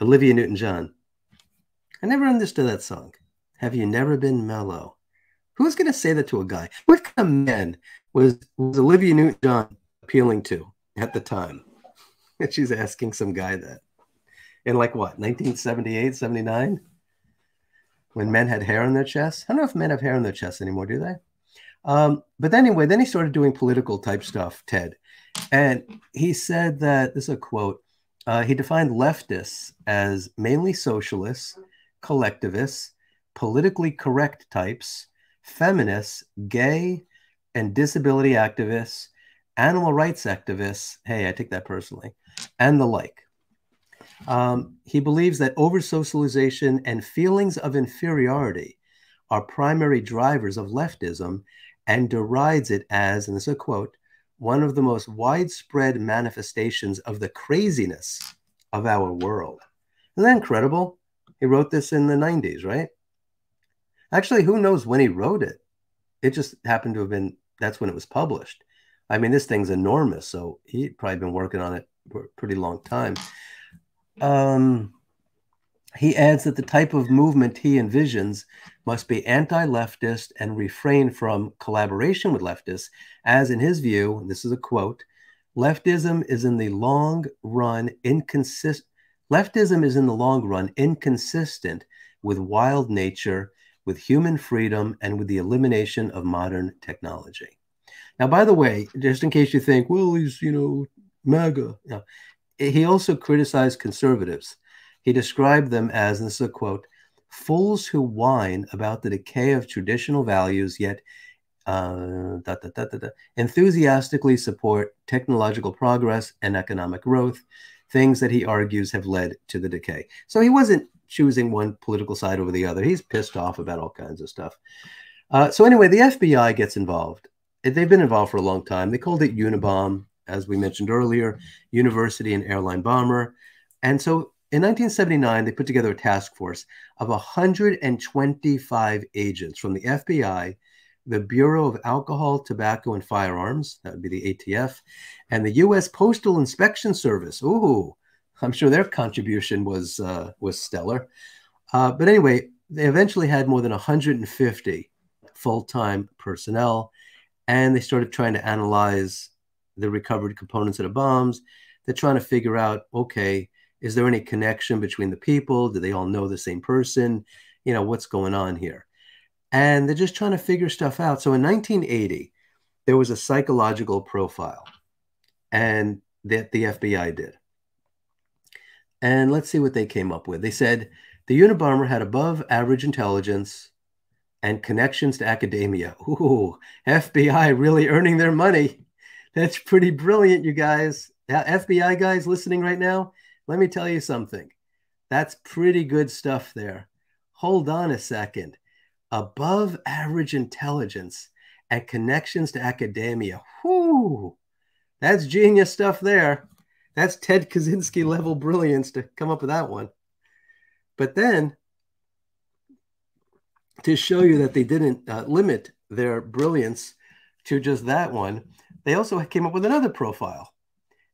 [SPEAKER 1] Olivia Newton John. I never understood that song. Have you never been mellow? Who's going to say that to a guy? What kind of man was, was Olivia Newton John appealing to at the time? And [laughs] she's asking some guy that in like what, 1978, 79? When men had hair on their chests? I don't know if men have hair on their chests anymore, do they? Um, but anyway, then he started doing political type stuff, Ted. And he said that this is a quote. Uh, he defined leftists as mainly socialists, collectivists, politically correct types, feminists, gay and disability activists, animal rights activists. Hey, I take that personally, and the like. Um, he believes that over socialization and feelings of inferiority are primary drivers of leftism and derides it as, and this is a quote, one of the most widespread manifestations of the craziness of our world. Isn't that incredible? He wrote this in the 90s, right? Actually, who knows when he wrote it? It just happened to have been that's when it was published. I mean, this thing's enormous, so he'd probably been working on it for a pretty long time. Um, he adds that the type of movement he envisions must be anti leftist and refrain from collaboration with leftists, as in his view, this is a quote leftism is in the long run inconsistent. Leftism is in the long run inconsistent with wild nature, with human freedom, and with the elimination of modern technology. Now, by the way, just in case you think, well, he's, you know, MAGA, know, he also criticized conservatives he described them as, and this is a quote, fools who whine about the decay of traditional values, yet uh, da, da, da, enthusiastically support technological progress and economic growth, things that he argues have led to the decay. So he wasn't choosing one political side over the other. He's pissed off about all kinds of stuff. Uh, so anyway, the FBI gets involved. They've been involved for a long time. They called it Unabomb, as we mentioned earlier, University and Airline Bomber. And so in 1979, they put together a task force of 125 agents from the FBI, the Bureau of Alcohol, Tobacco, and Firearms, that would be the ATF, and the U.S. Postal Inspection Service. Ooh, I'm sure their contribution was uh, was stellar. Uh, but anyway, they eventually had more than 150 full-time personnel, and they started trying to analyze the recovered components of the bombs. They're trying to figure out, okay, is there any connection between the people? Do they all know the same person? You know, what's going on here? And they're just trying to figure stuff out. So in 1980, there was a psychological profile, and that the FBI did. And let's see what they came up with. They said the Unabomber had above average intelligence and connections to academia. Ooh, FBI really earning their money. That's pretty brilliant, you guys. FBI guys listening right now, let me tell you something. That's pretty good stuff there. Hold on a second. Above average intelligence and connections to academia. Whoo, that's genius stuff there. That's Ted Kaczynski level brilliance to come up with that one. But then, to show you that they didn't uh, limit their brilliance to just that one, they also came up with another profile.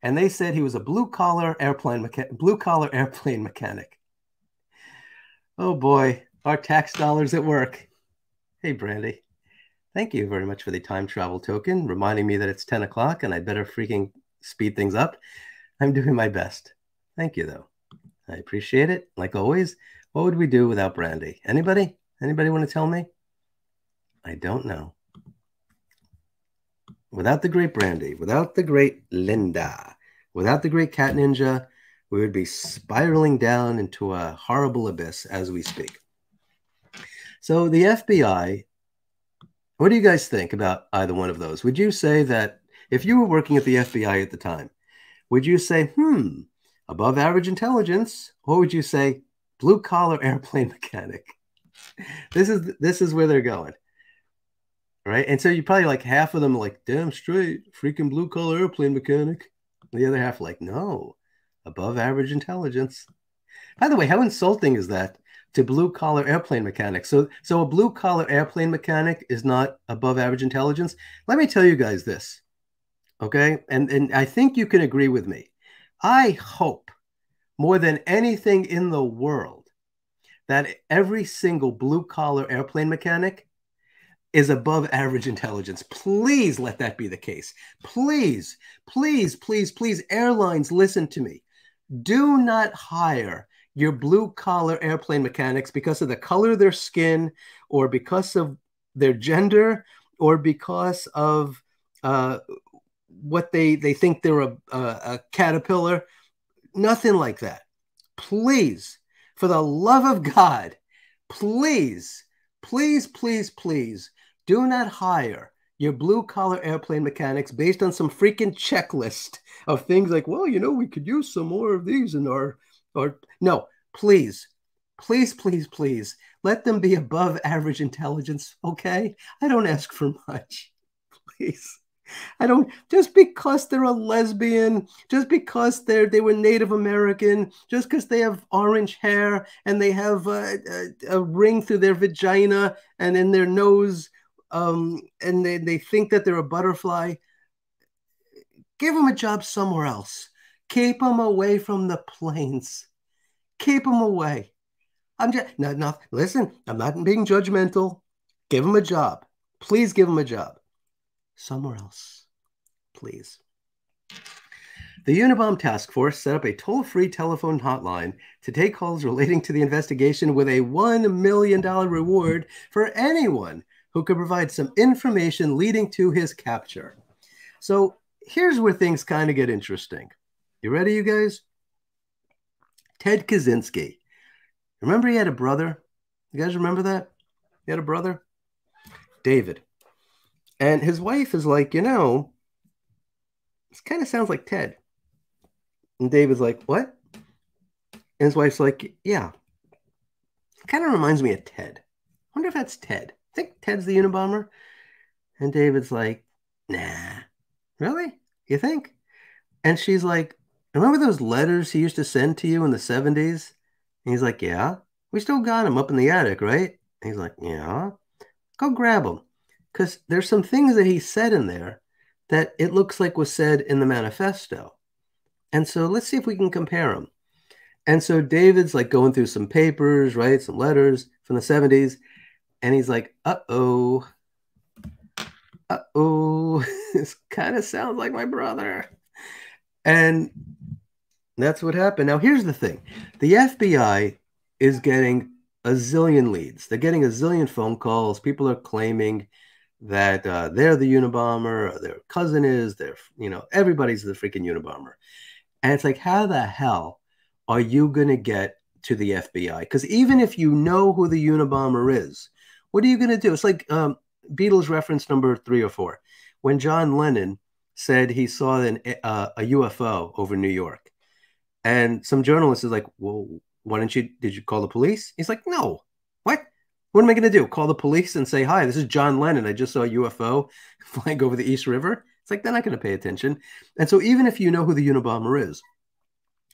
[SPEAKER 1] And they said he was a blue collar airplane mecha- blue collar airplane mechanic. Oh boy, our tax dollars at work. Hey, Brandy. Thank you very much for the time travel token, reminding me that it's 10 o'clock and I better freaking speed things up. I'm doing my best. Thank you, though. I appreciate it. Like always, what would we do without Brandy? Anybody? Anybody want to tell me? I don't know. Without the great Brandy, without the great Linda, without the great Cat Ninja, we would be spiraling down into a horrible abyss as we speak. So, the FBI, what do you guys think about either one of those? Would you say that if you were working at the FBI at the time, would you say, hmm, above average intelligence, or would you say blue collar airplane [laughs] mechanic? This is this is where they're going. Right. And so you probably like half of them like, damn straight, freaking blue collar airplane mechanic. The other half like, no, above average intelligence. By the way, how insulting is that to blue collar airplane mechanics? So so a blue collar airplane mechanic is not above average intelligence. Let me tell you guys this. Okay. And, and I think you can agree with me. I hope more than anything in the world that every single blue collar airplane mechanic is above average intelligence. Please let that be the case. Please, please, please, please, airlines, listen to me. Do not hire your blue collar airplane mechanics because of the color of their skin or because of their gender or because of uh, what they they think they're a, a, a caterpillar. Nothing like that. Please, for the love of God, please, please, please, please, do not hire your blue collar airplane mechanics based on some freaking checklist of things like, well, you know, we could use some more of these in our, or no, please, please, please, please, let them be above average intelligence. Okay, I don't ask for much. [laughs] Please. I don't just because they're a lesbian, just because they're they were Native American, just because they have orange hair and they have a, a, a, ring through their vagina and in their nose, um, and they, they think that they're a butterfly. Give them a job somewhere else. Keep them away from the planes. Keep them away. I'm just not, not listen. I'm not being judgmental. Give them a job. Please give them a job somewhere else, please. The Unabomb Task Force set up a toll free telephone hotline to take calls relating to the investigation with a $1 million reward for anyone who could provide some information leading to his capture. So here's where things kind of get interesting. You ready, you guys? Ted Kaczynski. Remember he had a brother? You guys remember that? He had a brother? David. And his wife is like, you know, this kind of sounds like Ted. And David's like, what? And his wife's like, yeah. Kind of reminds me of Ted. I wonder if that's Ted. I think Ted's the Unabomber. And David's like, nah. Really? You think? And she's like, remember those letters he used to send to you in the 70s? And he's like, yeah, we still got them up in the attic, right? And he's like, yeah, go grab them. Because there's some things that he said in there that it looks like was said in the manifesto. And so let's see if we can compare them. And so David's like going through some papers, right? Some letters from the 70s. And he's like, uh oh, uh oh, [laughs] this kind of sounds like my brother. And that's what happened. Now, here's the thing the FBI is getting a zillion leads, they're getting a zillion phone calls. People are claiming that uh, they're the Unabomber, their cousin is, their, you know, everybody's the freaking Unabomber. And it's like, how the hell are you going to get to the FBI? Because even if you know who the Unabomber is, what are you going to do? It's like um, Beatles reference number three or four. When John Lennon said he saw an, uh, a UFO over New York, and some journalist is like, "Well, why didn't you? Did you call the police?" He's like, "No. What? What am I going to do? Call the police and say, "Hi, this is John Lennon. I just saw a UFO [laughs] flying over the East River." It's like they're not going to pay attention. And so, even if you know who the Unabomber is,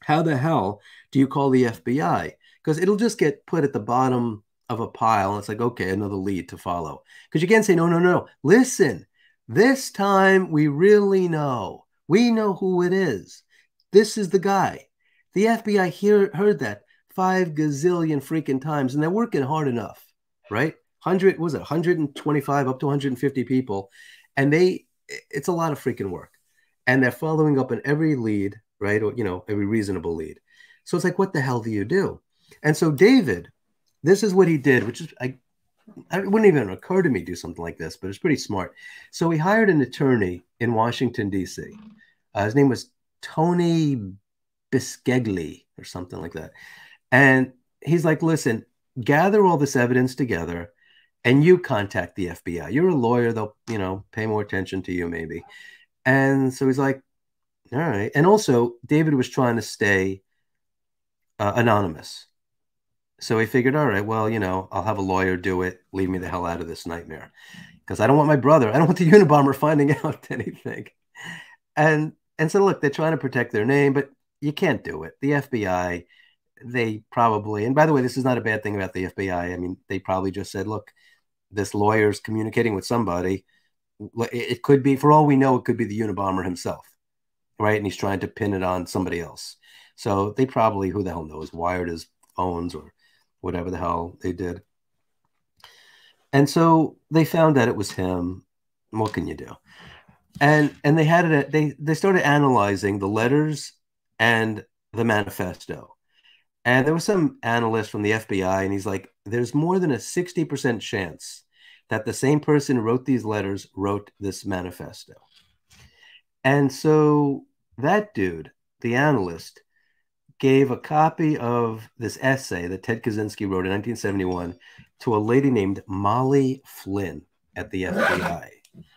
[SPEAKER 1] how the hell do you call the FBI? Because it'll just get put at the bottom of a pile. And it's like, okay, another lead to follow. Because you can't say, no, no, no. No. Listen, this time we really know. We know who it is. This is the guy. The FBI hear, heard that five gazillion freaking times, and they're working hard enough, right? 100, was it 125 up to 150 people? And they, it's a lot of freaking work. And they're following up on every lead, right? Or, you know, every reasonable lead. So it's like, what the hell do you do? And so David, this is what he did, which is I, it wouldn't even occur to me to do something like this, but it's pretty smart. So he hired an attorney in Washington D.C. Uh, his name was Tony Bisceglie or something like that, and he's like, "Listen, gather all this evidence together." And you contact the FBI. You're a lawyer; they'll, you know, pay more attention to you, maybe. And so he's like, "All right." And also, David was trying to stay uh, anonymous so he figured, all right, well, you know, I'll have a lawyer do it. Leave me the hell out of this nightmare. Because I don't want my brother, I don't want the [laughs] Unabomber finding out [laughs] anything. And and so look, they're trying to protect their name, but you can't do it. The FBI, they probably, and by the way, this is not a bad thing about the FBI. I mean, they probably just said, look, this lawyer's communicating with somebody. It could be, for all we know, it could be the Unabomber himself, right? And he's trying to pin it on somebody else. So they probably, who the hell knows, wired his phones or whatever the hell they did. And so they found that it was him. What can you do? And and they had it. They they started analyzing the letters and the manifesto. And there was some analyst from the FBI, and he's like, "There's more than a sixty percent chance that the same person who wrote these letters wrote this manifesto." And so that dude, the analyst, gave a copy of this essay that Ted Kaczynski wrote in 1971 to a lady named Molly Flynn at the FBI.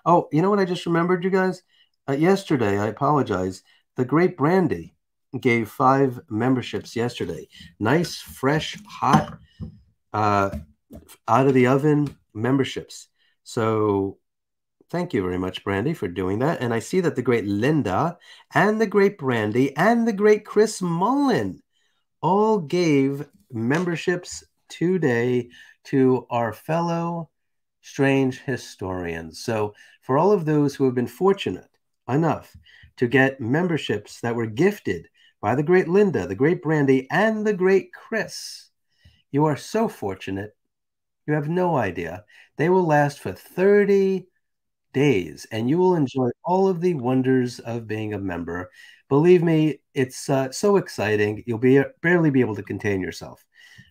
[SPEAKER 1] Oh, you know what I just remembered, you guys? Uh, yesterday, I apologize. The great Brandy gave five memberships yesterday. Nice, fresh, hot, uh, out of the oven memberships. So Thank you very much, Brandy, for doing that. And I see that the great Linda and the great Brandy and the great Chris Mullen all gave memberships today to our fellow strange historians. So, for all of those who have been fortunate enough to get memberships that were gifted by the great Linda, the great Brandy, and the great Chris, you are so fortunate. You have no idea. They will last for 30 days and you will enjoy all of the wonders of being a member. Believe me, it's uh, so exciting. You'll be barely be able to contain yourself.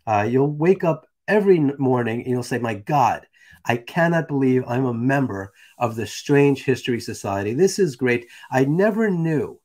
[SPEAKER 1] Uh, you'll wake up every morning and you'll say, My God, I cannot believe I'm a member of the Strange History Society. This is great. I never knew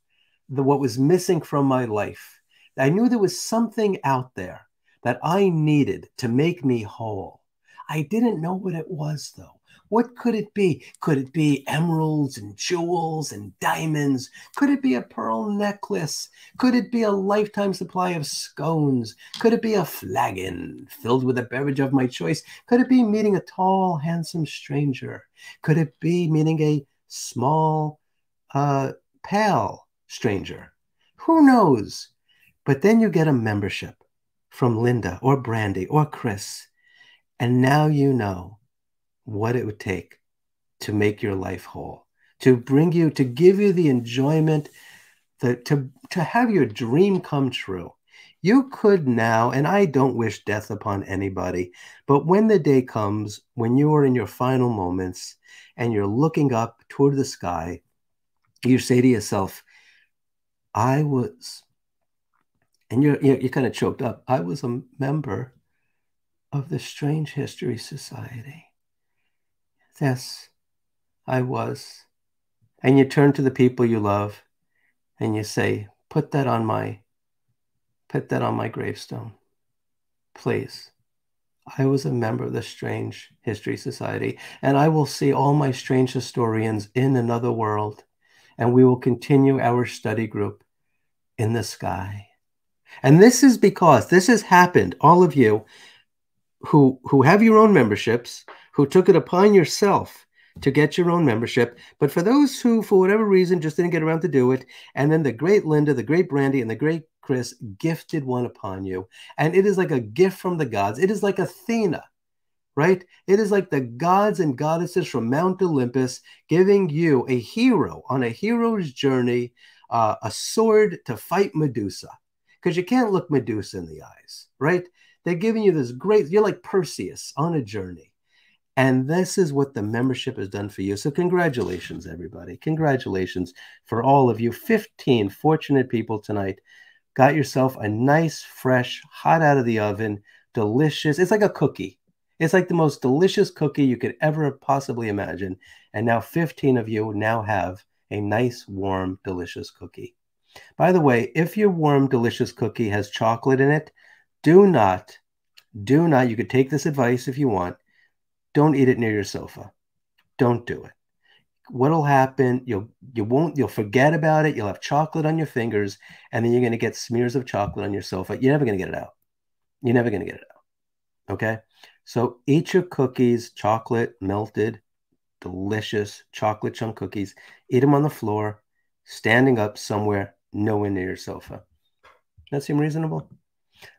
[SPEAKER 1] the, what was missing from my life. I knew there was something out there that I needed to make me whole. I didn't know what it was, though. What could it be? Could it be emeralds and jewels and diamonds? Could it be a pearl necklace? Could it be a lifetime supply of scones? Could it be a flagon filled with a beverage of my choice? Could it be meeting a tall, handsome stranger? Could it be meeting a small, uh, pale stranger? Who knows? But then you get a membership from Linda or Brandy or Chris. And now you know what it would take to make your life whole, to bring you, to give you the enjoyment, the, to, to have your dream come true. You could now, and I don't wish death upon anybody, but when the day comes, when you are in your final moments and you're looking up toward the sky, you say to yourself, I was, and you're, you're kind of choked up, I was a member of the Strange History Society. Yes, I was. And you turn to the people you love and you say, put that on my put that on my gravestone. Please. I was a member of the Strange History Society, and I will see all my strange historians in another world, and we will continue our study group in the sky. And this is because this has happened, all of you who, who have your own memberships, who took it upon yourself to get your own membership. But for those who, for whatever reason, just didn't get around to do it, and then the great Linda, the great Brandy, and the great Chris gifted one upon you. And it is like a gift from the gods. It is like Athena, right? It is like the gods and goddesses from Mount Olympus giving you a hero on a hero's journey, uh, a sword to fight Medusa. Because you can't look Medusa in the eyes, right? They're giving you this great, you're like Perseus on a journey. And this is what the membership has done for you. So, congratulations, everybody. Congratulations for all of you. 15 fortunate people tonight got yourself a nice, fresh, hot out of the oven, delicious. It's like a cookie. It's like the most delicious cookie you could ever possibly imagine. And now 15 of you now have a nice, warm, delicious cookie. By the way, if your warm, delicious cookie has chocolate in it, do not, do not, you could take this advice if you want, don't eat it near your sofa. Don't do it. What'll happen? You'll you won't you'll forget about it. You'll have chocolate on your fingers, and then you're gonna get smears of chocolate on your sofa. You're never gonna get it out. You're never gonna get it out. Okay. So eat your cookies, chocolate, melted, delicious chocolate chunk cookies. Eat them on the floor, standing up somewhere, nowhere near your sofa. That seem reasonable?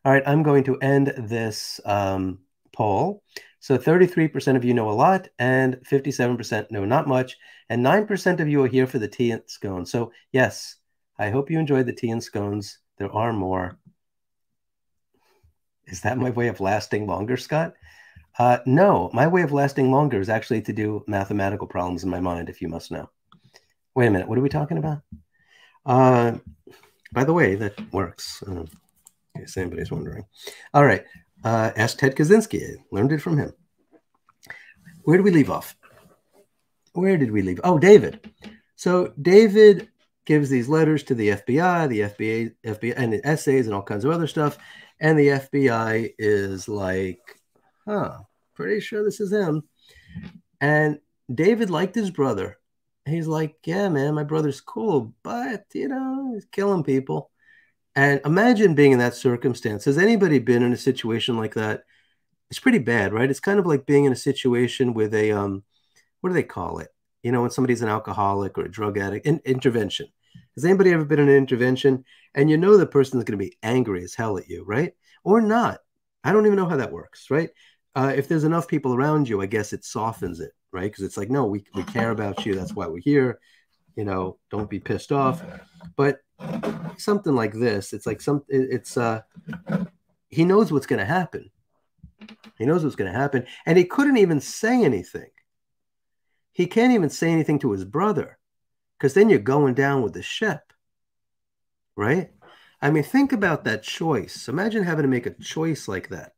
[SPEAKER 1] All right, I'm going to end this um, poll. So 33% of you know a lot, and 57% know not much, and 9% of you are here for the tea and scones. So, yes, I hope you enjoyed the tea and scones. There are more. Is that my way of lasting longer, Scott? Uh, no, my way of lasting longer is actually to do mathematical problems in my mind, if you must know. Wait a minute, what are we talking about? Uh, by the way, that works. Uh, in case anybody's wondering. All right, uh, ask Ted Kaczynski. I learned it from him. Where did we leave off? Where did we leave? Oh, David. So David gives these letters to the FBI, the FBI, FBI, and essays and all kinds of other stuff. And the FBI is like, huh, pretty sure this is him. And David liked his brother. He's like, yeah, man, my brother's cool, but, you know, he's killing people. And imagine being in that circumstance. Has anybody been in a situation like that? It's pretty bad, right? It's kind of like being in a situation with a um, what do they call it? You know, when somebody's an alcoholic or a drug addict, in, intervention. Has anybody ever been in an intervention and you know the person's going to be angry as hell at you, right? Or not? I don't even know how that works, right? Uh, if there's enough people around you, I guess it softens it, right? Because it's like, no, we, we care about you. That's why we're here. You know, don't be pissed off. But something like this, it's like some, it's, uh, he knows what's going to happen. He knows what's going to happen. And he couldn't even say anything. He can't even say anything to his brother because then you're going down with the ship. Right? I mean, think about that choice. Imagine having to make a choice like that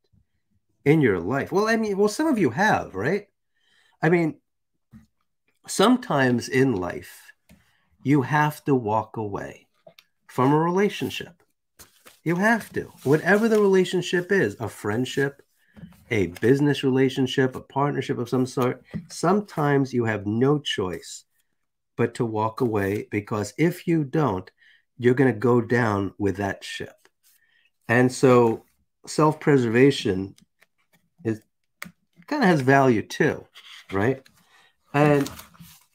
[SPEAKER 1] in your life. Well, I mean, well, some of you have, right? I mean, sometimes in life, you have to walk away from a relationship. You have to, whatever the relationship is a friendship, a business relationship, a partnership of some sort. Sometimes you have no choice but to walk away because if you don't, you're going to go down with that ship. And so self preservation kind of has value too, right? And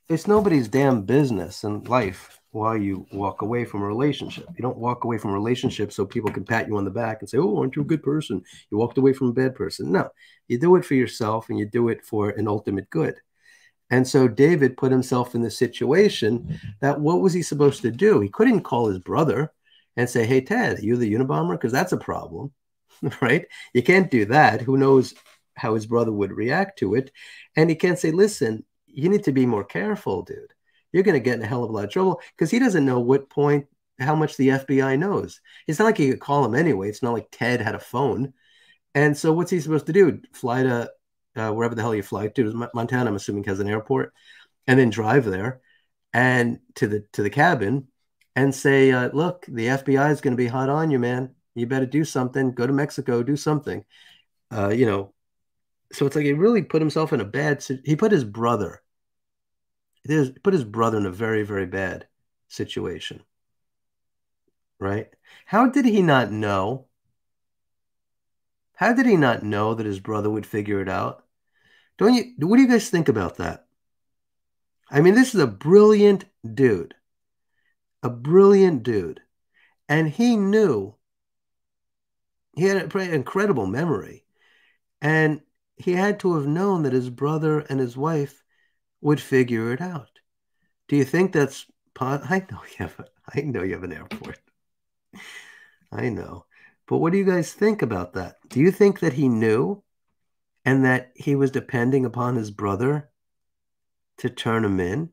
[SPEAKER 1] it's nobody's damn business in life why you walk away from a relationship. You don't walk away from a relationship so people can pat you on the back and say, "Oh, aren't you a good person? You walked away from a bad person." No, you do it for yourself and you do it for an ultimate good. And so David put himself in the situation that what was he supposed to do? He couldn't call his brother and say, "Hey, Ted, are you the Unabomber?" Because that's a problem, [laughs] right? You can't do that. Who knows how his brother would react to it? And he can't say, "Listen, you need to be more careful, dude." you're going to get in a hell of a lot of trouble because he doesn't know what point, how much the FBI knows. It's not like he could call him anyway. It's not like Ted had a phone. And so what's he supposed to do? Fly to uh, wherever the hell you fly to. Montana, I'm assuming, has an airport, and then drive there and to the to the cabin and say, uh, "Look, the FBI is going to be hot on you, man. You better do something. Go to Mexico, do something." Uh, you know, so it's like he really put himself in a bad. He put his brother he put his brother in a very, very bad situation. Right? How did he not know? How did he not know that his brother would figure it out? Don't you? What do you guys think about that? I mean, this is a brilliant dude, a brilliant dude, and he knew. He had an incredible memory, and he had to have known that his brother and his wife would figure it out. Do you think that's? I know you have. A, I know you have an airport. I know, but what do you guys think about that? Do you think that he knew, and that he was depending upon his brother to turn him in?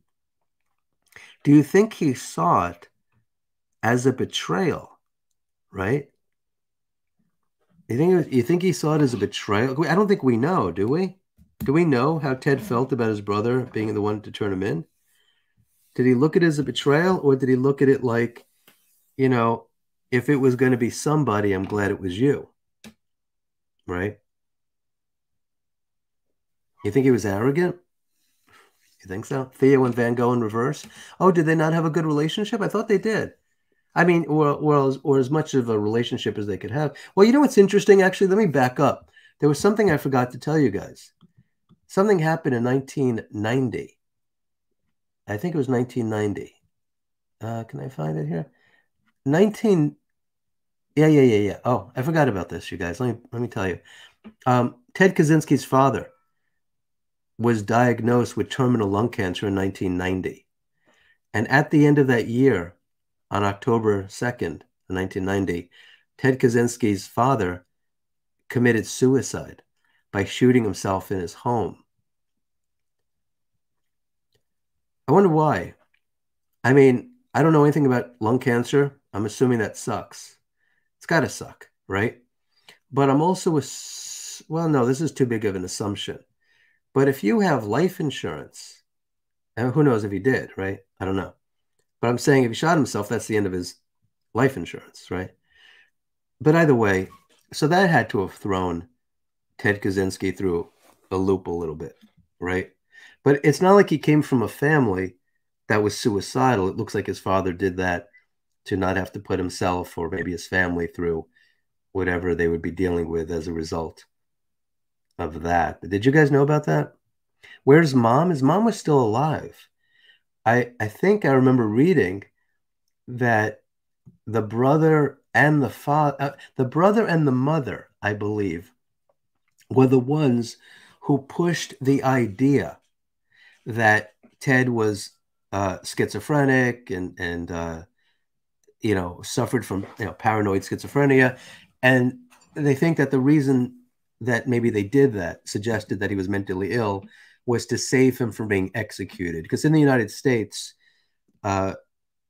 [SPEAKER 1] Do you think he saw it as a betrayal? Right? You think was, you think he saw it as a betrayal? I don't think we know, do we? Do we know how Ted felt about his brother being the one to turn him in? Did he look at it as a betrayal or did he look at it like, you know, if it was going to be somebody, I'm glad it was you? Right? You think he was arrogant? You think so? Theo and Van Gogh in reverse? Oh, did they not have a good relationship? I thought they did. I mean, or, or, as, or as much of a relationship as they could have. Well, you know what's interesting? Actually, let me back up. There was something I forgot to tell you guys. Something happened in 1990. I think it was 1990. Uh, can I find it here? 19. Yeah, yeah, yeah, yeah. Oh, I forgot about this, you guys. Let me let me tell you. Um, Ted Kaczynski's father was diagnosed with terminal lung cancer in 1990. And at the end of that year, on October 2nd, 1990, Ted Kaczynski's father committed suicide by shooting himself in his home. I wonder why. I mean, I don't know anything about lung cancer. I'm assuming that sucks. It's got to suck, right? But I'm also, a, well, no, this is too big of an assumption. But if you have life insurance, and who knows if he did, right? I don't know. But I'm saying if he shot himself, that's the end of his life insurance, right? But either way, so that had to have thrown Ted Kaczynski through a loop a little bit, right? But it's not like he came from a family that was suicidal. It looks like his father did that to not have to put himself or maybe his family through whatever they would be dealing with as a result of that. Did you guys know about that? Where's mom? His mom was still alive. I I think I remember reading that the brother and the father, uh, the brother and the mother, I believe, were the ones who pushed the idea that Ted was uh, schizophrenic and and uh, you know suffered from you know paranoid schizophrenia, and they think that the reason that maybe they did that suggested that he was mentally ill was to save him from being executed. Because in the United States, uh,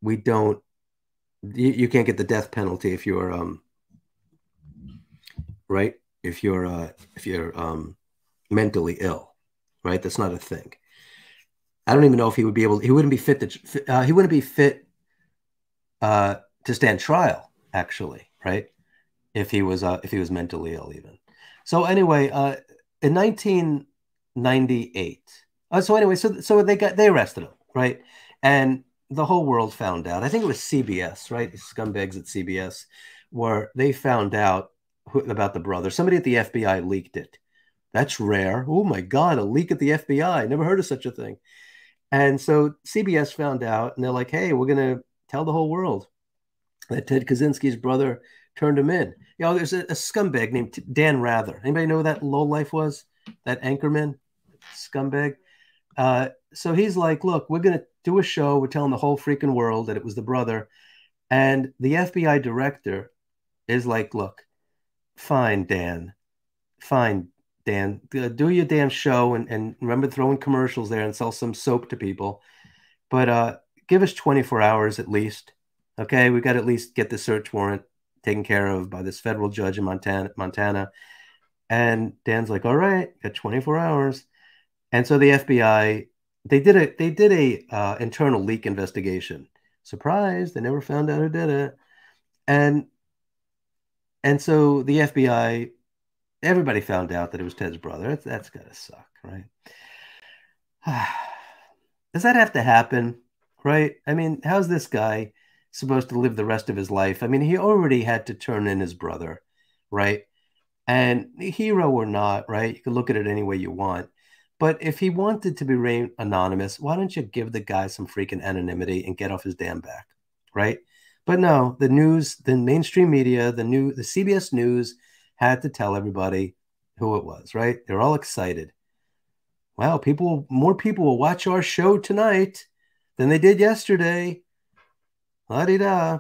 [SPEAKER 1] we don't, you, you, can't get the death penalty if you're, um, right? If you're, uh, if you're um, mentally ill, right? That's not a thing. I don't even know if he would be able. He wouldn't be fit to. Uh, he wouldn't be fit uh, to stand trial. Actually, right? If he was uh, if he was mentally ill, even. So anyway, uh, in 19 98. Uh, so anyway, so so they got they arrested him, right? And the whole world found out. I think it was CBS, right? Scumbags at CBS, where they found out who, about the brother. Somebody at the FBI leaked it. That's rare. Oh my God, a leak at the FBI. Never heard of such a thing. And so CBS found out, and they're like, "Hey, we're gonna tell the whole world that Ted Kaczynski's brother turned him in." You know, there's a, a scumbag named Dan Rather. Anybody know who that low life was? That anchorman scumbag. Uh, so he's like, "Look, we're gonna do a show. We're telling the whole freaking world that it was the brother." And the FBI director is like, "Look, fine, Dan, fine, Dan, do your damn show and, and remember throwing commercials there and sell some soap to people. But uh, give us 24 hours at least. Okay, we got to at least get the search warrant taken care of by this federal judge in Montana. Montana. And Dan's like, all right, got 24 hours. And so the FBI, they did a they did a uh, internal leak investigation. Surprise, they never found out who did it. And and so the FBI everybody found out that it was Ted's brother. That's, that's gotta suck, right? [sighs] Does that have to happen? Right? I mean, how's this guy supposed to live the rest of his life? I mean, he already had to turn in his brother, right? And hero or not, right? You can look at it any way you want. But if he wanted to be anonymous, why don't you give the guy some freaking anonymity and get off his damn back, right? But no, the news, the mainstream media, the new, the CBS News, had to tell everybody who it was, right? They're all excited. Wow, people, more people will watch our show tonight than they did yesterday. La di da.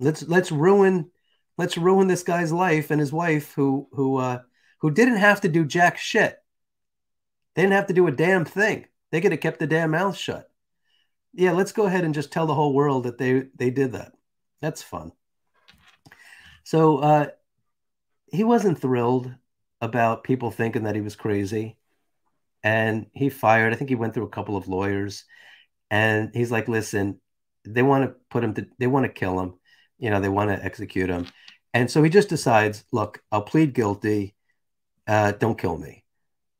[SPEAKER 1] Let's let's ruin let's ruin this guy's life and his wife who who uh who didn't have to do jack shit. They didn't have to do a damn thing. They could have kept the damn mouth shut. Yeah, let's go ahead and just tell the whole world that they they did that. That's fun. So uh he wasn't thrilled about people thinking that he was crazy. And he fired, I think he went through a couple of lawyers. And he's like, listen, they want to put him to, they want to kill him. You know, they want to execute him. And so he just decides, look, I'll plead guilty. Uh, don't kill me.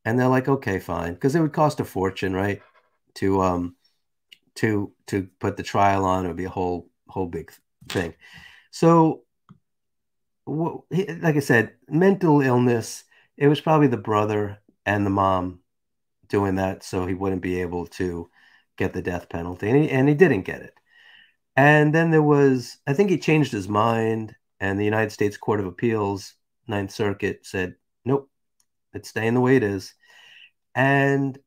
[SPEAKER 1] And they're like, okay, fine. Because it would cost a fortune, right? To, um, to, to put the trial on. It would be a whole, whole big thing. So like I said, mental illness. It was probably the brother and the mom doing that, so he wouldn't be able to get the death penalty, and he, and he didn't get it. And then there was, I think he changed his mind, and the United States Court of Appeals, Ninth Circuit, said, it's staying the way it is. And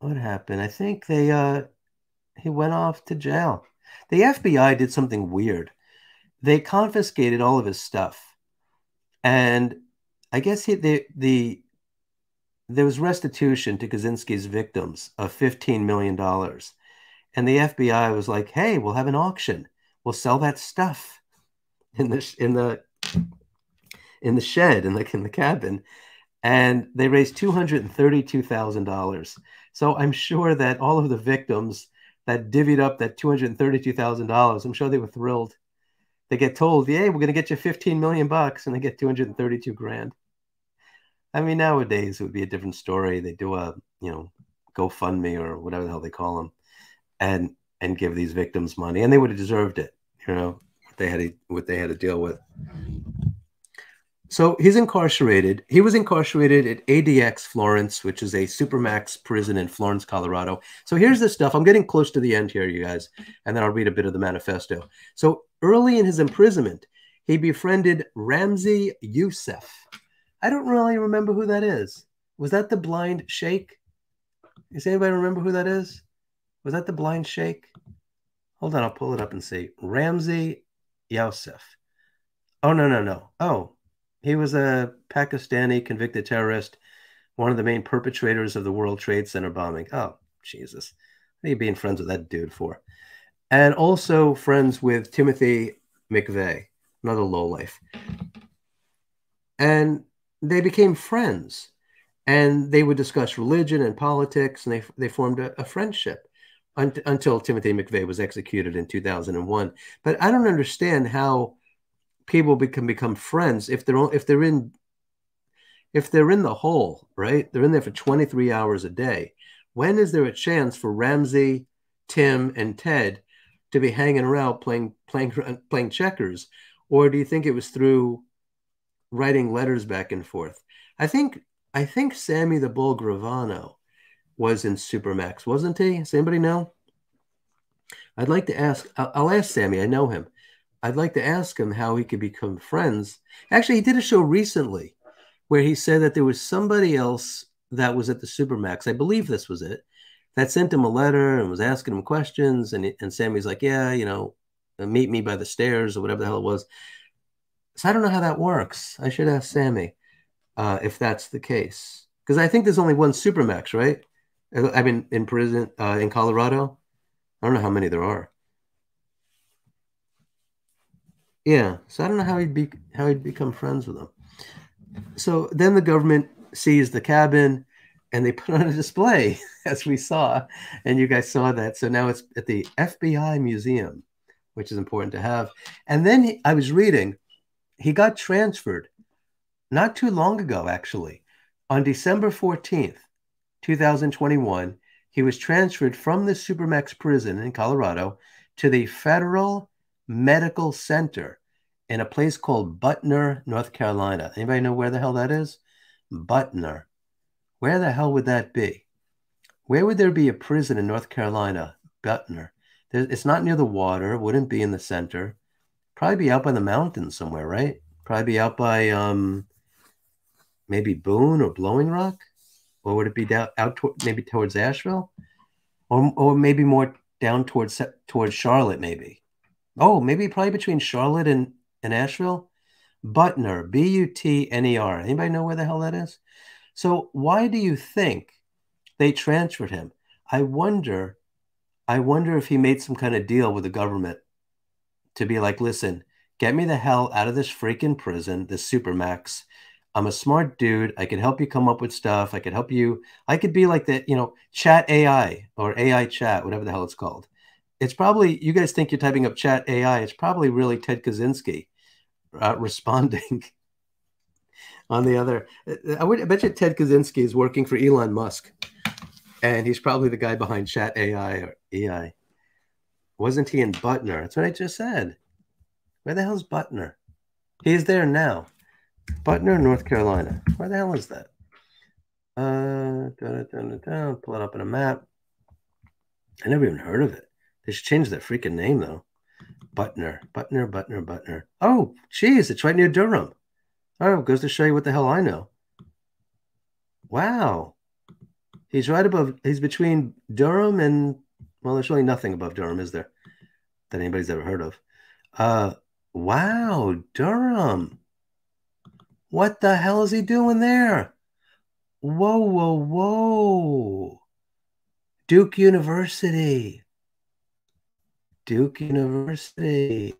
[SPEAKER 1] what happened? I think they, uh, he went off to jail. The FBI did something weird they confiscated all of his stuff, and I guess he, the the there was restitution to Kaczynski's victims of fifteen million dollars, and the FBI was like, "Hey, we'll have an auction. We'll sell that stuff in the in the in the shed in the in the cabin." And they raised two hundred and thirty-two thousand dollars. So I'm sure that all of the victims that divvied up that two hundred and thirty-two thousand dollars, I'm sure they were thrilled they get told, "Yay, we're going to get you 15 million bucks," and they get 232 grand. I mean, nowadays it would be a different story. They do a, you know, GoFundMe or whatever the hell they call them, and and give these victims money, and they would have deserved it. You know, what they had to, what they had to deal with. So he's incarcerated. He was incarcerated at ADX Florence, which is a supermax prison in Florence, Colorado. So here's the stuff. I'm getting close to the end here, you guys, and then I'll read a bit of the manifesto. So early in his imprisonment, he befriended Ramzi Youssef. I don't really remember who that is. Was that the blind sheikh? Does anybody remember who that is? Was that the blind sheikh? Hold on, I'll pull it up and see. Ramzi Youssef. Oh, no, no, no. Oh, he was a Pakistani convicted terrorist, one of the main perpetrators of the World Trade Center bombing. Oh, Jesus. What are you being friends with that dude for? And also friends with Timothy McVeigh, another lowlife. And they became friends and they would discuss religion and politics and they, they formed a, a friendship until Timothy McVeigh was executed in 2001. But I don't understand how people be, can become friends if they're if they're in if they're in the hole, right? They're in there for 23 hours a day. When is there a chance for Ramzi, Tim, and Ted to be hanging around playing playing playing checkers, or do you think it was through writing letters back and forth? I think I think Sammy the Bull Gravano was in Supermax, wasn't he? Does anybody know? I'd like to ask, I'll, I'll ask Sammy, I know him. I'd like to ask him how he could become friends. Actually, he did a show recently where he said that there was somebody else that was at the Supermax. I believe this was it. That sent him a letter and was asking him questions. And, and Sammy's like, yeah, you know, meet me by the stairs or whatever the hell it was. So I don't know how that works. I should ask Sammy uh, if that's the case. Because I think there's only one Supermax, right? I mean, in prison uh, in Colorado. I don't know how many there are. Yeah, so I don't know how he'd be how he'd become friends with them. So then the government seized the cabin and they [laughs] put on a display, as we saw, and you guys saw that. So now it's at the FBI museum, which is important to have. And then he, I was reading, he got transferred not too long ago, actually, on December 14th, 2021. He was transferred from the Supermax prison in Colorado to the Federal Medical Center in a place called Butner, North Carolina. Anybody know where the hell that is? Butner. Where the hell would that be? Where would there be a prison in North Carolina? Butner. It's not near the water. Wouldn't be in the center. Probably be out by the mountains somewhere, right? Probably be out by um, maybe Boone or Blowing Rock, or would it be down out to, maybe towards Asheville, or or maybe more down towards towards Charlotte, maybe. Oh, maybe probably between Charlotte and and Asheville. Butner, B U T N E R. Anybody know where the hell that is? So why do you think they transferred him? I wonder. I wonder if he made some kind of deal with the government to be like, listen, get me the hell out of this freaking prison, this supermax. I'm a smart dude. I could help you come up with stuff. I could help you. I could be like the, you know, chat AI or AI chat, whatever the hell it's called. It's probably, you guys think you're typing up chat AI. It's probably really Ted Kaczynski uh, [laughs] responding on the other. I would I bet you Ted Kaczynski is working for Elon Musk, and he's probably the guy behind Chat AI or AI. Wasn't he in Butner? That's what I just said. Where the hell's Butner? He's there now. Butner, North Carolina. Where the hell is that? Uh, da, pull it up on a map. I never even heard of it. They should change their freaking name though. Butner, Butner, Butner, Butner. Oh, geez, it's right near Durham. Oh, goes to show you what the hell I know. Wow. He's right above, he's between Durham and, well, there's really nothing above Durham, is there? That anybody's ever heard of. Uh, wow, Durham. What the hell is he doing there? Whoa, whoa, whoa. Duke University. Duke University.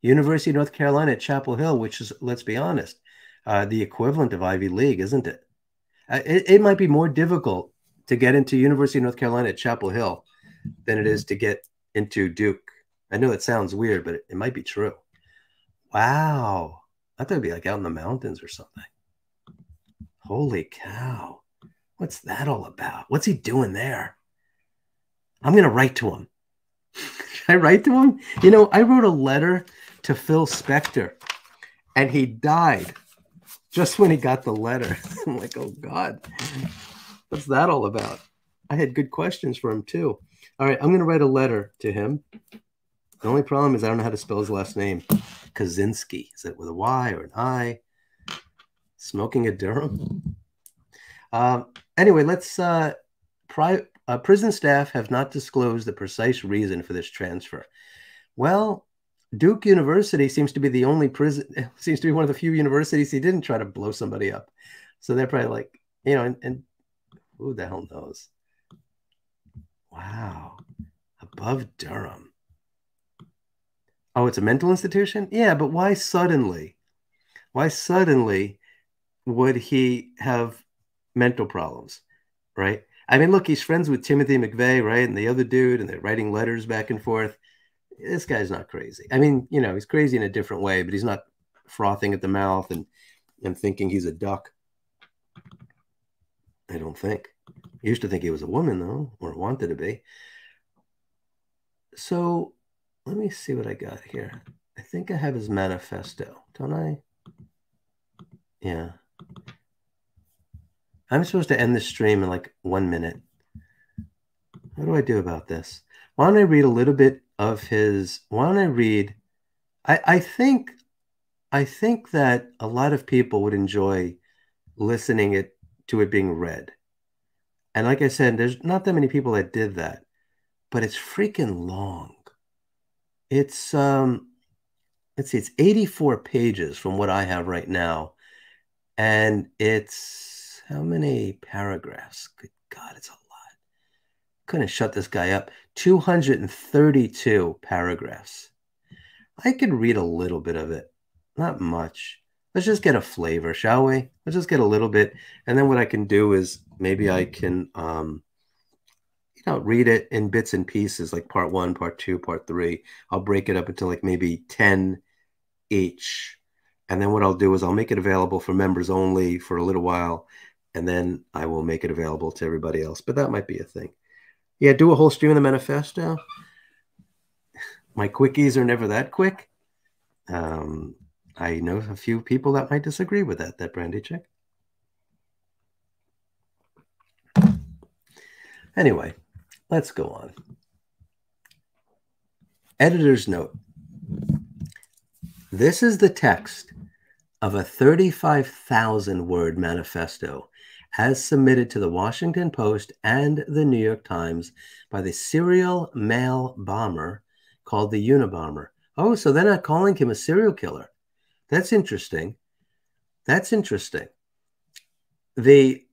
[SPEAKER 1] University of North Carolina at Chapel Hill, which is, let's be honest, uh, the equivalent of Ivy League, isn't it? Uh, it? It might be more difficult to get into University of North Carolina at Chapel Hill than it is to get into Duke. I know it sounds weird, but it, it might be true. Wow. I thought it'd be like out in the mountains or something. Holy cow. What's that all about? What's he doing there? I'm going to write to him. [laughs] I write to him? You know, I wrote a letter to Phil Spector, and he died just when he got the letter. [laughs] I'm like, oh God, what's that all about? I had good questions for him too. All right, I'm going to write a letter to him. The only problem is I don't know how to spell his last name. Kaczynski. Is it with a Y or an I? Smoking a Durham. Um, anyway, let's. Uh, uh, prison staff have not disclosed the precise reason for this transfer. Well, Duke University seems to be the only prison, [laughs] seems to be one of the few universities he didn't try to blow somebody up. So they're probably like, you know, and, and who the hell knows? Wow. Above Durham. Oh, it's a mental institution? Yeah, but why suddenly? Why suddenly would he have mental problems? Right? I mean, look, he's friends with Timothy McVeigh, right? And the other dude, and they're writing letters back and forth this guy's not crazy. I mean, you know, he's crazy in a different way, but he's not frothing at the mouth and and thinking he's a duck. I don't think. Used to think he was a woman though, or wanted to be. So let me see what I got here. I think I have his manifesto, don't I? Yeah. I'm supposed to end the stream in like one minute. What do I do about this? Why don't I read a little bit of his? Why don't I read? I, I think I think that a lot of people would enjoy listening it to it being read. And like I said, there's not that many people that did that, but it's freaking long. It's um let's see, it's 84 pages from what I have right now. And it's how many paragraphs? Good God, it's a lot. Couldn't shut this guy up. 232 paragraphs. I could read a little bit of it, not much. Let's just get a flavor, shall we? Let's just get a little bit. And then what I can do is maybe I can, um, you know, read it in bits and pieces, like part one, part two, part three. I'll break it up into like maybe 10 each. And then what I'll do is I'll make it available for members only for a little while. And then I will make it available to everybody else. But that might be a thing. Yeah, do a whole stream of the manifesto. My quickies are never that quick. Um, I know a few people that might disagree with that, that brandy check. Anyway, let's go on. Editor's note. This is the text of a 35,000 word manifesto as submitted to the Washington Post and the New York Times by the serial mail bomber called the Unabomber. Oh, so they're not calling him a serial killer. That's interesting. That's interesting. The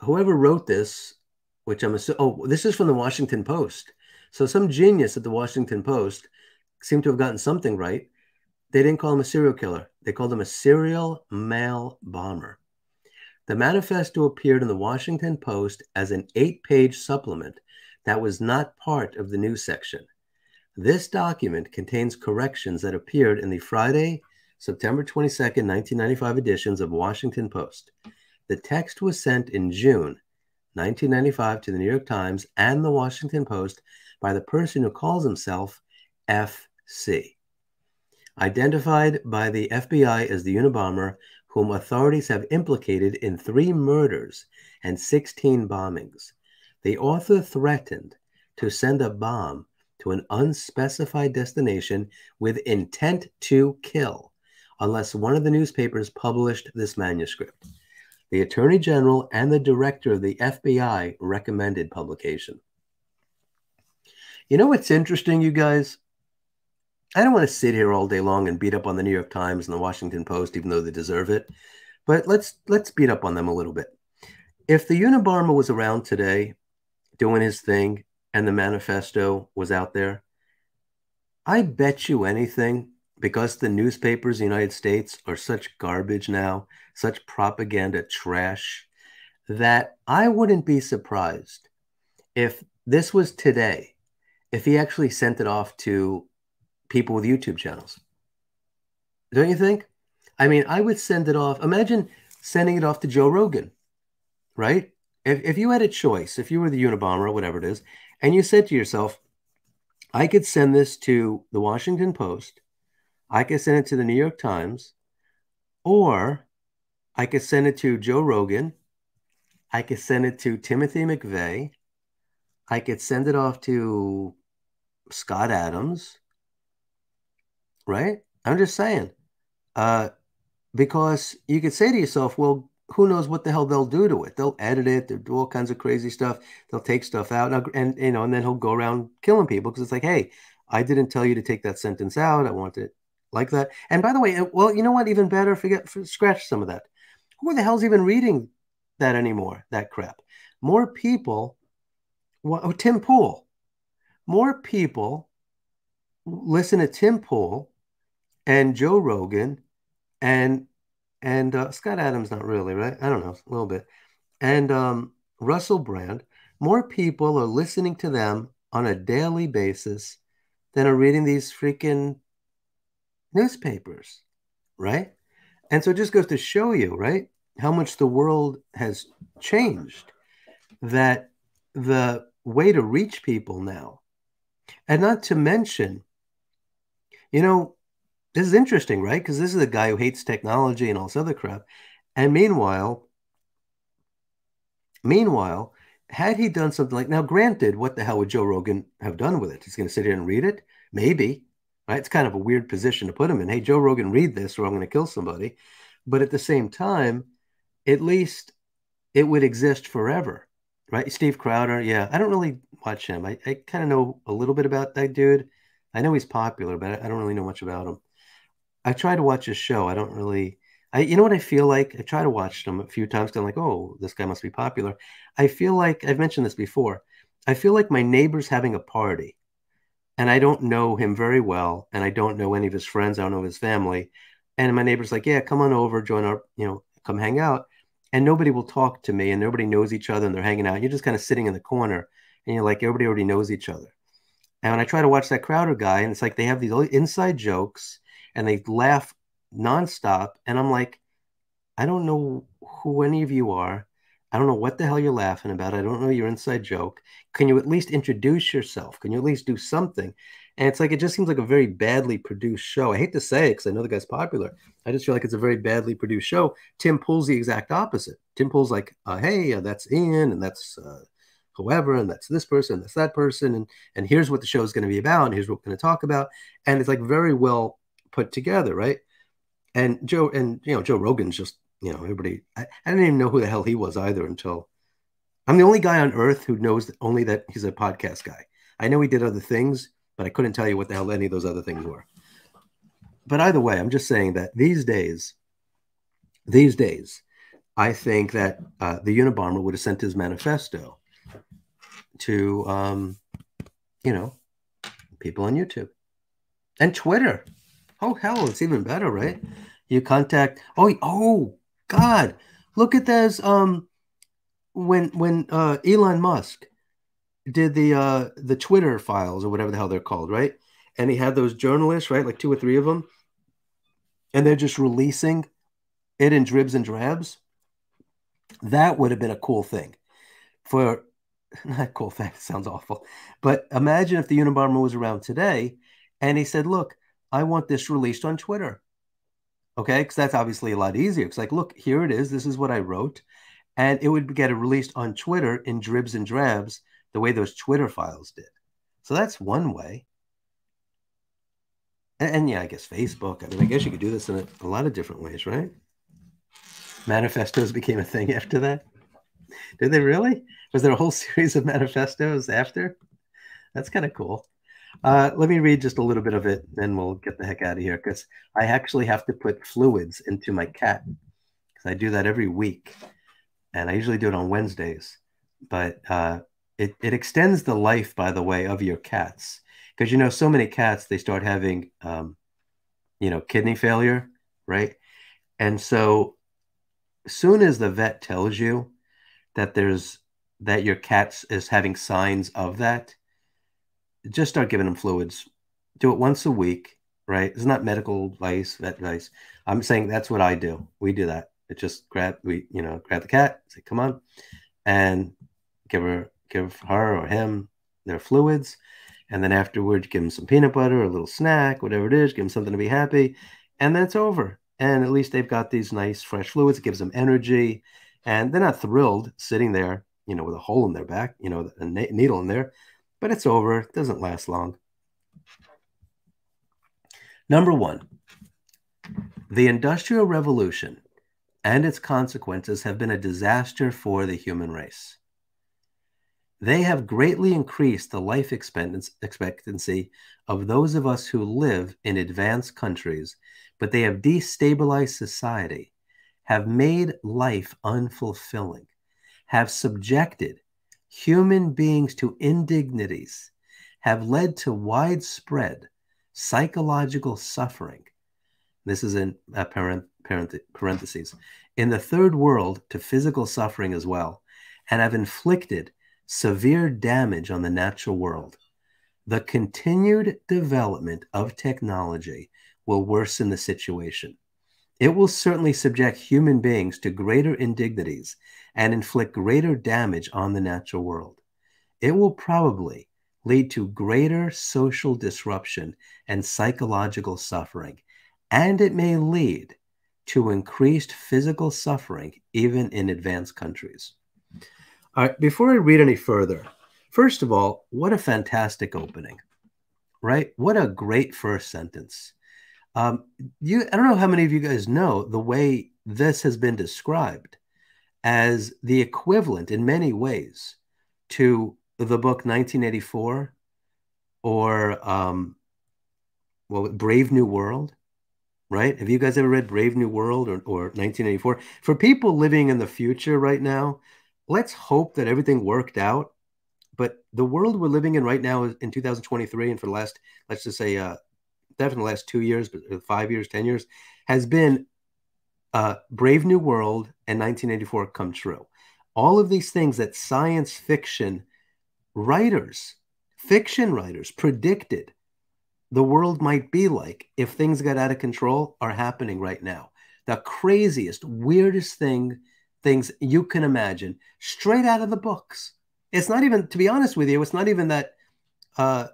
[SPEAKER 1] whoever wrote this, which I'm assuming, oh, this is from the Washington Post. So some genius at the Washington Post seemed to have gotten something right. They didn't call him a serial killer. They called him a serial mail bomber. The manifesto appeared in the Washington Post as an eight page supplement that was not part of the news section. This document contains corrections that appeared in the Friday, September 22, 1995 editions of Washington Post. The text was sent in June 1995 to the New York Times and the Washington Post by the person who calls himself FC. Identified by the FBI as the Unabomber, whom authorities have implicated in three murders and 16 bombings. The author threatened to send a bomb to an unspecified destination with intent to kill unless one of the newspapers published this manuscript. The Attorney General and the Director of the FBI recommended publication. You know what's interesting, you guys? I don't want to sit here all day long and beat up on the New York Times and the Washington Post, even though they deserve it. But let's let's beat up on them a little bit. If the Unabomber was around today, doing his thing, and the manifesto was out there, I bet you anything, because the newspapers in the United States are such garbage now, such propaganda trash, that I wouldn't be surprised if this was today, if he actually sent it off to people with YouTube channels. Don't you think? I mean, I would send it off. Imagine sending it off to Joe Rogan, right? If, if you had a choice, if you were the Unabomber or whatever it is, and you said to yourself, I could send this to the Washington Post, I could send it to the New York Times, or I could send it to Joe Rogan, I could send it to Timothy McVeigh, I could send it off to Scott Adams, right? I'm just saying. Uh, because you could say to yourself, well, who knows what the hell they'll do to it? They'll edit it. They'll do all kinds of crazy stuff. They'll take stuff out, and, and you know, and then he'll go around killing people because it's like, hey, I didn't tell you to take that sentence out. I want it like that. And by the way, well, you know what? Even better, forget scratch some of that. Who the hell's even reading that anymore? That crap. More people. Oh, Tim Pool. More people listen to Tim Pool and Joe Rogan and and uh, Scott Adams, not really, right? I don't know, a little bit. And um, Russell Brand, more people are listening to them on a daily basis than are reading these freaking newspapers, right? And so it just goes to show you, right, how much the world has changed. That the way to reach people now, and not to mention, you know, this is interesting, right? Because this is a guy who hates technology and all this other crap. And meanwhile, Meanwhile, had he done something like now, granted, what the hell would Joe Rogan have done with it? He's going to sit here and read it? Maybe. Right? It's kind of a weird position to put him in. Hey, Joe Rogan, read this or I'm going to kill somebody. But at the same time, at least it would exist forever. Right? Steve Crowder. Yeah. I don't really watch him. I, I kind of know a little bit about that dude. I know he's popular, but I don't really know much about him. I try to watch his show. I don't really. I, you know what I feel like? I try to watch them a few times. I'm like, oh, this guy must be popular. I feel like I've mentioned this before. I feel like my neighbor's having a party, and I don't know him very well, and I don't know any of his friends. I don't know his family, and my neighbor's like, yeah, come on over, join our, you know, come hang out, and nobody will talk to me, and nobody knows each other, and they're hanging out. You're just kind of sitting in the corner, and you're like, everybody already knows each other. And when I try to watch that Crowder guy, and it's like they have these inside jokes and they laugh nonstop. And I'm like, I don't know who any of you are. I don't know what the hell you're laughing about. I don't know your inside joke. Can you at least introduce yourself? Can you at least do something? And it's like it just seems like a very badly produced show. I hate to say it because I know the guy's popular. I just feel like it's a very badly produced show. Tim Pool's the exact opposite. Tim Pool's like, uh, hey, uh, that's Ian, and that's uh, whoever, and that's this person, that's that person, and and here's what the show is going to be about, and here's what we're going to talk about, and it's like very well put together, right? And Joe and you know Joe Rogan's just you know everybody. I, I didn't even know who the hell he was either until I'm the only guy on earth who knows only that he's a podcast guy. I know he did other things, but I couldn't tell you what the hell any of those other things were. But either way, I'm just saying that these days, these days, I think that uh, the Unabomber would have sent his manifesto to, um, you know, people on YouTube and Twitter. Oh hell, it's even better, right? You contact. Oh, oh God, look at those. Um, when when uh, Elon Musk did the uh, the Twitter files or whatever the hell they're called, right? And he had those journalists, right, like two or three of them, and they're just releasing it in dribs and drabs. That would have been a cool thing for [laughs] not cool [laughs] thing. Sounds awful. But imagine if the Unabomber was around today and he said, Look, I want this released on Twitter. Okay. Because that's obviously a lot easier. It's like, look, here it is. This is what I wrote. And it would get released on Twitter in dribs and drabs the way those Twitter files did. So that's one way. And, and yeah, I guess Facebook. I mean, I guess you could do this in a, a lot of different ways, right? Manifestos became a thing after that. Did they really? Was there a whole [laughs] series of manifestos after? That's kind of cool. Uh, let me read just a little bit of it, then we'll get the heck out of here because I actually have to put fluids into my cat because I do that every week, and I usually do it on Wednesdays. But uh, it it extends the life, by the way, of your cats because you know so many cats they start having, um, you know, kidney failure, right? And so, soon as the vet tells you that there's that your cat is having signs of that, just start giving them fluids. Do it once a week, right? It's not medical advice, vet advice. I'm saying that's what I do. We do that. It just grab we you know grab the cat, say come on, and give her give her or him their fluids, and then afterwards give them some peanut butter, a little snack, whatever it is. Give them something to be happy, and then it's over. And at least they've got these nice fresh fluids. It gives them energy, and they're not thrilled sitting there, you know, with a hole in their back, you know, a needle in there but it's over. It doesn't last long. Number one, the Industrial Revolution and its consequences have been a disaster for the human race. They have greatly increased the life expectancy of those of us who live in advanced countries, but they have destabilized society, have made life unfulfilling, have subjected human beings to indignities have led to widespread psychological suffering. This is in uh, parent, parent, parentheses. In the third world, to physical suffering as well, and have inflicted severe damage on the natural world. The continued development of technology will worsen the situation. It will certainly subject human beings to greater indignities and inflict greater damage on the natural world. It will probably lead to greater social disruption and psychological suffering, and it may lead to increased physical suffering even in advanced countries. All right, before I read any further, first of all, what a fantastic opening, right? What a great first sentence. Um, you, I don't know how many of you guys know the way this has been described as the equivalent in many ways to the book 1984 or um, well, Brave New World, right? Have you guys ever read Brave New World or, or 1984? For people living in the future right now, let's hope that everything worked out. But the world we're living in right now is in 2023, and for the last, let's just say, uh, definitely the last two years, but uh, five years, 10 years, has been uh, Brave New World and 1984 come true. All of these things that science fiction writers, fiction writers predicted the world might be like if things got out of control are happening right now. The craziest, weirdest thing, things you can imagine, straight out of the books. It's not even, to be honest with you, it's not even that uh,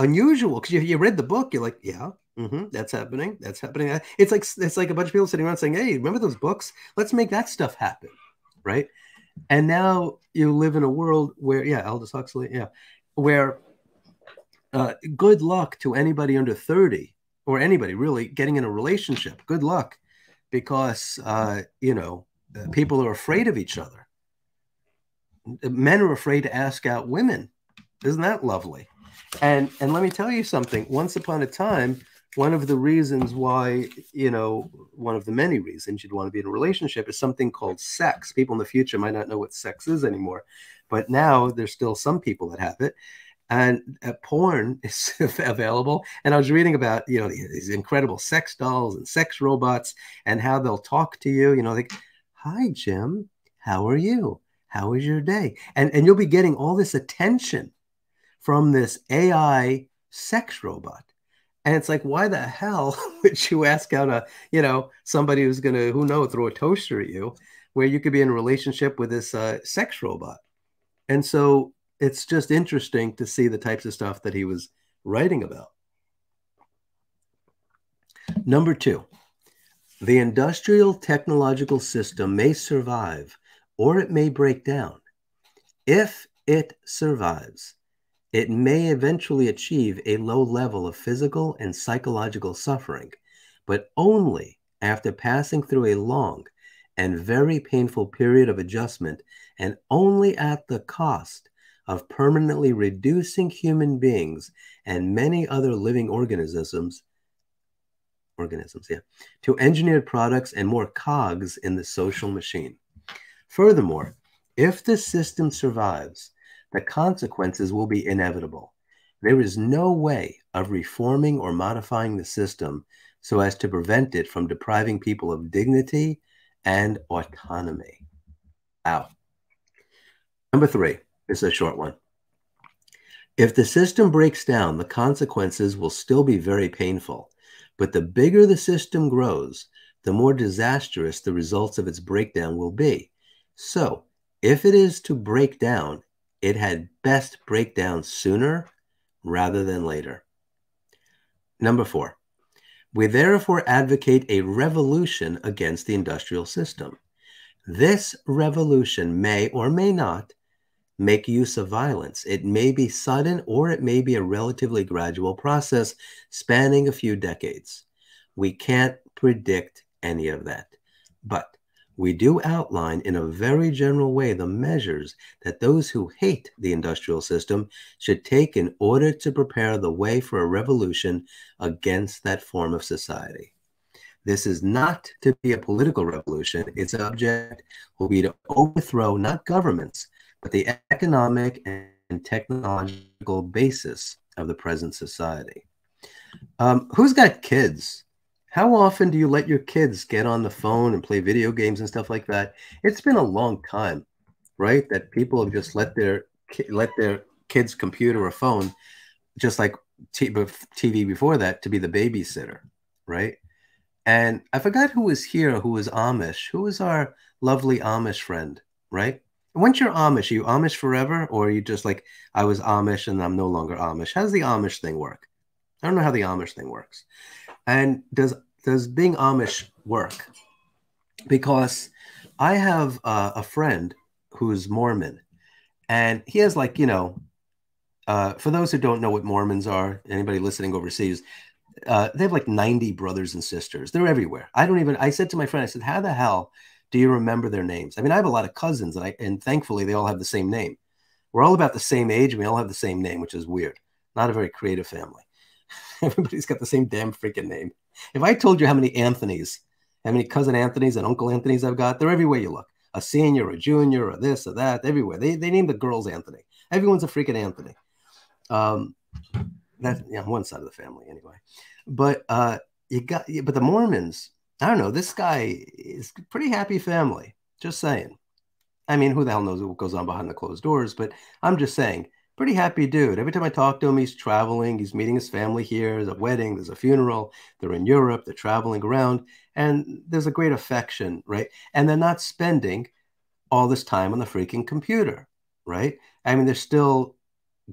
[SPEAKER 1] unusual because you, you read the book, you're like, yeah, mm-hmm, that's happening, that's happening. It's like it's like a bunch of people sitting around saying, hey, remember those books? Let's make that stuff happen, right? And now you live in a world where, yeah, Aldous Huxley, yeah, where uh, good luck to anybody under 30 or anybody really getting in a relationship. Good luck because, uh, you know, uh, people are afraid of each other. Men are afraid to ask out women. Isn't that lovely? And and let me tell you something. Once upon a time, one of the reasons why, you know, one of the many reasons you'd want to be in a relationship is something called sex. People in the future might not know what sex is anymore, but now there's still some people that have it and uh, porn [laughs] is available. And I was reading about you know these incredible sex dolls and sex robots and how they'll talk to you. You know, like, "Hi, Jim, how are you? How was your day?" And and you'll be getting all this attention from this AI sex robot. And it's like, why the hell [laughs] would you ask out a, you know, somebody who's gonna, who knows, throw a toaster at you, where you could be in a relationship with this uh, sex robot? And so it's just interesting to see the types of stuff that he was writing about. Number two, the industrial technological system may survive or it may break down. If it survives, it may eventually achieve a low level of physical and psychological suffering, but only after passing through a long and very painful period of adjustment and only at the cost of permanently reducing human beings and many other living organisms organisms yeah to engineered products and more cogs in the social machine. Furthermore if the system survives the consequences will be inevitable there is no way of reforming or modifying the system so as to prevent it from depriving people of dignity and autonomy out number three is a short one. If the system breaks down, the consequences will still be very painful. But the bigger the system grows, the more disastrous the results of its breakdown will be. So, if it is to break down, it had best break down sooner rather than later. Number four, we therefore advocate a revolution against the industrial system. This revolution may or may not make use of violence. It may be sudden or it may be a relatively gradual process spanning a few decades. We can't predict any of that. But we do outline in a very general way the measures that those who hate the industrial system should take in order to prepare the way for a revolution against that form of society. This is not to be a political revolution. Its object will be to overthrow not governments, but the economic and technological basis of the present society. Um, who's got kids? How often do you let your kids get on the phone and play video games and stuff like that? It's been a long time, right? That people have just let their let their kids' computer or phone, just like TV before that, to be the babysitter, right? And I forgot who was here, who was Amish. Who was our lovely Amish friend, right? once you're Amish, are you Amish forever, or are you just like I was Amish and I'm no longer Amish? How does the Amish thing work? I don't know how the Amish thing works. And does does being Amish work? Because I have uh, a friend who's Mormon, and he has like you know, uh, for those who don't know what Mormons are, anybody listening overseas, uh, they have like 90 brothers and sisters. They're everywhere. I don't even. I said to my friend, I said, "How the hell do you remember their names?" I mean, I have a lot of cousins, and I and thankfully they all have the same name. We're all about the same age, we all have the same name, which is weird. Not a very creative family. [laughs] Everybody's got the same damn freaking name. If I told you how many Anthony's, how many cousin Anthony's and Uncle Anthony's I've got, they're everywhere you look. A senior, a junior, or this or that, everywhere. They they name the girls Anthony. Everyone's a freaking Anthony. Um, that's yeah, one side of the family anyway. But uh, you got, but the Mormons, I don't know. This guy is pretty happy family. Just saying. I mean, who the hell knows what goes on behind the closed doors? But I'm just saying pretty happy dude. Every time I talk to him, he's traveling. He's meeting his family here. There's a wedding. There's a funeral. They're in Europe. They're traveling around, and there's a great affection, right? And they're not spending all this time on the freaking computer, right? I mean, they're still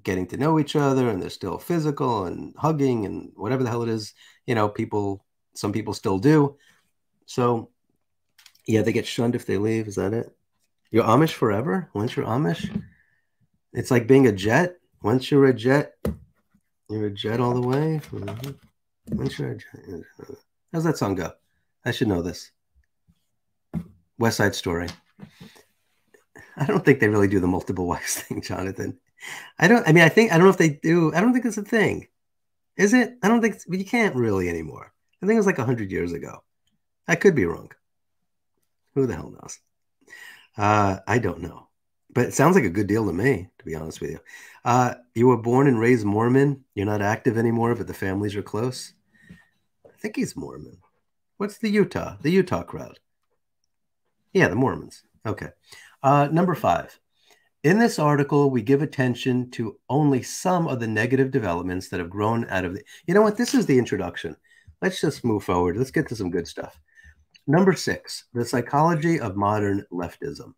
[SPEAKER 1] getting to know each other, and they're still physical and hugging and whatever the hell it is. You know, people. Some people still do. So, yeah, they get shunned if they leave. Is that it? You're Amish forever. Once you're Amish it's like being a jet. Once you're a jet, you're a jet all the way. Once you're a jet, how's that song go? I should know this. West Side Story. I don't think they really do the multiple [laughs] wives thing, Jonathan. I don't. I mean, I think I don't know if they do. I don't think it's a thing. Is it? I don't think you can't really anymore. I think it was like hundred years ago. I could be wrong. Who the hell knows? Uh, I don't know but it sounds like a good deal to me, to be honest with you. Uh, you were born and raised Mormon. You're not active anymore, but the families are close. I think he's Mormon. What's the Utah? The Utah crowd. Yeah, the Mormons. Okay. Uh, number five. In this article, we give attention to only some of the negative developments that have grown out of the. You know what? This is the introduction. Let's just move forward. Let's get to some good stuff. Number six, the psychology of modern leftism.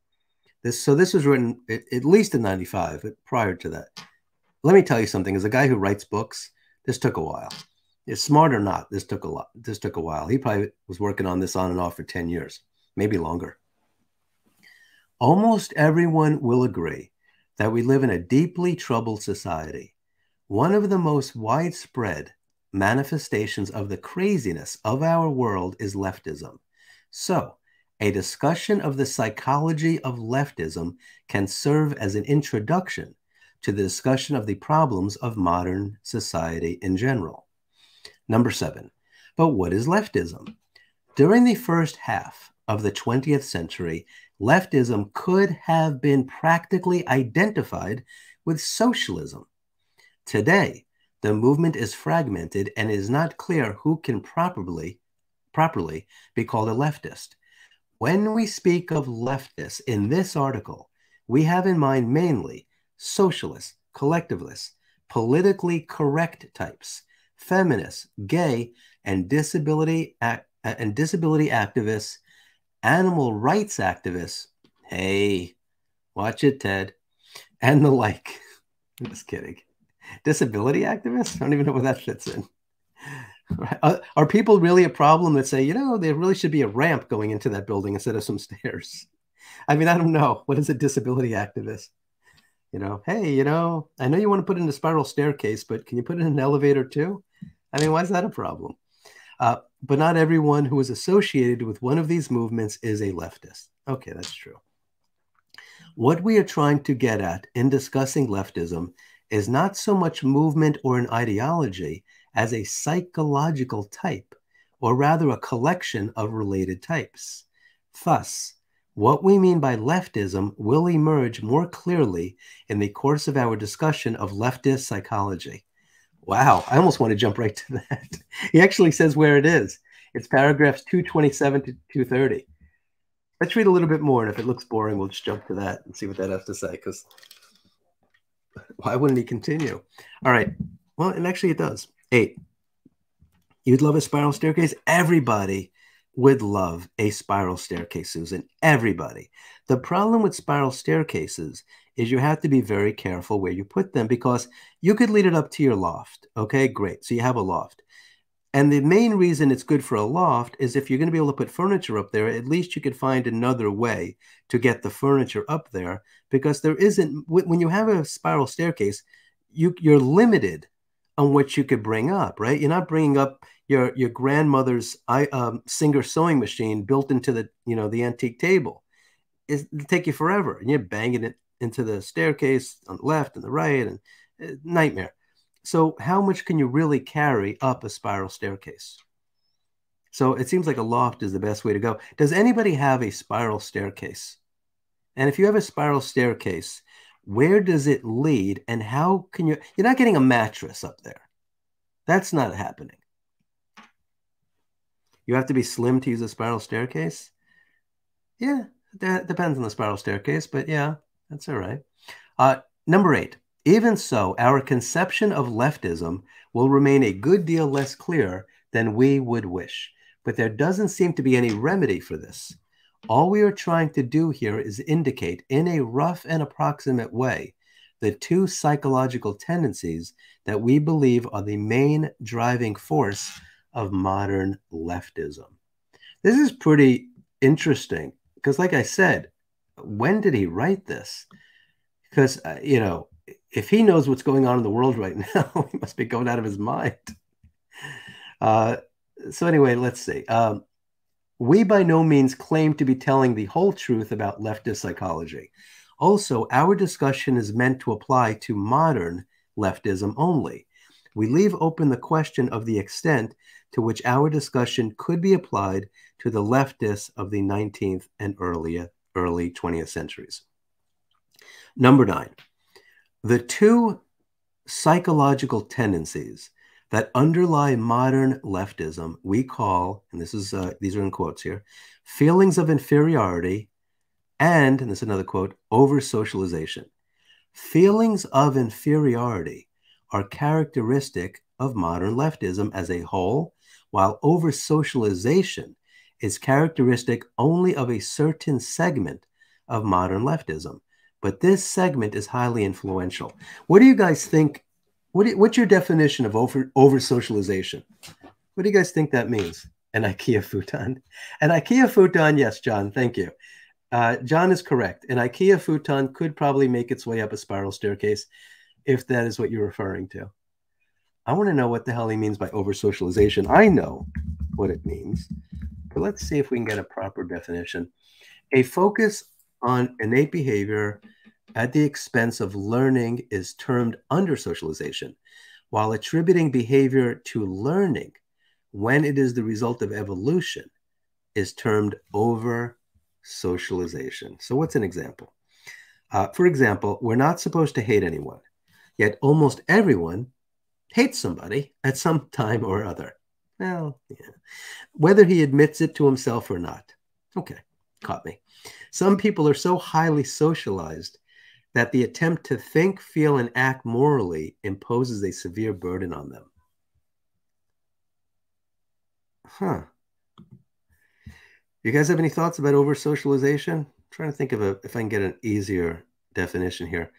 [SPEAKER 1] This so this was written at, at least in 95, but prior to that. Let me tell you something. As a guy who writes books, this took a while. It's smart or not, this took a lot. This took a while. He probably was working on this on and off for 10 years, maybe longer. Almost everyone will agree that we live in a deeply troubled society. One of the most widespread manifestations of the craziness of our world is leftism. So, a discussion of the psychology of leftism can serve as an introduction to the discussion of the problems of modern society in general. Number seven, but what is leftism? During the first half of the 20th century, leftism could have been practically identified with socialism. Today, the movement is fragmented and it is not clear who can properly, properly be called a leftist. When we speak of leftists in this article, we have in mind mainly socialists, collectivists, politically correct types, feminists, gay, and disability and disability activists, animal rights activists. Hey, watch it, Ted, and the like. I'm [laughs] just kidding. Disability activists? I don't even know where that fits in. [laughs] Uh, are people really a problem that say, you know, there really should be a ramp going into that building instead of some [laughs] stairs? I mean, I don't know. What is a disability activist? You know, hey, you know, I know you want to put in a spiral staircase, but can you put in an elevator too? I mean, why is that a problem? Uh, but not everyone who is associated with one of these movements is a leftist. Okay, that's true. What we are trying to get at in discussing leftism is not so much movement or an ideology as a psychological type, or rather a collection of related types. Thus, what we mean by leftism will emerge more clearly in the course of our discussion of leftist psychology. Wow, I almost want to jump right to that. [laughs] he actually says where it is. It's paragraphs 227 to 230. Let's read a little bit more, and if it looks boring, we'll just jump to that and see what that has to say. Because why wouldn't he continue? All right. Well, and actually, it does. Eight, you'd love a spiral staircase? Everybody would love a spiral staircase, Susan. Everybody. The problem with spiral staircases is you have to be very careful where you put them because you could lead it up to your loft. Okay, great. So you have a loft. And the main reason it's good for a loft is if you're going to be able to put furniture up there, at least you could find another way to get the furniture up there because there isn't, when you have a spiral staircase, you, you're limited on what you could bring up, right? You're not bringing up your your grandmother's I, um, Singer sewing machine built into the you know the antique table. It'll take you forever, and you're banging it into the staircase on the left and the right, and uh, nightmare. So, how much can you really carry up a spiral staircase? So, it seems like a loft is the best way to go. Does anybody have a spiral staircase? And if you have a spiral staircase, where does it lead and how can you you're not getting a mattress up there. That's not happening. You have to be slim to use a spiral staircase? Yeah that depends on the spiral staircase but yeah that's all right. Uh, number eight even so our conception of leftism will remain a good deal less clear than we would wish but there doesn't seem to be any remedy for this all we are trying to do here is indicate in a rough and approximate way the two psychological tendencies that we believe are the main driving force of modern leftism. This is pretty interesting because, like I said, when did he write this? Because, uh, you know, if he knows what's going on in the world right [laughs] now, he must be going out of his mind. Uh, so, anyway, let's see. Um, we by no means claim to be telling the whole truth about leftist psychology. Also, our discussion is meant to apply to modern leftism only. We leave open the question of the extent to which our discussion could be applied to the leftists of the 19th and earlier, early 20th centuries. Number nine, the two psychological tendencies that underlie modern leftism we call, and this is uh, these are in quotes here, feelings of inferiority, and and this is another quote, over socialization. Feelings of inferiority are characteristic of modern leftism as a whole, while over socialization is characteristic only of a certain segment of modern leftism. But this segment is highly influential. What do you guys think what you, what's your definition of over over socialization? What do you guys think that means? An IKEA futon. An IKEA futon, yes, John. Thank you. Uh, John is correct. An IKEA futon could probably make its way up a spiral staircase, if that is what you're referring to. I want to know what the hell he means by over socialization. I know what it means, but let's see if we can get a proper definition. A focus on innate behavior at the expense of learning is termed under socialization, while attributing behavior to learning when it is the result of evolution is termed over socialization. So, what's an example? Uh, for example, we're not supposed to hate anyone, yet almost everyone hates somebody at some time or other. Well, yeah. Whether he admits it to himself or not. Okay, caught me. Some people are so highly socialized that the attempt to think, feel, and act morally imposes a severe burden on them. Huh. You guys have any thoughts about over socialization? trying to think of a if I can get an easier definition here.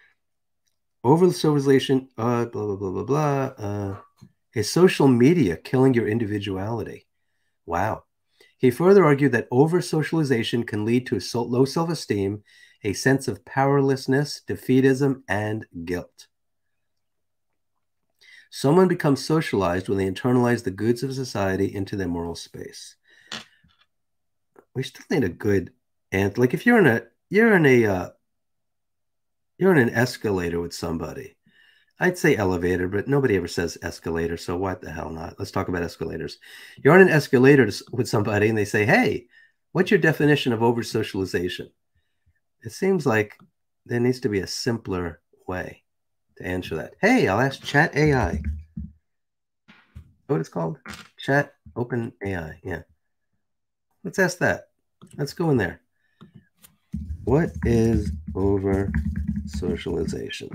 [SPEAKER 1] Over socialization, uh, blah blah blah blah blah. Uh, is social media killing your individuality? Wow. He further argued that over socialization can lead to low self esteem a sense of powerlessness, defeatism, and guilt. Someone becomes socialized when they internalize the goods of society into their moral space. We still need a good and like if you're in a you're in a uh, you're in an escalator with somebody. I'd say elevator, but nobody ever says escalator, so what the hell not? Let's talk about escalators. You're on an escalator with somebody and they say, "Hey, what's your definition of over socialization?" It seems like there needs to be a simpler way to answer that. Hey, I'll ask Chat AI. What it's called? Chat Open AI. Yeah. Let's ask that. Let's go in there. What is over socialization?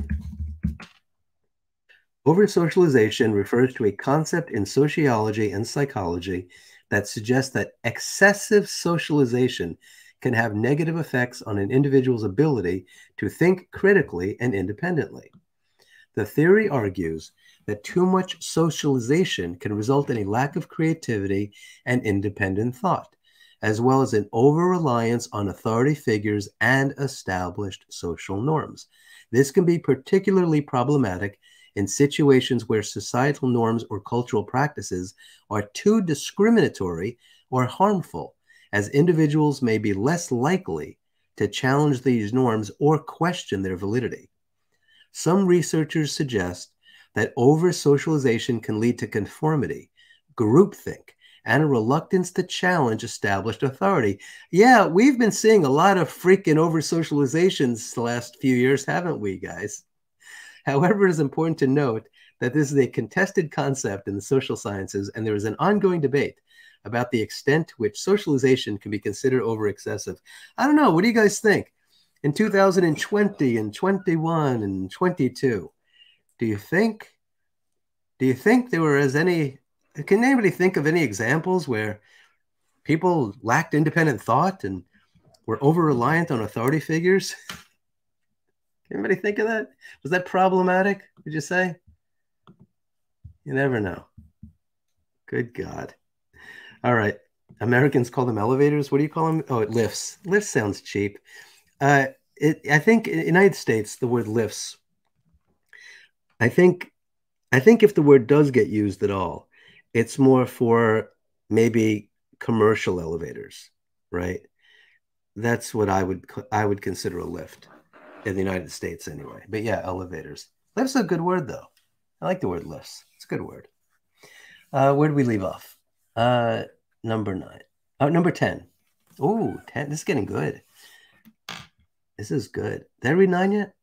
[SPEAKER 1] Over socialization refers to a concept in sociology and psychology that suggests that excessive socialization can have negative effects on an individual's ability to think critically and independently. The theory argues that too much socialization can result in a lack of creativity and independent thought, as well as an over reliance on authority figures and established social norms. This can be particularly problematic in situations where societal norms or cultural practices are too discriminatory or harmful, as individuals may be less likely to challenge these norms or question their validity. Some researchers suggest that over socialization can lead to conformity, groupthink, and a reluctance to challenge established authority. Yeah, we've been seeing a lot of freaking over socializations the last few years, haven't we, guys? However, it is important to note that this is a contested concept in the social sciences, and there is an ongoing debate about the extent to which socialization can be considered over excessive. I don't know. What do you guys think? In 2020 and 21 and 22, do you think do you think there were as any can anybody think of any examples where people lacked independent thought and were over reliant on authority figures? [laughs] Anybody think of that? Was that problematic? Would you say? You never know. Good God. All right. Americans call them elevators. What do you call them? Oh, it lifts. Lifts sounds cheap. Uh, it, I think in the United States, the word lifts. I think, I think if the word does get used at all, it's more for maybe commercial elevators, right? That's what I would I would consider a lift in the United States anyway. But yeah, elevators. Lift's a good word though. I like the word lifts. It's a good word. Uh, where did we leave off? Uh, number nine. Oh, number 10. Oh, 10. This is getting good. This is good. Did I read nine yet?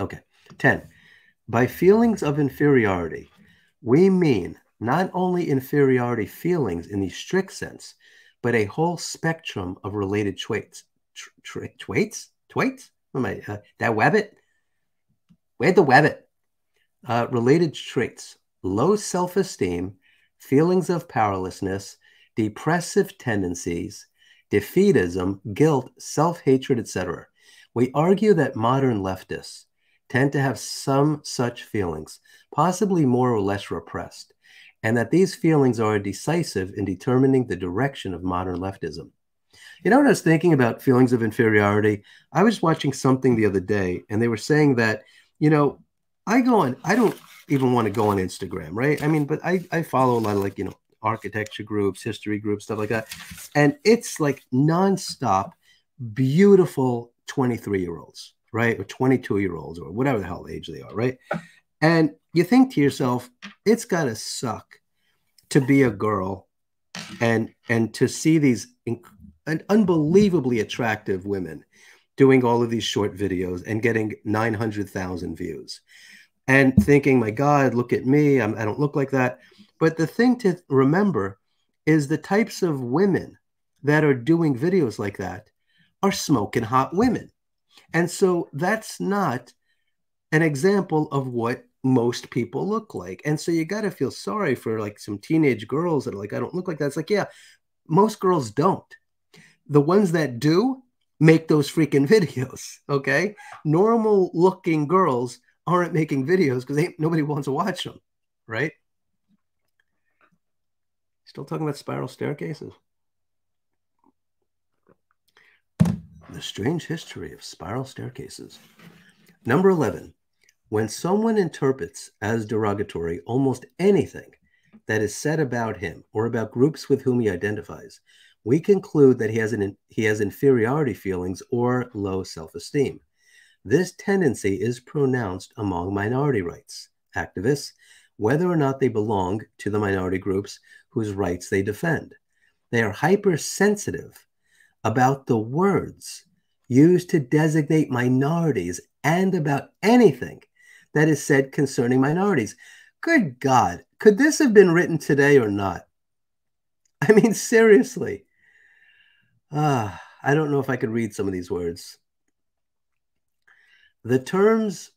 [SPEAKER 1] Okay. 10. By feelings of inferiority, we mean not only inferiority feelings in the strict sense, but a whole spectrum of related traits. Tra- traits? Traits? What am I? Uh, that Webbit? Where'd the Webbit? Uh, related traits low self esteem, feelings of powerlessness, depressive tendencies, defeatism, guilt, self hatred, etc. We argue that modern leftists tend to have some such feelings, possibly more or less repressed, and that these feelings are decisive in determining the direction of modern leftism. You know, when I was thinking about feelings of inferiority, I was watching something the other day, and they were saying that, you know, I go on, I don't even want to go on Instagram, right? I mean, but I, I follow a lot of like, you know, architecture groups, history groups, stuff like that. And it's like nonstop, beautiful 23 year olds, right? Or 22 year olds, or whatever the hell age they are, right? And you think to yourself, it's got to suck to be a girl and and to see these inc- unbelievably attractive women doing all of these short videos and getting 900,000 views and thinking, my God, look at me. I'm, I do not look like that. But the thing to remember is the types of women that are doing videos like that are smoking hot women. And so that's not an example of what most people look like. And so you got to feel sorry for like some teenage girls that are like, I don't look like that. It's like, yeah, most girls don't. The ones that do make those freaking [laughs] videos. Okay. Normal looking girls aren't making videos because nobody wants to watch them, right? Still talking about spiral staircases. The strange history of spiral staircases. Number 11. When someone interprets as derogatory almost anything that is said about him or about groups with whom he identifies, we conclude that he has, an, he has inferiority feelings or low self esteem. This tendency is pronounced among minority rights activists, whether or not they belong to the minority groups whose rights they defend. They are hypersensitive about the words used to designate minorities and about anything that is said concerning minorities. Good God, could this have been written today or not? I mean, [laughs] seriously. Ah, I don't know if I could read some of these words. The terms,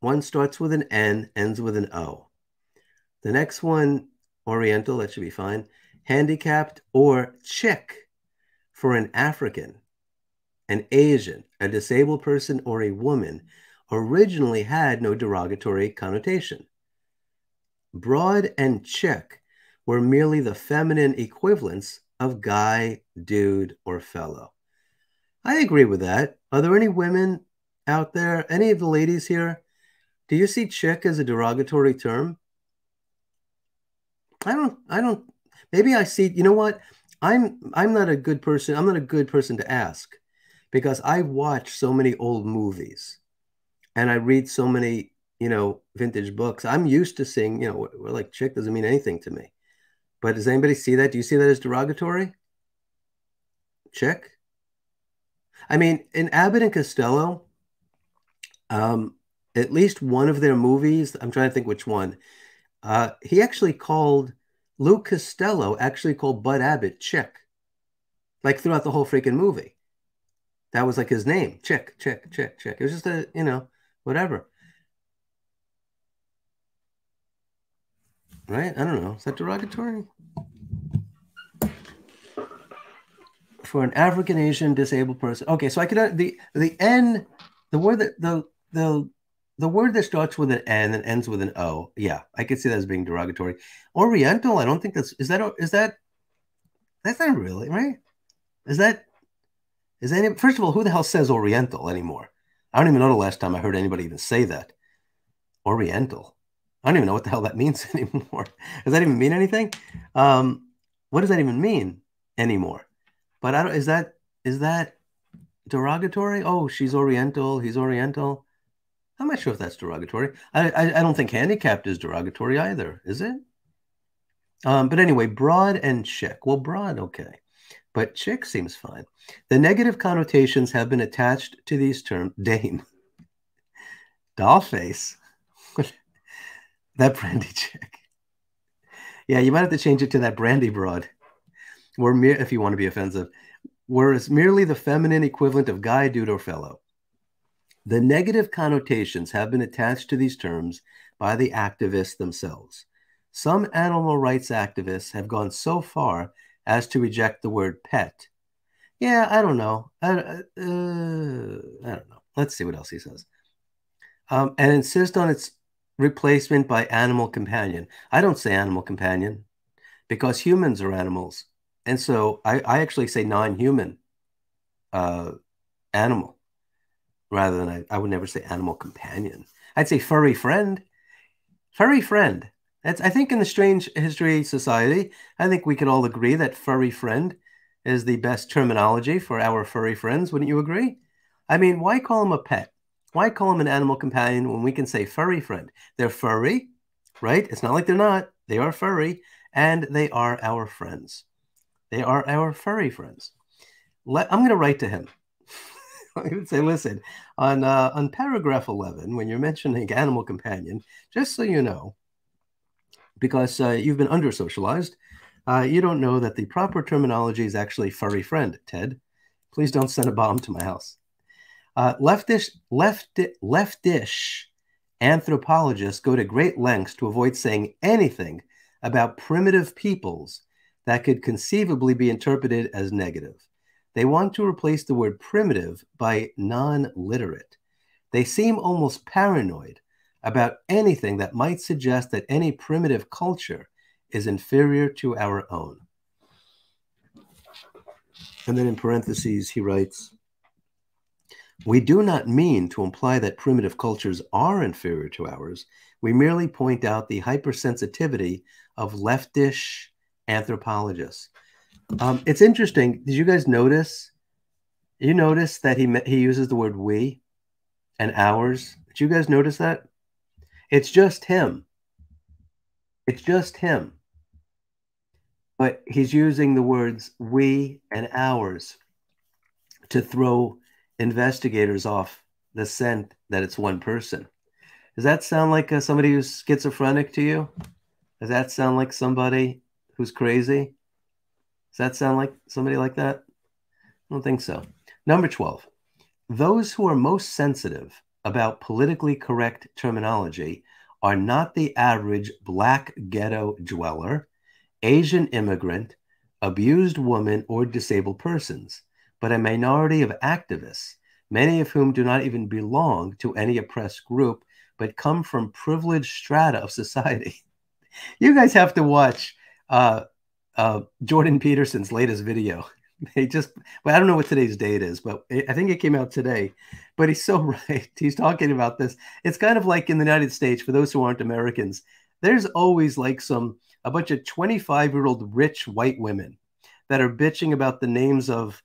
[SPEAKER 1] one starts with an N, ends with an O. The next one, Oriental, that should be fine. Handicapped or chick for an African, an Asian, a disabled person, or a woman originally had no derogatory connotation. Broad and chick were merely the feminine equivalents of guy, dude, or fellow. I agree with that. Are there any women out there, any of the ladies here? Do you see chick as a derogatory term? I don't, I don't, maybe I see, you know what? I'm, I'm not a good person. I'm not a good person to ask because I watch so many old movies and I read so many, you know, vintage books. I'm used to seeing, you know, we're like chick doesn't mean anything to me. But does anybody see that? Do you see that as derogatory? Chick? I mean, in Abbott and Costello, um, at least one of their movies, I'm trying to think which one, uh, he actually called Lou Costello actually called Bud Abbott Chick, like throughout the whole freaking movie. That was like his name, Chick, Chick, Chick, Chick. It was just a, you know, whatever. Right? I don't know. Is that derogatory? For an African Asian disabled person. Okay, so I could the the N, the word that the the the word that starts with an N and ends with an O. Yeah, I could see that as being derogatory. Oriental, I don't think that's is that is that that's not really right. Is that is any first of all, who the hell says Oriental anymore? I don't even know the last time I heard anybody even say that. Oriental. I don't even know what the hell that means [laughs] anymore. Does that even mean anything? Um, what does that even mean anymore? But I don't. Is that is that derogatory? Oh, she's Oriental. He's Oriental. I'm not sure if that's derogatory. I, I, I don't think handicapped is derogatory either, is it? Um, but anyway, broad and chick. Well, broad, okay. But chick seems fine. The negative connotations have been attached to these terms. [laughs] Dame. Doll face. [laughs] that brandy chick. Yeah, you might have to change it to that brandy broad. Or mere, if you want to be offensive. Whereas merely the feminine equivalent of guy, dude, or fellow. The negative connotations have been attached to these terms by the activists themselves. Some animal rights activists have gone so far as to reject the word pet. Yeah, I don't know. I, uh, I don't know. Let's see what else he says. Um, and insist on its replacement by animal companion. I don't say animal companion because humans are animals. And so I, I actually say non human uh, animal rather than I, I would never say animal companion. I'd say furry friend. Furry friend. That's I think in the Strange History Society, I think we could all agree that furry friend is the best terminology for our furry friends. Wouldn't you agree? I mean, why call them a pet? Why call them an animal companion when we can say furry friend? They're furry, right? It's not like they're not. They are furry, and they are our friends. They are our furry friends. Let, I'm going to write to him. [laughs] I would say, listen, on uh, on paragraph 11, when you're mentioning animal companion, just so you know, because uh, you've been under socialized, uh, you don't know that the proper terminology is actually furry friend, Ted. Please don't send a bomb to my house. Uh, leftish, left, leftish anthropologists go to great lengths to avoid saying anything about primitive peoples that could conceivably be interpreted as negative. They want to replace the word primitive by non literate. They seem almost paranoid about anything that might suggest that any primitive culture is inferior to our own. And then in parentheses, he writes We do not mean to imply that primitive cultures are inferior to ours. We merely point out the hypersensitivity of leftish anthropologists. Um, it's interesting. Did you guys notice? You notice that he he uses the word we and ours. Did you guys notice that? It's just him. It's just him. But he's using the words we and ours to throw investigators off the scent that it's one person. Does that sound like uh, somebody who's schizophrenic to you? Does that sound like somebody who's crazy? Does that sound like somebody like that? I don't think so. Number 12. Those who are most sensitive about politically correct terminology are not the average black ghetto dweller, Asian immigrant, abused woman, or disabled persons, but a minority of activists, many of whom do not even belong to any oppressed group, but come from privileged strata of [laughs] society. you guys have to watch uh, uh, Jordan Peterson's latest video. [laughs] He just, well, I don't know what today's date is, but I think it came out today. But he's so [laughs] right. He's talking about this. It's kind of like in the United States, for those who aren't Americans, there's always like some, a bunch of 25 year old rich white women that are bitching about the names of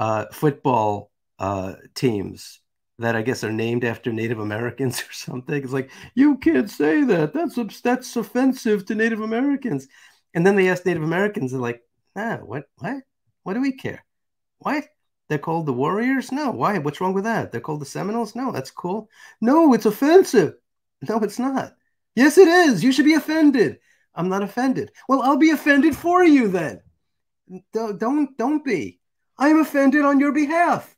[SPEAKER 1] uh, football uh, teams that I guess are named after Native Americans [laughs] or something. It's like you can't say that. That's that's offensive to Native Americans. And then they ask Native Americans, they're like, ah, what, what, what do we care? What? They're called the Warriors? No. Why? What's wrong with that? They're called the Seminoles? No, that's cool. No, it's offensive. No, it's not. Yes, it is. You should be offended. I'm not offended. Well, I'll be offended for you then. Don't don't, don't be. I'm offended on your behalf.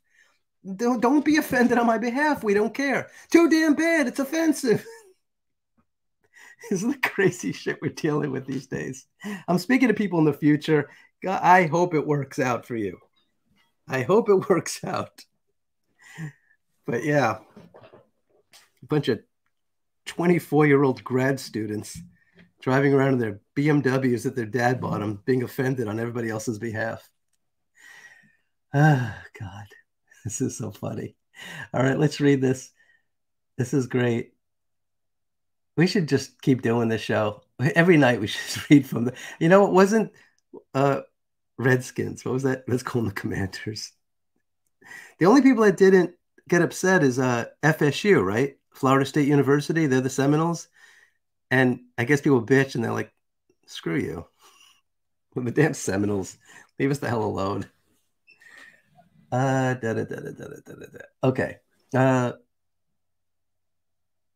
[SPEAKER 1] Don't, don't be offended on my behalf. We don't care. Too damn bad. It's offensive. [laughs] [laughs] this is the crazy shit we're dealing with these days. I'm speaking to people in the future. God, I hope it works out for you. I hope it [laughs] works out. But yeah, a bunch of 24 year old grad students driving around in their BMWs that their dad bought them, being offended on everybody else's behalf. Ah, God. [laughs] This is so funny. All right, let's read this. This is great. We should just keep doing this show. [laughs] Every night we should [laughs] read from the you know, it wasn't uh Redskins. What was that? Let's call them the commanders. The only people that didn't get upset is uh FSU, right? Florida State University. They're the Seminoles. And I guess people bitch and they're like, screw you. With the damn Seminoles. Leave us the hell alone. Uh, da, da, da, da, da, da, da. Okay. Uh,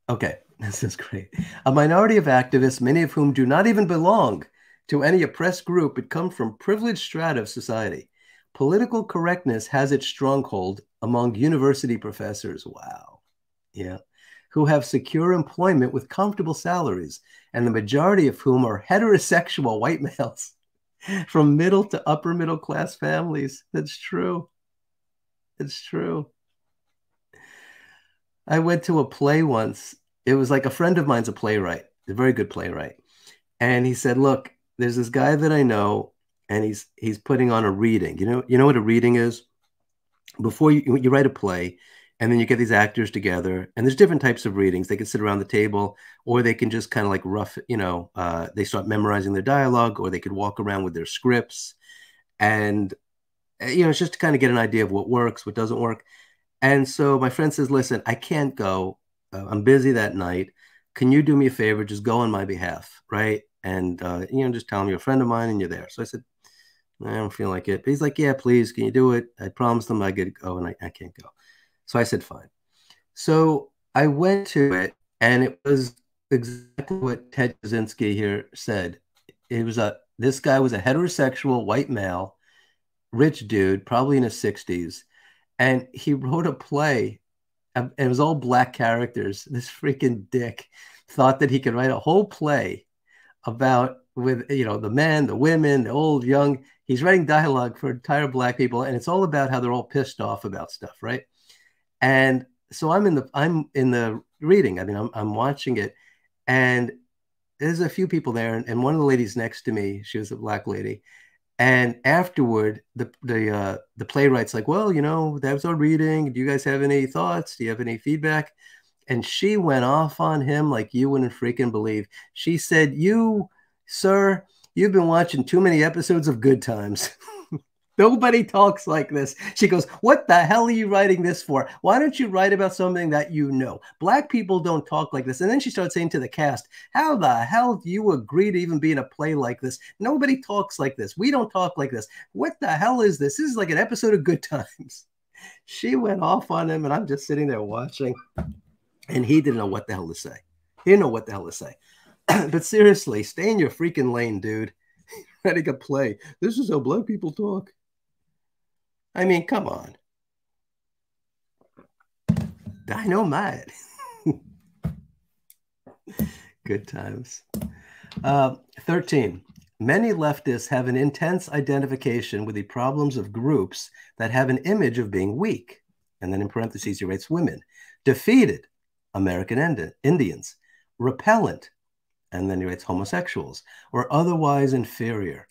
[SPEAKER 1] okay. This is great. A minority of activists, many of whom do not even belong to any oppressed group, but come from privileged strata of society. Political correctness has its stronghold among university professors. Wow. Yeah. Who have secure employment with comfortable salaries, and the majority of whom are heterosexual white males [laughs] from middle to upper middle class families. That's true. It's true. I went to a play once. It was like a friend of mine's a playwright, a very good playwright. And he said, "Look, there's this guy that I know and he's he's putting on a reading. You know, you know what a reading is? Before you you write a play, and then you get these actors together, and there's different types of readings. They can sit around the table, or they can just kind of like rough, you know, uh, they start memorizing their dialogue, or they could walk around with their scripts, and Eh, you know, it's just to kind of get an idea of what works, what doesn't work. And so my friend says, listen, I can't go. Uh, I'm busy that night. Can you do me a favor? Just go on my behalf, right? And, uh, you know, just tell him you're a friend of mine and you're there. So I said, I don't feel like it. But he's like, yeah, please, can you do it? I promised him I could go and I, I can't go. So I said, fine. So I went to it and it was exactly what Ted Kaczynski here said. It was a, this guy was a heterosexual white male rich dude, probably in his 60s. And he wrote a play, and it was all black characters. [laughs] This freaking dick thought that he could write a whole play about with you know the men, the women, the old, young. He's writing dialogue for entire black people, and it's all about how they're all pissed off about stuff, right? And so I'm in the I'm in the reading. I mean, I'm I'm watching it, and there's a few people there, and, and one of the ladies next to me, she was a black lady, and afterward, the the uh, the playwright's like, "Well, you know, that was our reading. Do you guys have any thoughts? Do you have any feedback?" And she went off on him like you wouldn't freaking believe. She said, "You, sir, you've been watching too many episodes of Good Times." [laughs] Nobody talks like this. She goes, What the hell are you writing this for? Why don't you write about something that you know? Black people don't talk like this. And then she starts saying to the cast, How the hell do you agree to even be in a play like this? Nobody talks like this. We don't talk like this. What the hell is this? This is like an episode of Good Times. [laughs] She went off on him, and I'm just sitting there watching. And he didn't know what the hell to say. He didn't know what the hell to say. [clears throat] but seriously, stay in your freaking lane, dude. [laughs] Writing a play. This is how black people talk. I mean, come on. Dynamite. [laughs] Good times. Uh, 13. Many leftists have an intense identification with the problems of groups that have an image of being weak. And then in parentheses, he writes women, defeated American Indians, repellent, and then he writes homosexuals, or otherwise inferior.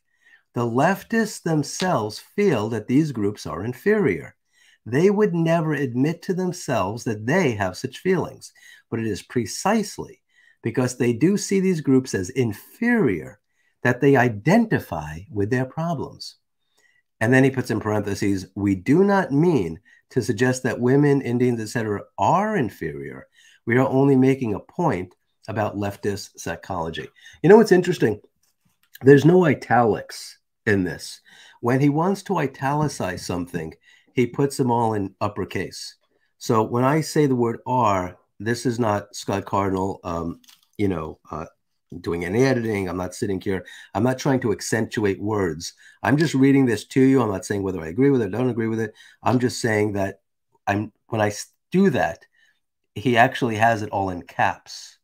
[SPEAKER 1] The leftists themselves feel that these groups are inferior. They would never admit to themselves that they have such feelings, but it is precisely because they do see these groups as inferior that they identify with their problems. And then he puts in parentheses, we do not mean to suggest that women, Indians, etc., are inferior. We are only making a point about leftist psychology. You know what's interesting? There's no italics in this. When he wants to italicize something, he puts them all in uppercase. So when I say the word "are," this is not Scott Cardinal, um, you know, uh, doing any editing. I'm not sitting here. I'm not trying to accentuate words. I'm just reading this to you. I'm not saying whether I agree with it, don't agree with it. I'm just saying that I'm when I do that, he actually has it all in caps.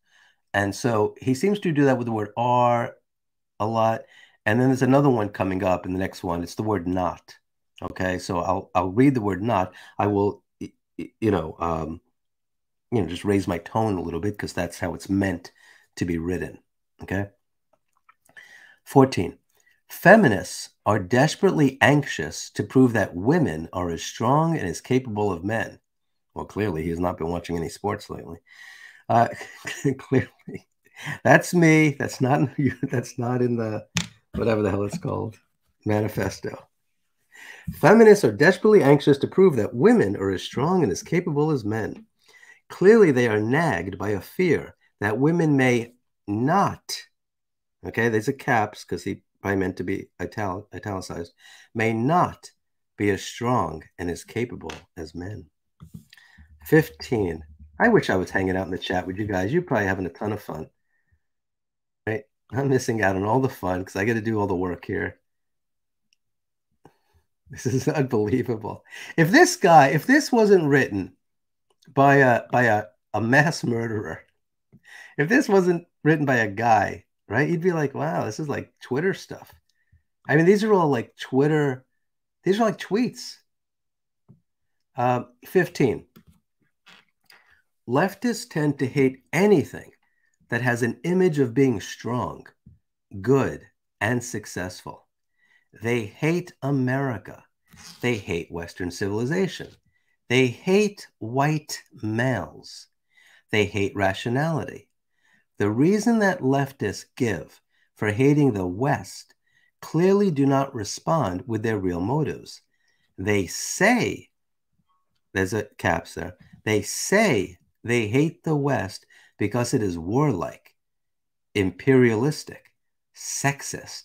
[SPEAKER 1] And so he seems to do that with the word are a lot. And then there's another one coming up in the next one. It's the word not. Okay. So I'll I'll read the word not. I will you know um you know just raise my tone a little bit because that's how it's meant to be written. Okay. 14. Feminists are desperately anxious to prove that women are as strong and as capable of men. Well, clearly, he has not been watching any sports lately. Uh, [laughs] clearly, that's me. That's not. [laughs] That's not in the whatever the hell it's called manifesto. Feminists are desperately anxious to prove that women are as strong and as capable as men. Clearly, they are nagged by a fear that women may not, okay, there's a caps because he probably meant to be ital- italicized, may not be as strong and as capable as men. 15. I wish I was hanging out in the chat with you guys. You're probably having a ton of fun. I'm missing out on all the fun because I got to do all the work here. This is [laughs] unbelievable. If this guy, if this wasn't written by a by a, a mass murderer, if this wasn't written by a guy, right, you'd be like, wow, this is like Twitter stuff. I mean, these are all like Twitter, these are like tweets. Uh, 15. Leftists tend to hate anything that has an image of being strong, good, and successful. They hate America. They hate Western civilization. They hate white males. They hate rationality. The reason that leftists give for hating the West clearly do not respond with their real motives. They say, there's a caps there, they say they hate the West because it is warlike, imperialistic, sexist,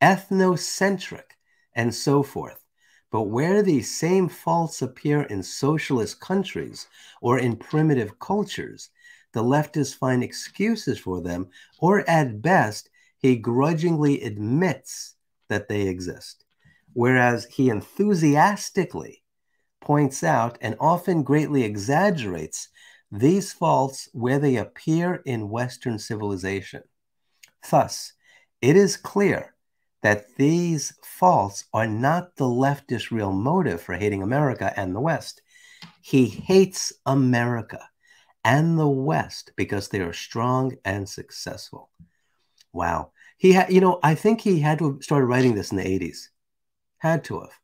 [SPEAKER 1] ethnocentric, and so forth. But where these same faults appear in socialist countries or in primitive cultures, the leftists find excuses for them, or at best, he grudgingly admits that they exist. Whereas he enthusiastically points out and often greatly exaggerates these faults where they appear in Western civilization. Thus, it is clear that these faults are not the leftist real motive for hating America and the West. He hates America and the West because they are strong and successful. Wow. He had, you know, I think he had to have started writing this in the 80s. Had to have.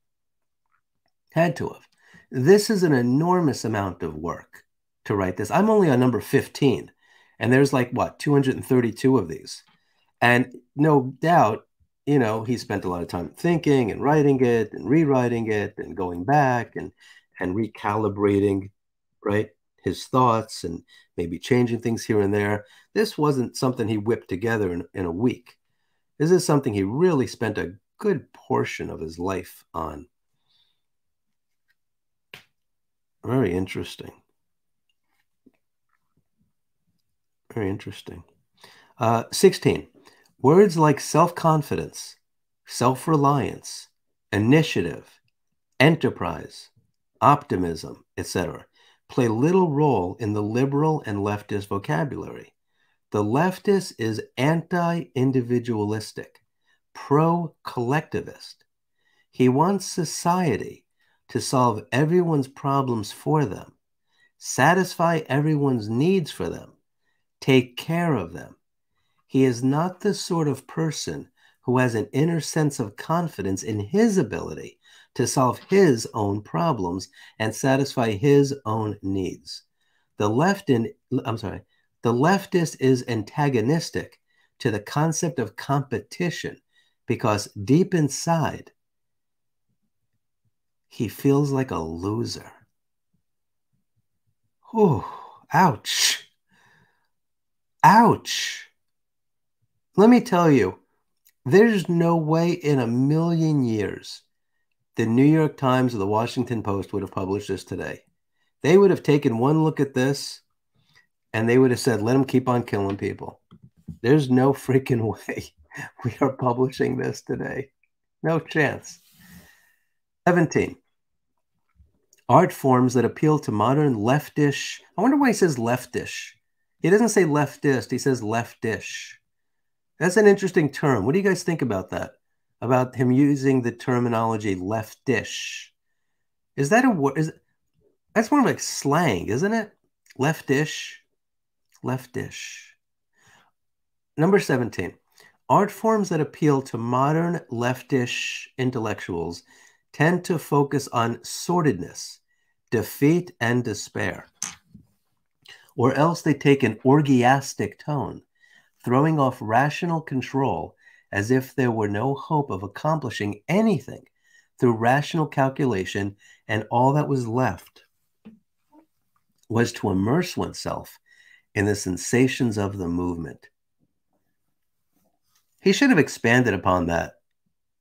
[SPEAKER 1] Had to have. This is an enormous amount of work to write this. I'm only on number 15, and there's like what 232 of these. And no doubt, you know, he spent a lot of time thinking and writing it and rewriting it and going back and and recalibrating, right? His thoughts and maybe changing things here and there. This wasn't something he whipped together in, in a week. This is something he really spent a good portion of his life on. Very interesting. Very interesting. Uh, 16. Words like self confidence, self reliance, initiative, enterprise, optimism, etc., play little role in the liberal and leftist vocabulary. The leftist is anti individualistic, pro collectivist. He wants society to solve everyone's problems for them, satisfy everyone's needs for them, take care of them. He is not the sort of person who has an inner sense of confidence in his ability to solve his own problems and satisfy his own needs. The left in I'm sorry, the leftist is antagonistic to the concept of competition because deep inside he feels like a loser. Whew, ouch. Ouch. Let me tell you, there's no way in a million years the New York Times or the Washington Post would have published this today. They would have taken one look at this and they would have said, let them keep on killing people. There's no [laughs] freaking way we are publishing this today. No chance. 17. Art forms that appeal to modern leftish. I wonder why he says leftish. He doesn't say leftist, he says leftish. That's an interesting term. What do you guys think about that? About him using the terminology leftish. Is that a word? Is that's more like slang, isn't it? Leftish. Leftish. Number 17. Art forms that appeal to modern leftish intellectuals tend to focus on sordidness, defeat, and despair. Or else they take an orgiastic tone throwing off rational control as if there were no hope of accomplishing anything through rational calculation, and all that was left was to immerse oneself in the sensations of the movement. He should have expanded upon that.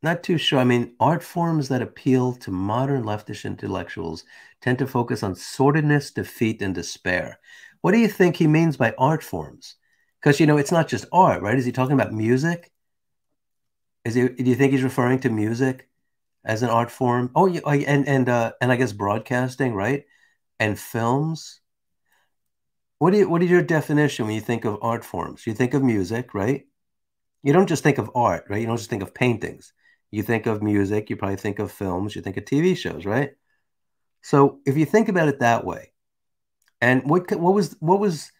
[SPEAKER 1] Not too sure. I mean, art forms that appeal to modern leftist intellectuals tend to focus on sordidness, defeat, and despair. What do you think he means by art forms? Because you know, it's not just art, right? Is he talking about music? Is he? Do you think he's referring to music as an art form? Oh, yeah, and and uh, and I guess broadcasting, right? And films. What do you? What is your definition when you think of art forms? You think of music, right? You don't just think of art, right? You don't just think of paintings. You think of music. You probably think of films. You think of TV shows, right? So if you think about it that way, and what what was what was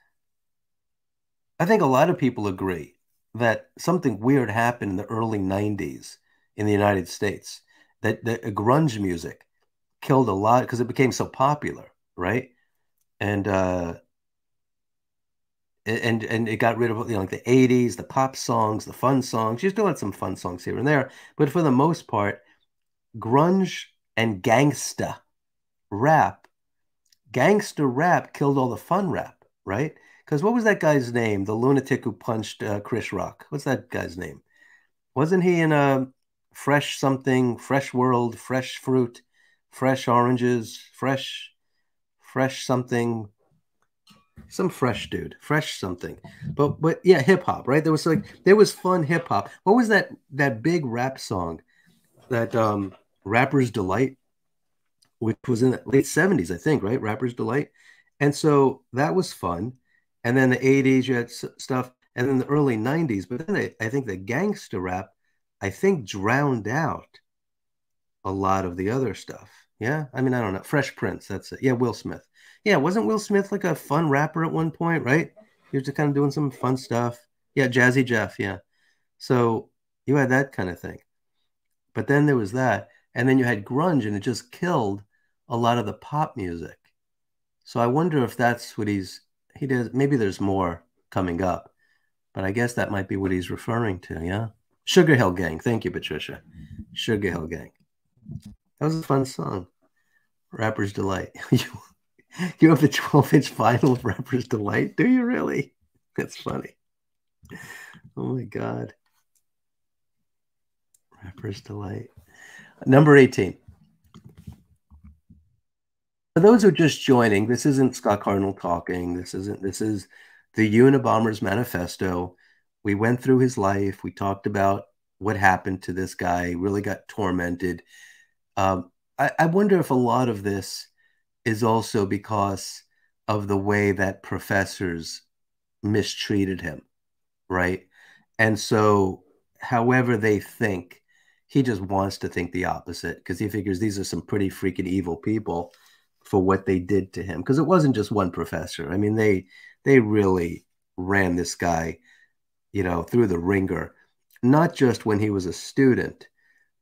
[SPEAKER 1] I think a lot of people agree that something weird happened in the early 90s in the United States, that, that grunge music killed a lot because it became so popular, right? And, uh, and and it got rid of you know like the 80s the pop songs the fun songs you still had some fun songs here and there but for the most part grunge and gangsta rap gangster rap killed all the fun rap right because what was that guy's name? The lunatic who punched uh, Chris Rock. What's that guy's name? Wasn't he in a fresh something, fresh world, fresh fruit, fresh oranges, fresh, fresh something? Some fresh dude, fresh something. But but yeah, hip hop, right? There was like there was fun hip hop. What was that that big rap song that um Rapper's Delight, which was in the late 70s, I think, right? Rapper's Delight. And so that was fun. And then the 80s you had stuff. And then the early 90s but then I, I think the gangster rap i think drowned out a lot of the other stuff. Yeah? I mean i don't know. Fresh prince that's it. Yeah will smith. Yeah wasn't will smith like a fun rapper at one point right? He was just kind of doing some fun stuff. Yeah jazzy jeff yeah. So you had that kind of thing. But then there was that. And then you had grunge and it just killed a lot of the pop music so i wonder if that's what he's he does. Maybe there's more coming up, but I guess that might be what he's referring to. Yeah. Sugar Hill Gang. Thank you, Patricia. Sugar Hill Gang. That was a fun song. Rapper's Delight. [laughs] you, you have the 12 inch vinyl of Rapper's Delight? Do you really? That's funny. Oh my God. Rapper's Delight. Number 18. For those who are just joining, this isn't Scott Cardinal talking. This isn't, this is the Unabomber's manifesto. We went through his life. We talked about what happened to this guy, really got tormented. Um, I, I wonder if a lot of this is also because of the way that professors mistreated him, right? And so, however they think, he just wants to think the opposite because he figures these are some pretty freaking evil people for what they did to him. Because it wasn't just one professor. I mean, they they really ran this guy, you know, through the ringer, not just when he was a student,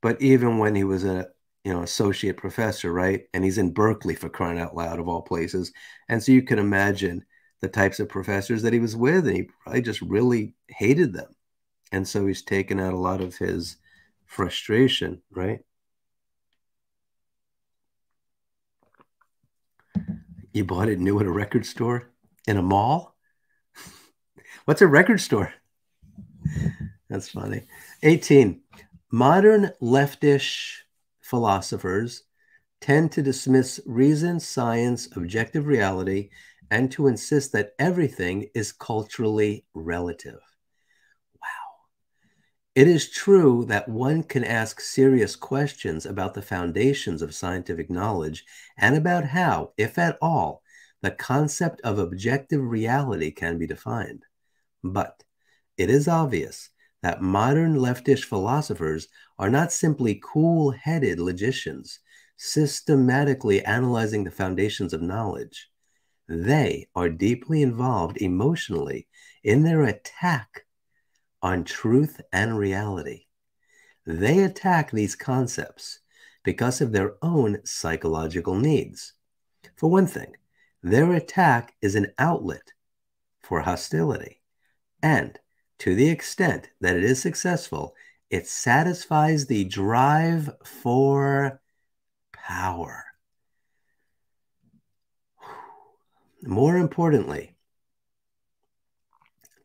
[SPEAKER 1] but even when he was a you know associate professor, right? And he's in Berkeley for crying out loud of all places. And so you can imagine the types of professors that he was with, and he probably just really hated them. And so he's taken out a lot of his frustration, right? You bought it new at a record store in a mall? [laughs] What's a record store? That's funny. 18. Modern leftish philosophers tend to dismiss reason, science, objective reality, and to insist that everything is culturally relative. It is true that one can ask serious questions about the foundations of scientific knowledge and about how, if at all, the concept of objective reality can be defined. But it is obvious that modern leftish philosophers are not simply cool headed logicians systematically analyzing the foundations of knowledge. They are deeply involved emotionally in their attack on truth and reality. They attack these concepts because of their own psychological needs. For one thing, their attack is an outlet for hostility. And to the extent that it is successful, it satisfies the drive for power. More importantly,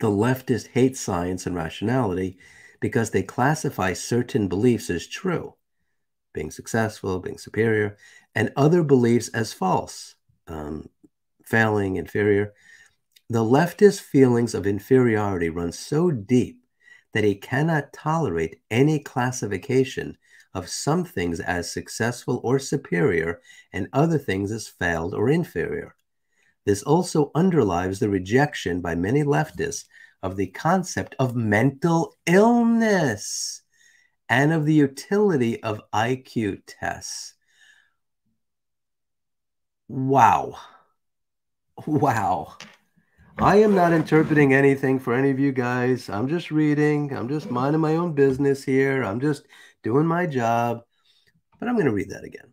[SPEAKER 1] the leftist hate science and rationality because they classify certain beliefs as true, being successful, being superior, and other beliefs as false, um, failing, inferior. The leftist feelings of inferiority run so deep that he cannot tolerate any classification of some things as successful or superior and other things as failed or inferior. This also underlies the rejection by many leftists of the concept of mental illness and of the utility of IQ tests. Wow. Wow. I am not interpreting anything for any of you guys. I'm just reading. I'm just minding my own business here. I'm just doing my job. But I'm going to read that again.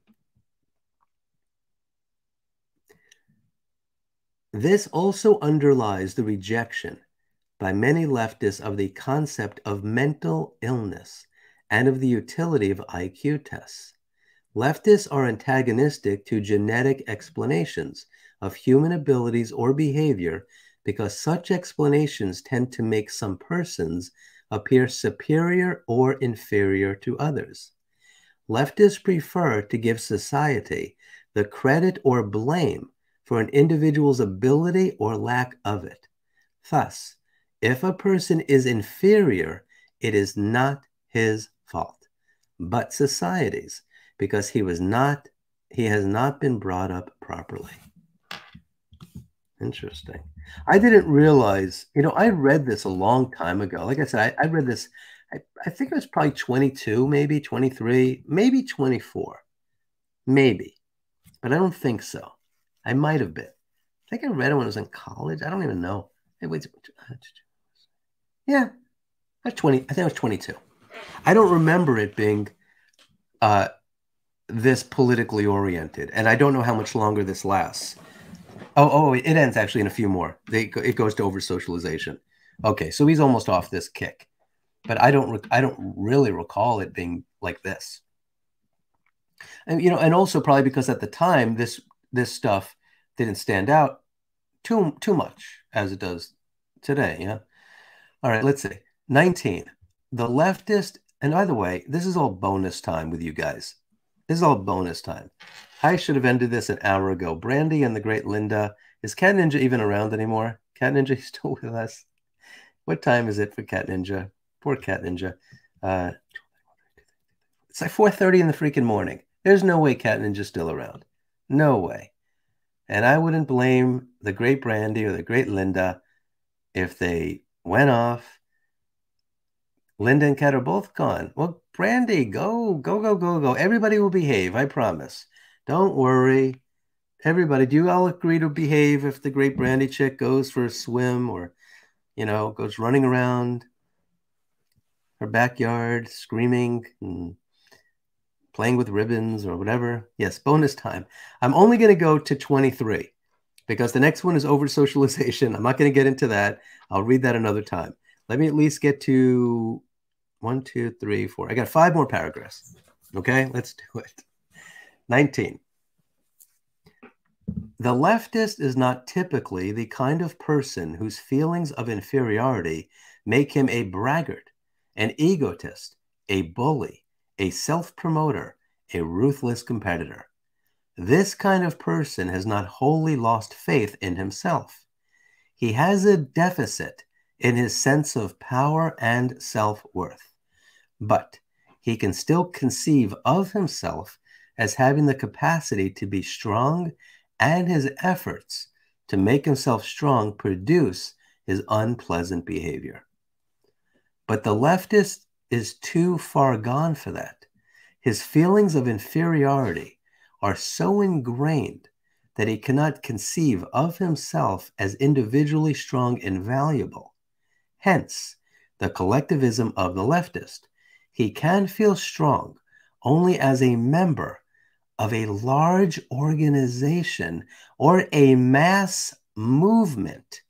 [SPEAKER 1] This also underlies the rejection by many leftists of the concept of mental illness and of the utility of IQ tests. Leftists are antagonistic to genetic explanations of human abilities or behavior because such explanations tend to make some persons appear superior or inferior to others. Leftists prefer to give society the credit or blame for an individual's ability or lack of it. Thus, if a person is inferior, it is not his fault, but society's, because he was not, he has not been brought up properly. Interesting. I didn't realize, you know, I read this a long time ago. Like I said, I, I read this, I, I think it was probably 22, maybe 23, maybe 24, maybe, but I don't think so. I might have been. I think I read it when I was in college. I don't even know. Wait, yeah, I was 20. I think I was 22. I don't remember it being uh, this politically oriented, and I don't know how much longer this lasts. Oh, oh, it ends actually in a few more. They, it goes to over socialization. Okay, so he's almost off this kick, but I don't. I don't really recall it being like this. And you know, and also probably because at the time this this stuff didn't stand out too too much as it does today. Yeah. All right. Let's see. Nineteen. The leftist. And by the way, this is all bonus time with you guys. This is all bonus time. I should have ended this an hour ago. Brandy and the great Linda. Is Cat Ninja even around anymore? Cat Ninja [laughs] is still with us. What time is it for Cat Ninja? Poor Cat Ninja. Uh, it's like 4.30 in the freaking morning. There's no way Cat Ninja's still around. No way. And I wouldn't blame the great Brandy or the great Linda if they went off. Linda and Kat are both gone. Well, Brandy, go, go, go, go, go. Everybody will behave, I promise. Don't worry. Everybody, do you all agree to behave if the great Brandy chick goes for a swim or, you know, goes running around her backyard screaming and playing with ribbons or whatever? Yes, bonus time. I'm only going to go to 23 because the next one is over socialization. [laughs] I'm not going to get into that. I'll read that another time. Let me at least get to one, two, three, four. I got five more paragraphs. Okay, let's do it. 19. The leftist is not typically the kind of person whose feelings of inferiority make him a braggart, an egotist, a bully, a self promoter, a ruthless competitor. This kind of person has not wholly lost faith in himself. He has a deficit in his sense of power and self worth, but he can still conceive of himself as having the capacity to be strong and his efforts to make himself strong produce his unpleasant behavior. But the leftist is too far gone for that. His feelings of inferiority are so ingrained that he cannot conceive of himself as individually strong and valuable. Hence, the collectivism of the leftist. He can feel strong only as a member of a large organization or a mass movement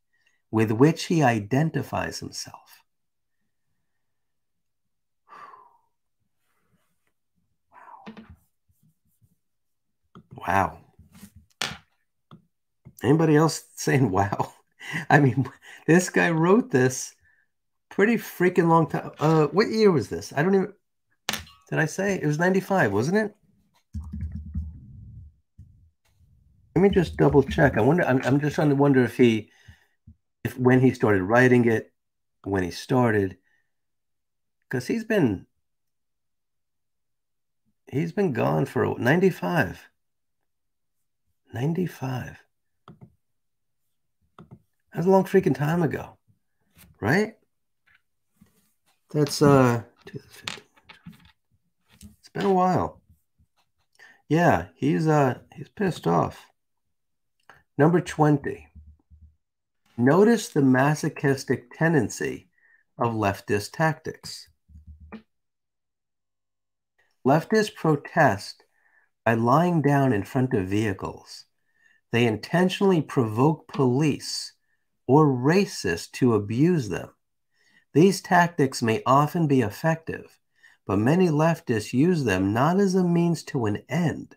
[SPEAKER 1] with which he identifies himself. Wow. Anybody else saying [laughs] wow? I mean, this guy wrote this pretty freaking long time. Uh, what year was this? I don't even. Did I say it was 95, wasn't it? Let me just double check. I wonder. I'm, I'm just trying to wonder if he, if when he started writing it, when he started, because he's been, he's been gone for 95. 95. That's a long freaking time ago, right? That's uh, it's been a while. Yeah, he's uh, he's pissed off. Number 20. Notice the masochistic tendency of leftist tactics. Leftists protest by lying down in front of vehicles. They intentionally provoke police or racists to abuse them. These tactics may often be effective, but many leftists use them not as a means to an end,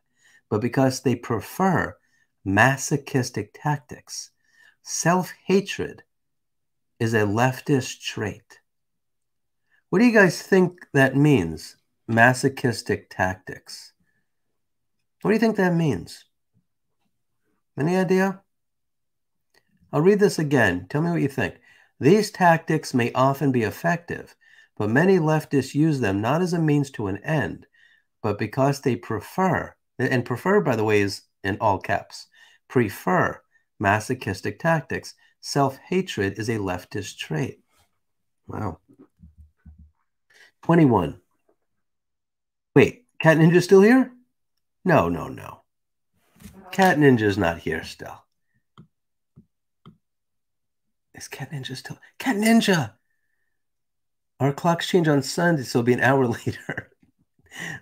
[SPEAKER 1] but because they prefer masochistic tactics. Self hatred is a leftist trait. What do you guys think that means? Masochistic tactics. What do you think that means? Any idea? I'll read this again. Tell me what you think. These tactics may often be effective, but many leftists use them not as a means to an end, but because they prefer, and prefer, by the way, is in all caps, prefer masochistic tactics. Self hatred is a leftist trait. Wow. 21. Wait, Cat Ninja still here? No, no, no. Cat Ninja's not here still. Is Cat Ninja still? Cat Ninja! Our clocks change on Sunday, so it'll be an hour [laughs] later.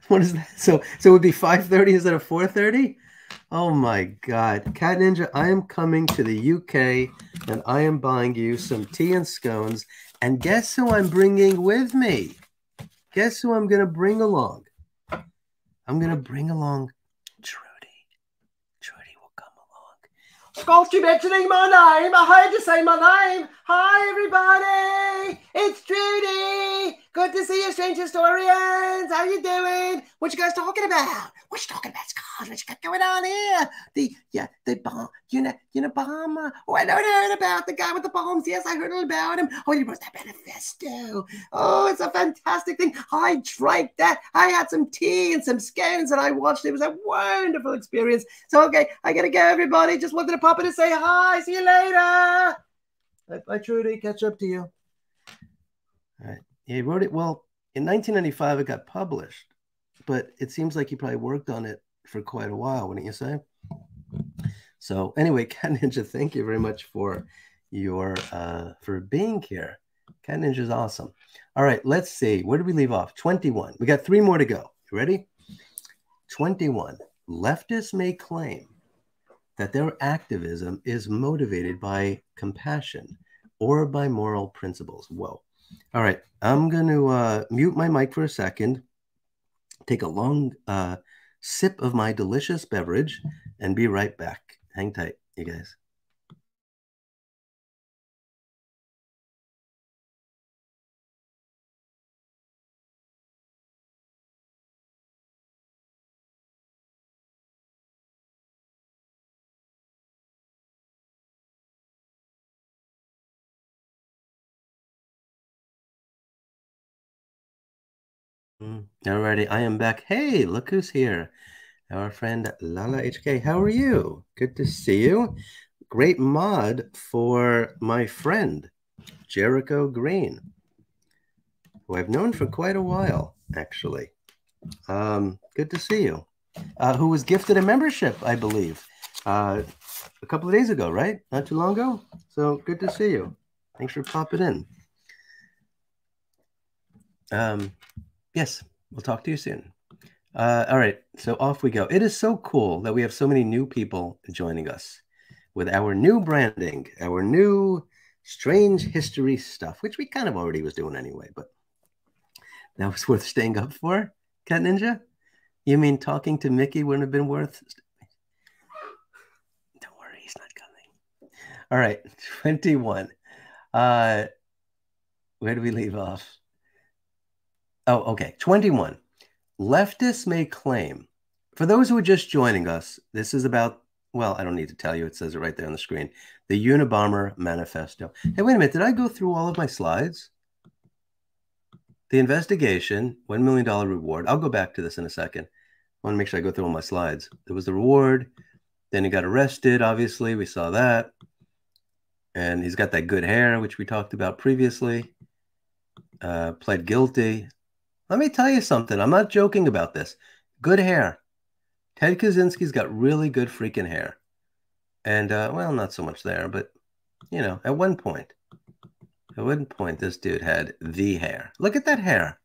[SPEAKER 1] what is that? So so it would be 5:30 instead of 4:30? Oh my God. Cat Ninja, I am coming to the UK and I am buying you some tea and scones. And guess who I'm bringing with me? Guess who I'm going to bring along? I'm to bring along Trudy. Trudy will come along.
[SPEAKER 2] Sculpture mentioning my name. I heard you say my name. Hi, everybody. It's Trudy. Good to see you, strange historians. How you doing? What you guys talking about? What you talking about, Scott? What you got going on here? The yeah, the bomb, you know, you know, bomb. Uh, oh, I heard about the guy with the bombs. Yes, I heard about him. Oh, he wrote that manifesto. Oh, it's a fantastic thing. I drank that. I had some tea and some scones, and I watched. It was a wonderful experience. So okay, I gotta go, everybody. Just wanted to pop in and say hi. See you later.
[SPEAKER 1] Bye, Trudy. Catch up to you. All right. He wrote it. Well, in 1995, it got published, but it seems like he probably worked on it for quite a while, wouldn't you say? So anyway, [laughs] Cat Ninja, thank you very much for your uh, for being here. Cat Ninja is awesome. All right, let's see. Where did we leave off? 21. We got three more to go. You ready? 21. Leftists may claim that their activism is motivated by compassion or by moral principles. Whoa. All right, I'm going to uh, mute my mic for a second, take a long uh, sip of my delicious beverage, and be right back. Hang tight, you guys. Alrighty, I am back. Hey, look who's here. Our friend Lala HK. How are you? Good to see you. Great mod for my friend Jericho Green, who I've known for quite a while, actually. Um, good to see you. Uh, who was gifted a membership, I believe, uh, a couple of days ago, right? Not too long ago. So good to see you. Thanks for popping in. Um, Yes, we'll talk to you soon. Uh, all right, so off we go. It is so cool that we have so many new people joining us with our new branding, our new strange history stuff, which we kind of already was doing anyway, but that was [laughs] worth staying up for. Cat Ninja, you mean talking to Mickey wouldn't have been worth? Don't worry, he's not coming. All right, [laughs] twenty-one. Uh, where do we leave off? Oh, okay. 21. Leftists may claim, for those who are just joining us, this is about, well, I don't need to tell you, it says it right there on the screen the Unabomber Manifesto. Hey, wait a minute. Did I go through all of my slides? The investigation, $1 million reward. I'll go back to this in a second. I want to make sure I go through all my slides. There was the reward. Then he got arrested, obviously. We saw that. And he's got that good hair, which we talked about previously. Uh, pled guilty. Let me tell you something. I'm not joking about this. Good hair. Ted Kaczynski's got really good freaking hair. And, uh, well, not so much there, but, you know, at one point, at one point, this dude had the hair. Look at that hair.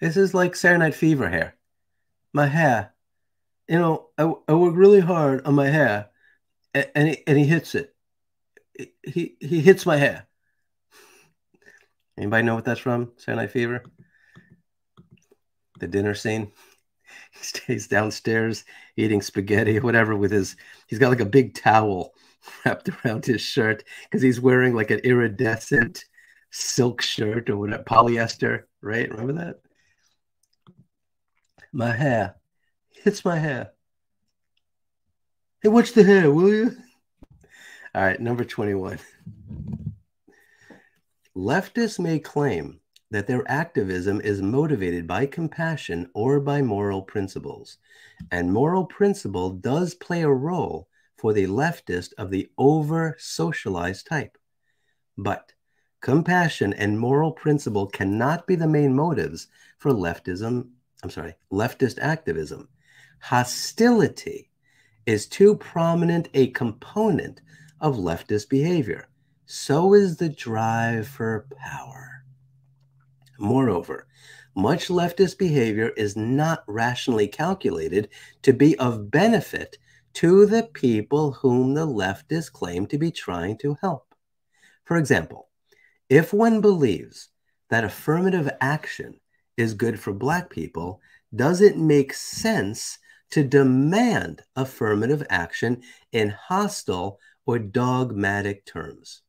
[SPEAKER 1] This is like Saturday Night Fever hair. My hair. You know, I, I work really hard on my hair, and, and, he, and he hits it. He, he hits my hair. Anybody know what that's from? Saturday Night Fever? The dinner scene. [laughs] He stays downstairs eating spaghetti or whatever with his. He's got like a big towel [laughs] wrapped around his shirt because he's wearing like an iridescent silk shirt or whatever polyester, right? Remember that? My hair. It's my hair. Hey, watch the hair, will you? All right, number 21. Leftists may claim that their activism is motivated by compassion or by moral principles. And moral principle does play a role for the leftist of the over socialized type. But compassion and moral principle cannot be the main motives for leftism. I'm sorry, leftist activism. Hostility is too prominent a component of leftist behavior. So is the drive for power. Moreover, much leftist behavior is not rationally calculated to be of benefit to the people whom the leftists claim to be trying to help. For example, if one believes that affirmative action is good for Black people, does it make sense to demand affirmative action in hostile or dogmatic terms?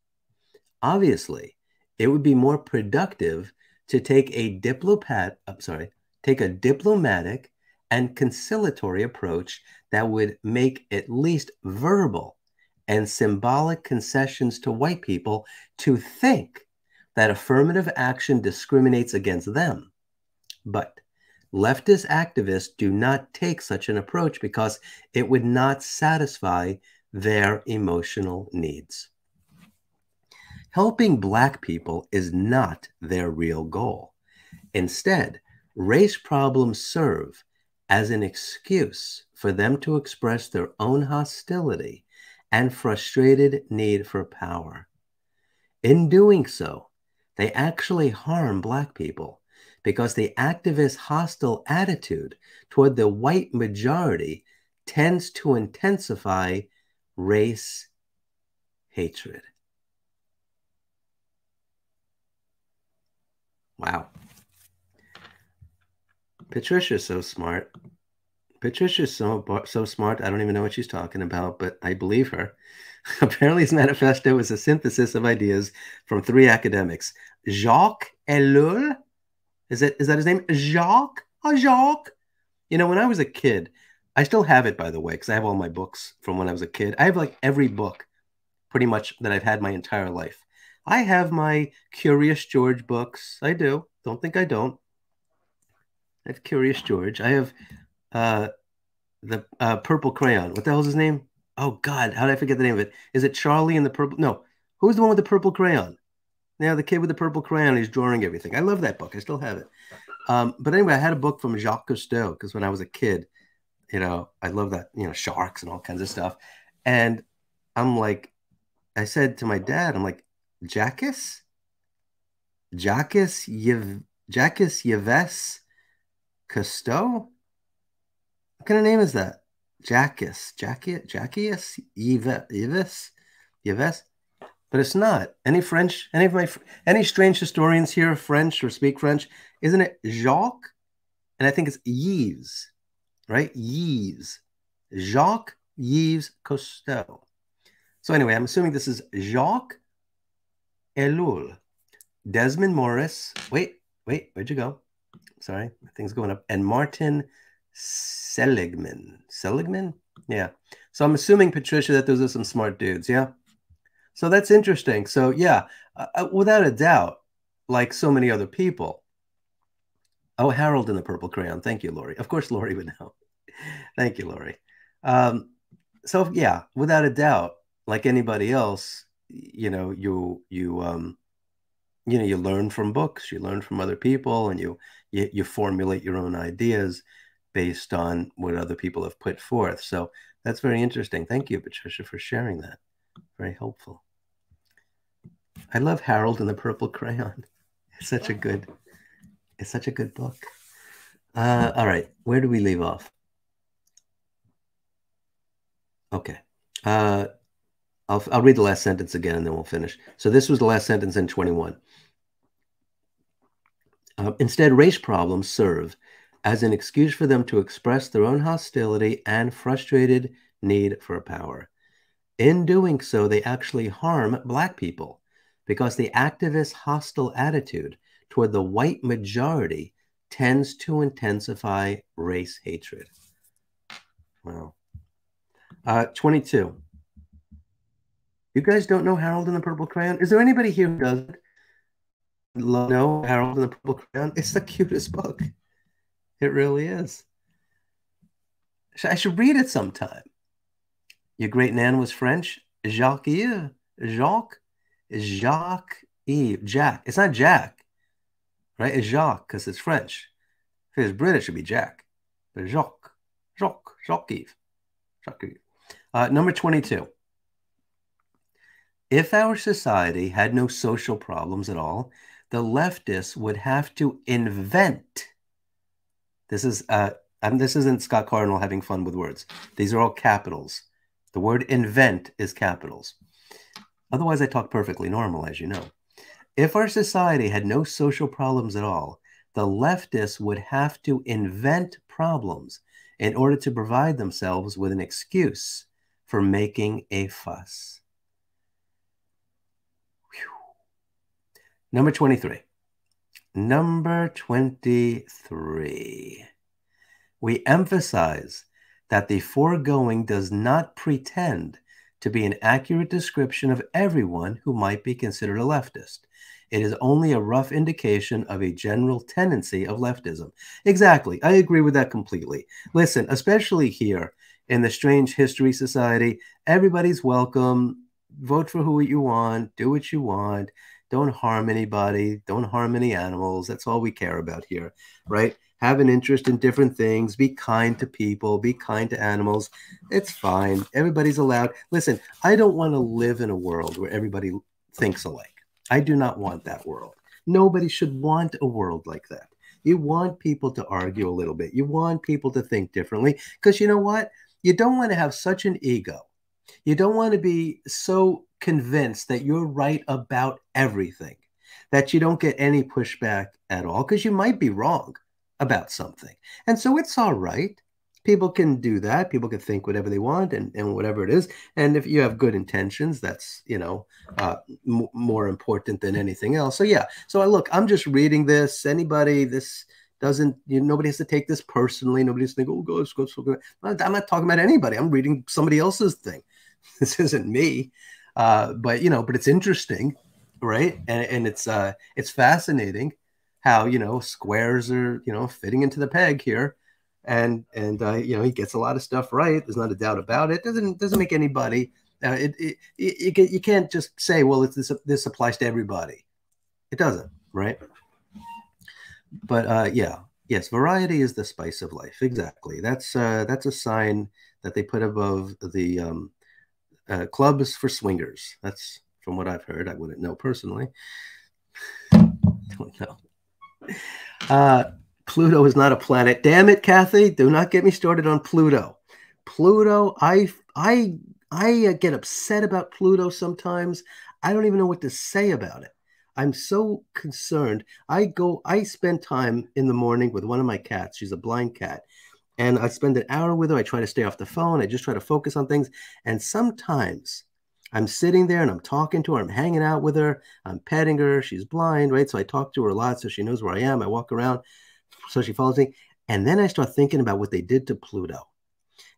[SPEAKER 1] Obviously, it would be more productive to take a diplomat, I'm sorry, take a diplomatic and conciliatory approach that would make at least verbal and symbolic concessions to white people to think that affirmative action discriminates against them. But leftist activists do not take such an approach because it would not satisfy their emotional needs. Helping Black people is not their real goal. Instead, race problems serve as an excuse for them to express their own hostility and frustrated need for power. In doing so, they actually harm Black people because the activist hostile attitude toward the white majority tends to intensify race hatred. Wow. Patricia's so smart. Patricia's so so smart. I don't even know what she's talking about, but I believe her. [laughs] Apparently, his manifesto is a synthesis of ideas from three academics: Jacques Ellul. Is it is that his name? Jacques? Oh, Jacques. You know, when I was a kid, I still have it, by the way, because I have all my books from when I was a kid. I have like every book, pretty much that I've had my entire life. I have my Curious George books. I do. Don't think I don't. I have Curious George. I have uh, the uh, Purple Crayon. What the hell's his name? Oh God, how did I forget the name of it? Is it Charlie and the Purple? No, who's the one with the purple crayon? Yeah, the kid with the purple crayon. He's drawing everything. I love that book. I still have it. Um, but anyway, I had a book from Jacques Cousteau because when I was a kid, you know, I love that, you know, sharks and all kinds of stuff. And I'm like, I said to my dad, I'm like, Jacques, Jacques Yev, Jacques Yves Cousteau. What kind of name is that? Jacques, Jacques, Jacques Yves, Yves. But it's not. Any French, any of my, any strange historians here French or speak French? Isn't it Jacques? And I think it's Yves, right? Yves. Jacques Yves Cousteau. So anyway, I'm assuming this is Jacques Ellul. Desmond Morris. Wait, wait, where'd you go? Sorry, things going up. And Martin Seligman. Seligman? Yeah. So I'm assuming, Patricia, that those are some smart dudes. Yeah. So that's interesting. So, yeah, uh, uh without a doubt, like so many other people. Oh, Harold in the purple crayon. Thank you, Lori. Of course, Lori would know. [laughs] Thank you, Lori. Um, so, yeah, without a doubt, like anybody else, you know, you, you, um, you know you learn from books you learn from other people and you, you you formulate your own ideas based on what other people have put forth. So that's very interesting. Thank you patricia for sharing that. Very helpful. I love harold and the purple crayon. [laughs] It's such a good it's such a good book. Uh, all right where do we leave off? Okay uh, I'll, I'll read the last sentence again and then we'll finish. So this was the last sentence in 21. Uh, instead, race problems serve as an excuse for them to express their own hostility and frustrated need for power. In doing so, they actually harm Black people because the activist hostile attitude toward the white majority tends to intensify race hatred. Wow. Uh, 22. You guys don't know Harold and the Purple Crayon? Is there anybody here who does it? No, Harold and the Purple Crayon. It's the cutest book. It really is. I should read it sometime. Your great nan was French. Jacques Yves. Jacques. Jacques Yves. Jack. It's not Jack, right? It's Jacques because it's French. If it's British, it'd be Jack. But Jacques. Jacques. Jacques Yves. Jacques Yves. Uh, number 22. If our society had no social problems at all, the leftists would have to invent. This is uh, this isn't Scott Cardinal having fun with words. These are all capitals. The word invent is capitals. Otherwise, I talk perfectly normal, as you know. If our society had no social problems at all, the leftists would have to invent problems in order to provide themselves with an excuse for making a fuss. Number 23. Number 23. We emphasize that the foregoing does not pretend to be an accurate description of everyone who might be considered a leftist. It is only a rough indication of a general tendency of leftism. Exactly. I agree with that completely. Listen, especially here in the Strange History Society, everybody's welcome. Vote for who you want, do what you want Don't harm anybody. Don't harm any animals. That's all we care about here, right? Have an interest in different things. Be kind to people. Be kind to animals. It's fine. Everybody's allowed. Listen, I don't want to live in a world where everybody thinks alike. I do not want that world. Nobody should want a world like that. You want people to argue a little bit. You want people to think differently because you know what? You don't want to have such an ego. You don't want to be so convinced that you're right about everything that you don't get any pushback at all because you might be wrong about something. And so it's all right. People can do that. People can think whatever they want and, and whatever it is. And if you have good intentions that's you know uh, m- more important than anything else. So yeah. So i look i'm just reading this. Anybody this doesn't you know, nobody has to take this personally. Nobody's think oh go go go i'm not talking about anybody. I'm reading somebody else's thing. [laughs] This isn't me uh, but you know but it's interesting right and, and it's uh it's fascinating how you know squares are you know fitting into the peg here and and uh, you know he gets a lot of stuff right. There's not a doubt about it. Doesn't doesn't make anybody. Uh, it, it, it, it, you can't just say, well, it's this this applies to everybody. It doesn't, right? But uh, yeah, yes, variety is the spice of life. Exactly. That's uh, that's a sign that they put above the um, uh, clubs for swingers. That's from what I've heard. I wouldn't know personally. [laughs] Don't know. Uh, Pluto is not a planet. Damn it, Kathy! Do not get me started on Pluto. Pluto, I I I uh, get upset about Pluto sometimes. I don't even know what to say about it. I'm so concerned. I go, I spend time in the morning with one of my cats. She's a blind cat. And I spend an hour with her. I try to stay off the phone. I just try to focus on things. And sometimes I'm sitting there and I'm talking to her. I'm hanging out with her. I'm petting her. She's blind, right? So I talk to her a lot so she knows where I am. I walk around so she follows me. And then I start thinking about what they did to Pluto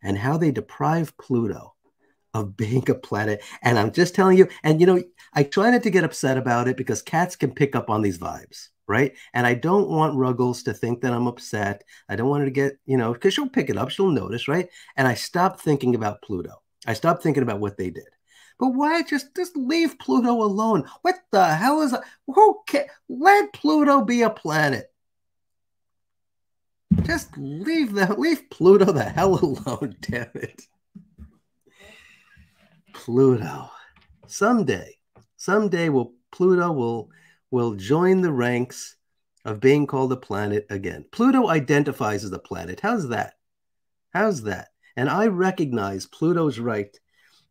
[SPEAKER 1] and how they deprive Pluto of being a planet. And I'm just telling you, and you know, I try not to get upset about it because cats can pick up on these vibes, right? And I don't want Ruggles to think that I'm upset. I don't want her to get, you know, because she'll pick it up, she'll notice, right? And I stopped thinking about Pluto. I stopped thinking about what they did. But why just just leave Pluto alone? What the hell is who can let Pluto be a planet? Just leave the leave Pluto the hell alone, [laughs] damn it. Pluto. Someday, someday will Pluto will will join the ranks of being called a planet again. Pluto identifies as a planet. How's that? How's that? And I recognize Pluto's right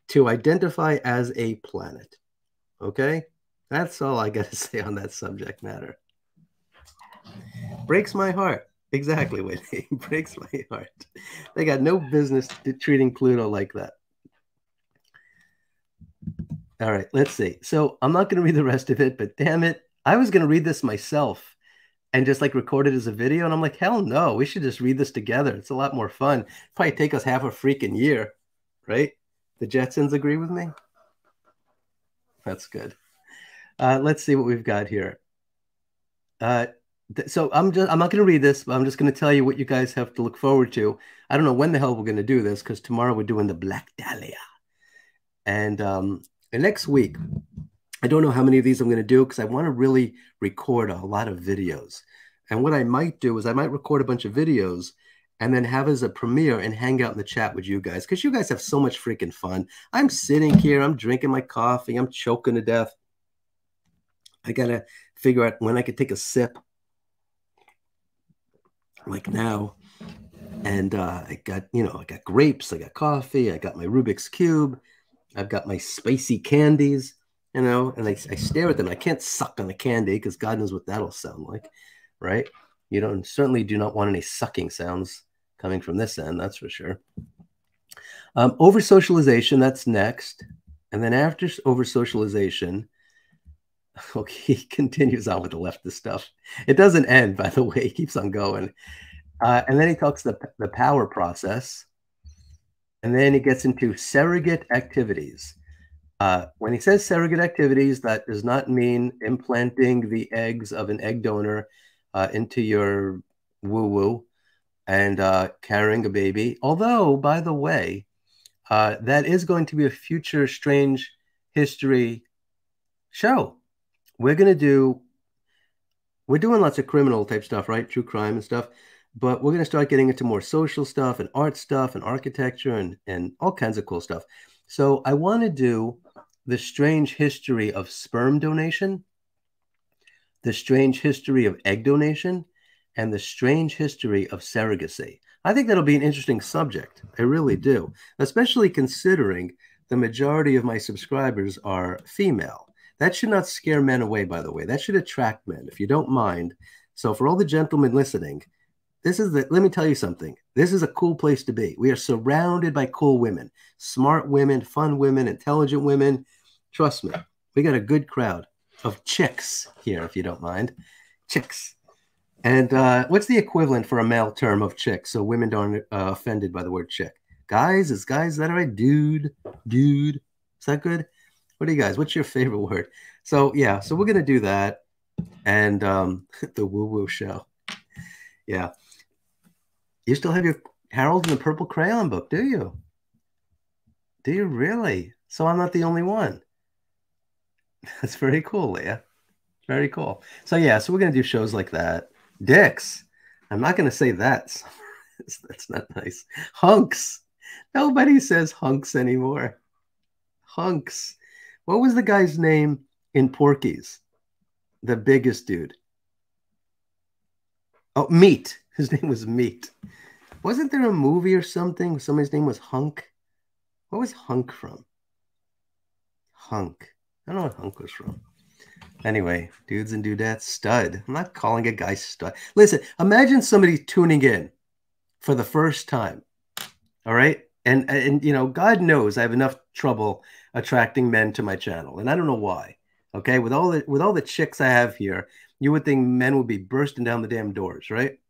[SPEAKER 1] to identify as a planet. Okay? That's all I got to [laughs] say on that subject matter. Breaks my heart. Exactly, Whitney. [laughs] Breaks my heart. They got no business treating Pluto like that. All right, let's see. So I'm not going to read the rest of it, but damn it, I was going to read this myself and just like record it as a video. And I'm like, hell no, we should just read this together. It's a lot more fun. Probably take us half a freaking year, right? The Jetsons agree with me. That's good. Uh, let's see what we've got here. Uh, so I'm just I'm not going to read this, but I'm just going to tell you what you guys have to look forward to. I don't know when the hell we're going to do this because tomorrow we're doing the Black Dahlia, and um, and next week I don't know how many of these I'm going to do because I want to really record a lot of videos. And what I might do is I might record a bunch of videos and then have as a premiere and hang out in the chat with you guys because you guys have so much freaking fun. I'm sitting here, I'm drinking my coffee, I'm choking to death. I gotta figure out when I could take a sip like now. And uh, I got, you know, I got grapes, I got coffee, I got my Rubik's Cube, I've got my spicy candies, you know, and I, I stare at them. I can't suck on a candy because God knows what that'll sound like, right? You don't certainly do not want any sucking sounds coming from this end, that's for sure. Um, over socialization, that's next. And then after over socialization, [laughs] Okay, he continues on with the leftist stuff. It doesn't end, by the way. He keeps on going. Uh, and then he talks the, the power process. And then he gets into surrogate activities. Uh, when he says surrogate activities, that does not mean implanting the eggs of an egg donor uh, into your woo woo and uh, carrying a baby. Although, by the way, uh, that is going to be a future strange history show we're gonna do. We're doing lots of criminal type stuff, right? True crime and stuff. But we're gonna start getting into more social stuff and art stuff and architecture and and all kinds of cool stuff. So I want to do the strange history of sperm donation, the strange history of egg donation, and the strange history of surrogacy. I think that'll be an interesting subject. I really do, especially considering the majority of my subscribers are female. That should not scare men away, by the way. That should attract men, if you don't mind. So, for all the gentlemen listening, this is the, let me tell you something. This is a cool place to be. We are surrounded by cool women, smart women, fun women, intelligent women. Trust me, we got a good crowd of chicks here, if you don't mind. Chicks. And uh, what's the equivalent for a male term of chick? So women don't uh, offended by the word chick. Guys, is guys is that all right? Dude, dude. Is that good? What do you guys? What's your favorite word? So yeah, so we're gonna do that, and um, [laughs] the woo woo show. Yeah, you still have your Harold and the Purple Crayon book, do you? Do you really? So I'm not the only one. [laughs] That's very cool, Leah. Very cool. So yeah, so we're gonna do shows like that. Dicks. I'm not gonna say that. [laughs] That's not nice. Hunks. Nobody says hunks anymore. Hunks. What was the guy's name in Porky's? The biggest dude. Oh, Meat. His name was Meat. Wasn't there a movie or something? Somebody's name was Hunk. What was Hunk from? Hunk. I don't know what Hunk was from. Anyway, dudes and dudettes, stud. I'm not calling a guy stud. Listen, imagine somebody tuning in for the first time. All right. And, and, you know, God knows I have enough trouble attracting men to my channel. And I don't know why. Okay. With all the, with all the chicks I have here, you would think men would be bursting down the damn doors, right?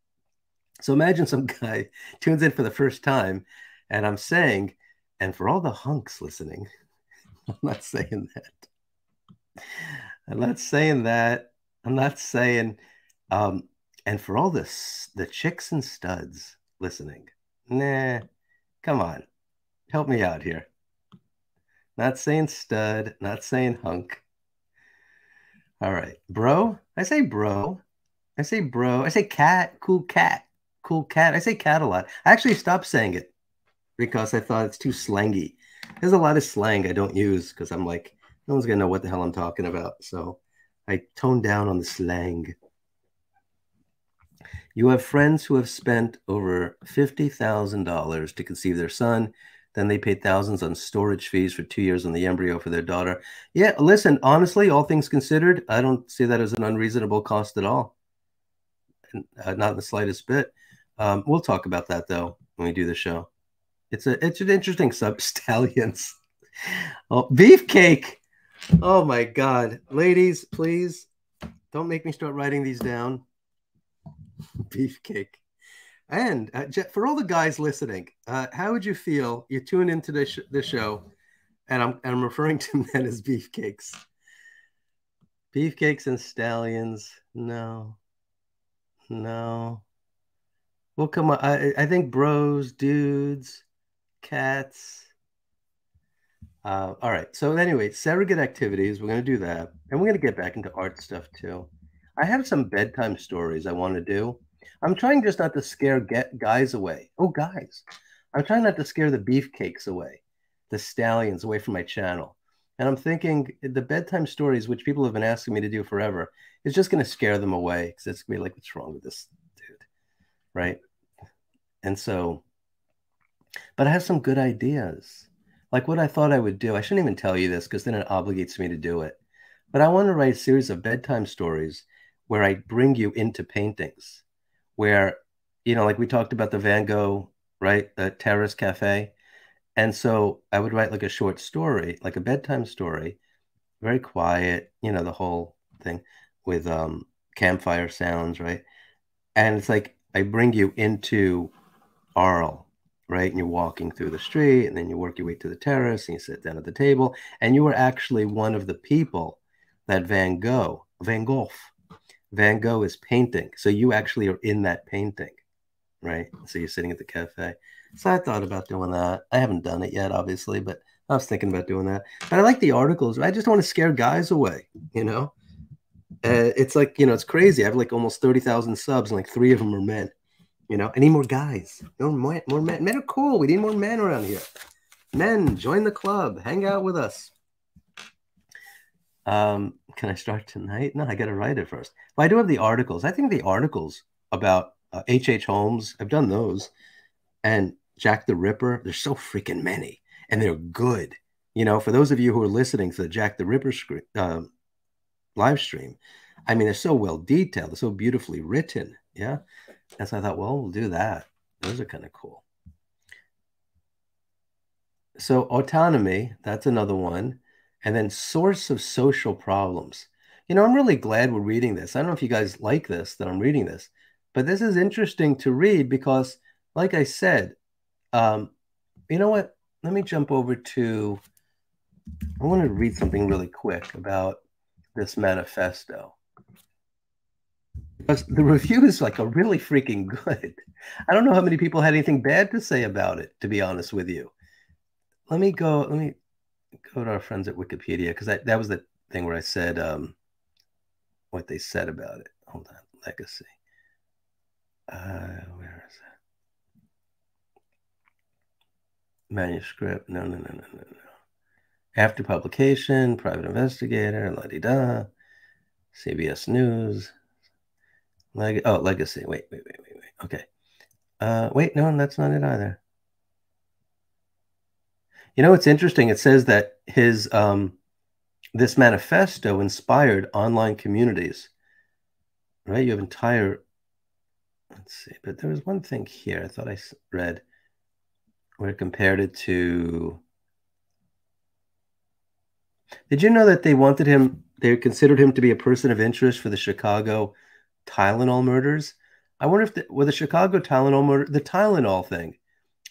[SPEAKER 1] So imagine some [laughs] guy tunes in for the first time and I'm saying, and for all the hunks listening, [laughs] I'm not saying that. I'm not saying that. I'm not saying, um, and for all this, the chicks and studs listening, nah, come on, help me out here. Not saying stud, not saying hunk. All right, bro. I say bro. I say bro. I say cat. Cool cat. Cool cat. I say cat a lot. I actually stopped saying it because I thought it's too slangy. There's a lot of slang I don't use because I'm like, no one's gonna know what the hell I'm talking about. So I toned down on the slang. You have friends who have spent over $50,000 to conceive their son. Then they paid thousands on storage fees for two years on the embryo for their daughter. Yeah, listen, honestly, all things considered, I don't see that as an unreasonable cost at all. Uh, not the slightest bit. Um, we'll talk about that though when we do the show. It's a it's an interesting sub [laughs] stallions. Oh, beefcake. Oh my god. Ladies, please don't make me start writing these down. [laughs] Beefcake. And uh, for all the guys listening, uh, how would you feel? You tune into the, sh- the show, and I'm, and I'm referring [laughs] to men as beefcakes. Beefcakes and stallions. No. No. Well, come on. I, I think bros, dudes, cats. Uh, all right. So anyway, surrogate activities. We're going to do that, and we're going to get back into art stuff too. I have some bedtime stories I want to do. I'm trying just not to scare get guys away. Oh, guys, I'm trying not to scare the beefcakes away, the stallions away from my channel. And I'm thinking the bedtime stories, which people have been asking me to do forever, is just going to scare them away because it's going to be like, what's wrong with this dude? Right. And so, but I have some good ideas. Like what I thought I would do. I shouldn't even tell you this because then it obligates me to do it. But I want to write a series of bedtime stories where I bring you into paintings, where, you know, like we talked about the Van Gogh, right? The Terrace Cafe. And so I would write like a short story, like a bedtime story, very quiet, you know, the whole thing with um, campfire sounds, right? And it's like I bring you into Arles, right? And you're walking through the street, and then you work your way to the terrace, and you sit down at the table, and you are actually one of the people that Van Gogh, Van Gogh, Van Gogh is painting. So you actually are in that painting, right? So you're sitting at the cafe. So I thought about doing that. I haven't done it yet, obviously, but I was thinking about doing that. But I like the articles. I just want to scare guys away, you know? Uh, it's like you know, it's crazy. I have like almost thirty thousand subs, and like three of them are men. You know, I need more guys. No more, more men. Men are cool. We need more men around here. Men, join the club. Hang out with us. Um, can I start tonight? No, I got to write it first. But I do have the articles. I think the articles about H.H. Uh, H. Holmes, I've done those, and Jack the Ripper. There's so freaking many, and they're good. You know, for those of you who are listening to the Jack the Ripper uh, live stream, I mean, they're so well detailed, they're so beautifully written. Yeah. And so I thought, well, we'll do that. Those are kind of cool. So autonomy, that's another one. And then source of social problems. You know, I'm really glad we're reading this. I don't know if you guys like this, that I'm reading this, but this is interesting to read because, like I said, um, you know what? Let me jump over to, I want to read something really quick about this manifesto. Because the reviews like are really freaking good. I don't know how many people had anything bad to say about it, to be honest with you. Let me go, let me go to our friends at Wikipedia because that, that was the thing where I said um, what they said about it. Hold on, legacy. Uh, where is that? Manuscript. No, no, no, no, no, no. After publication, private investigator, la di da. CBS News. Leg- oh, legacy. Wait, wait, wait, wait, wait. Okay. Uh, wait, no, that's not it either. You know, it's interesting. It says that his um, this manifesto inspired online communities. Right? You have entire. Let's see, but there was one thing here I thought I read where it compared it to. Did you know that they wanted him? They considered him to be a person of interest for the Chicago Tylenol murders. I wonder if the, with the Chicago Tylenol murder, the Tylenol thing.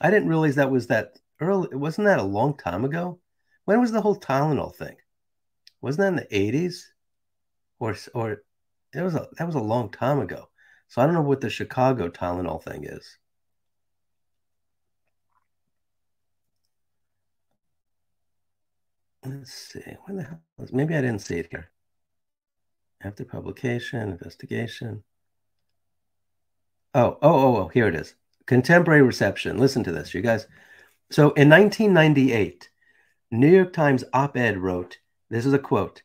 [SPEAKER 1] I didn't realize that was that early. Wasn't that a long time ago? When was the whole Tylenol thing? Wasn't that in the eighties, or or it was a that was a long time ago. So I don't know what the Chicago Tylenol thing is. Let's see. Where the hell is? Maybe I didn't see it here. After publication, investigation. Oh, oh, oh, oh, here it is. Contemporary reception. Listen to this, you guys. So in 1998, New York Times op-ed wrote, this is a quote,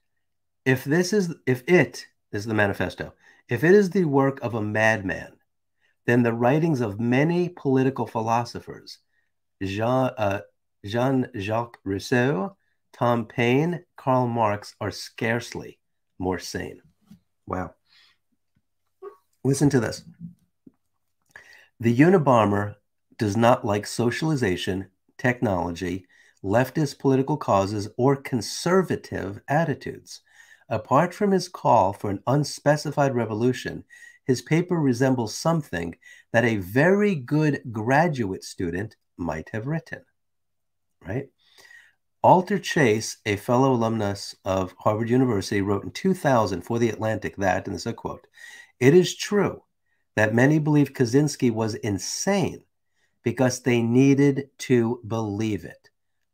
[SPEAKER 1] if this is, if it, this is the manifesto, if it is the work of a madman, then the writings of many political philosophers, Jean, uh, Jean-Jacques Rousseau, Tom Paine, Karl Marx, are scarcely more sane. Wow. Listen to this. The Unabomber does not like socialization, technology, leftist political causes, or conservative attitudes. Apart from his call for an unspecified revolution, his paper resembles something that a very good graduate student might have written. Right? Alston Chase, a fellow alumnus of Harvard University, wrote in 2000 for The Atlantic that, and this is a quote, it is true that many believe Kaczynski was insane because they needed to believe it.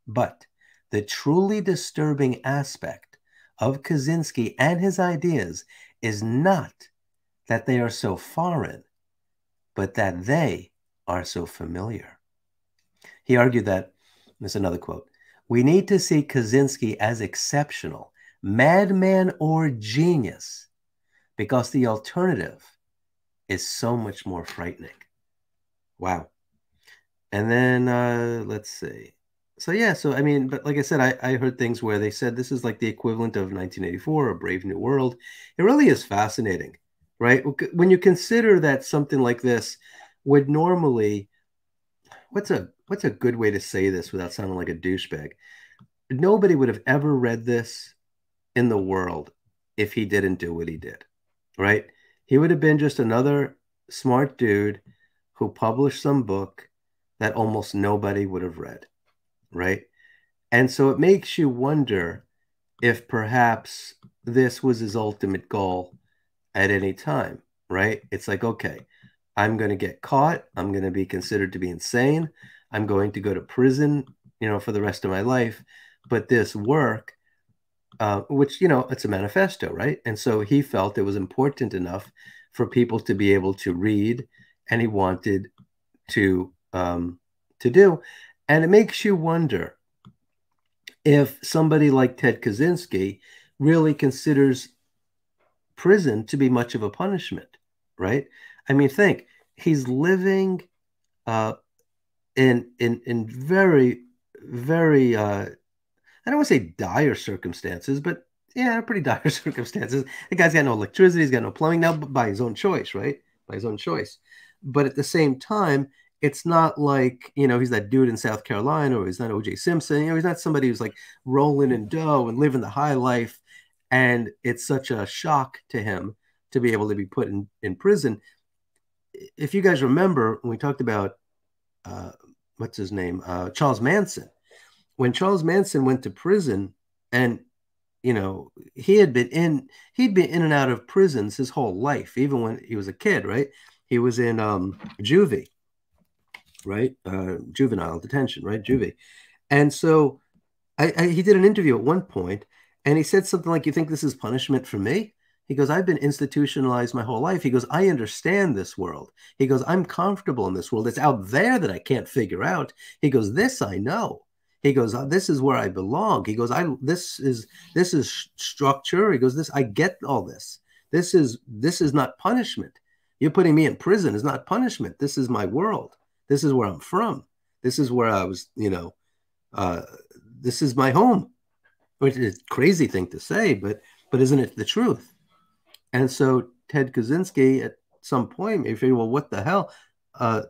[SPEAKER 1] But the truly disturbing aspect of Kaczynski and his ideas is not that they are so foreign, but that they are so familiar. He argued that, this is another quote, we need to see Kaczynski as exceptional, madman or genius, because the alternative is so much more frightening. Wow. And then uh, let's see. So yeah, so I mean, but like I said, I, I heard things where they said this is like the equivalent of 1984, A Brave New World. It really is fascinating, right? When you consider that something like this would normally, what's a what's a good way to say this without sounding like a douchebag? Nobody would have ever read this in the world if he didn't do what he did, right? He would have been just another smart dude who published some book that almost nobody would have read, right? And so it makes you wonder if perhaps this was his ultimate goal at any time, right? It's like, okay, I'm going to get caught. I'm going to be considered to be insane. I'm going to go to prison, you know, for the rest of my life. But this work, uh, which you know it's a manifesto, right? And so he felt it was important enough for people to be able to read, and he wanted to um, to do. And it makes you wonder if somebody like Ted Kaczynski really considers prison to be much of a punishment, right? I mean, think he's living uh, in in in very very uh, I don't want to say dire circumstances, but yeah, [laughs] pretty dire circumstances. The guy's got no electricity, he's got no plumbing now but by his own choice, right? By his own choice. But at the same time, it's not like, you know, he's that dude in South Carolina or he's not OJ Simpson. You know, he's not somebody who's like rolling in dough and living the high life. And it's such a shock to him to be able to be put in, in prison. If you guys remember, when we talked about uh, what's his name, uh, Charles Manson, when Charles Manson went to prison and you know he had been in he'd been in and out of prisons his whole life even when he was a kid right? He was in um juvie right? Uh juvenile detention right? Juvie. And so I, I he did an interview at one point and he said something like you think this is punishment for me he goes i've been institutionalized my whole life he goes i understand this world he goes i'm comfortable in this world it's out there that i can't figure out he goes this i know he goes, uh, "This is where I belong." He goes, "I this is this is structure." He goes, "This I get all this. This is this is not punishment. You're putting me in prison is not punishment. This is my world. This is where I'm from. This is where I was. You know, uh, this is my home." Which is a crazy thing to say, but but isn't it the truth? And so Ted Kaczynski at some point may figure, well, what the hell? Uh,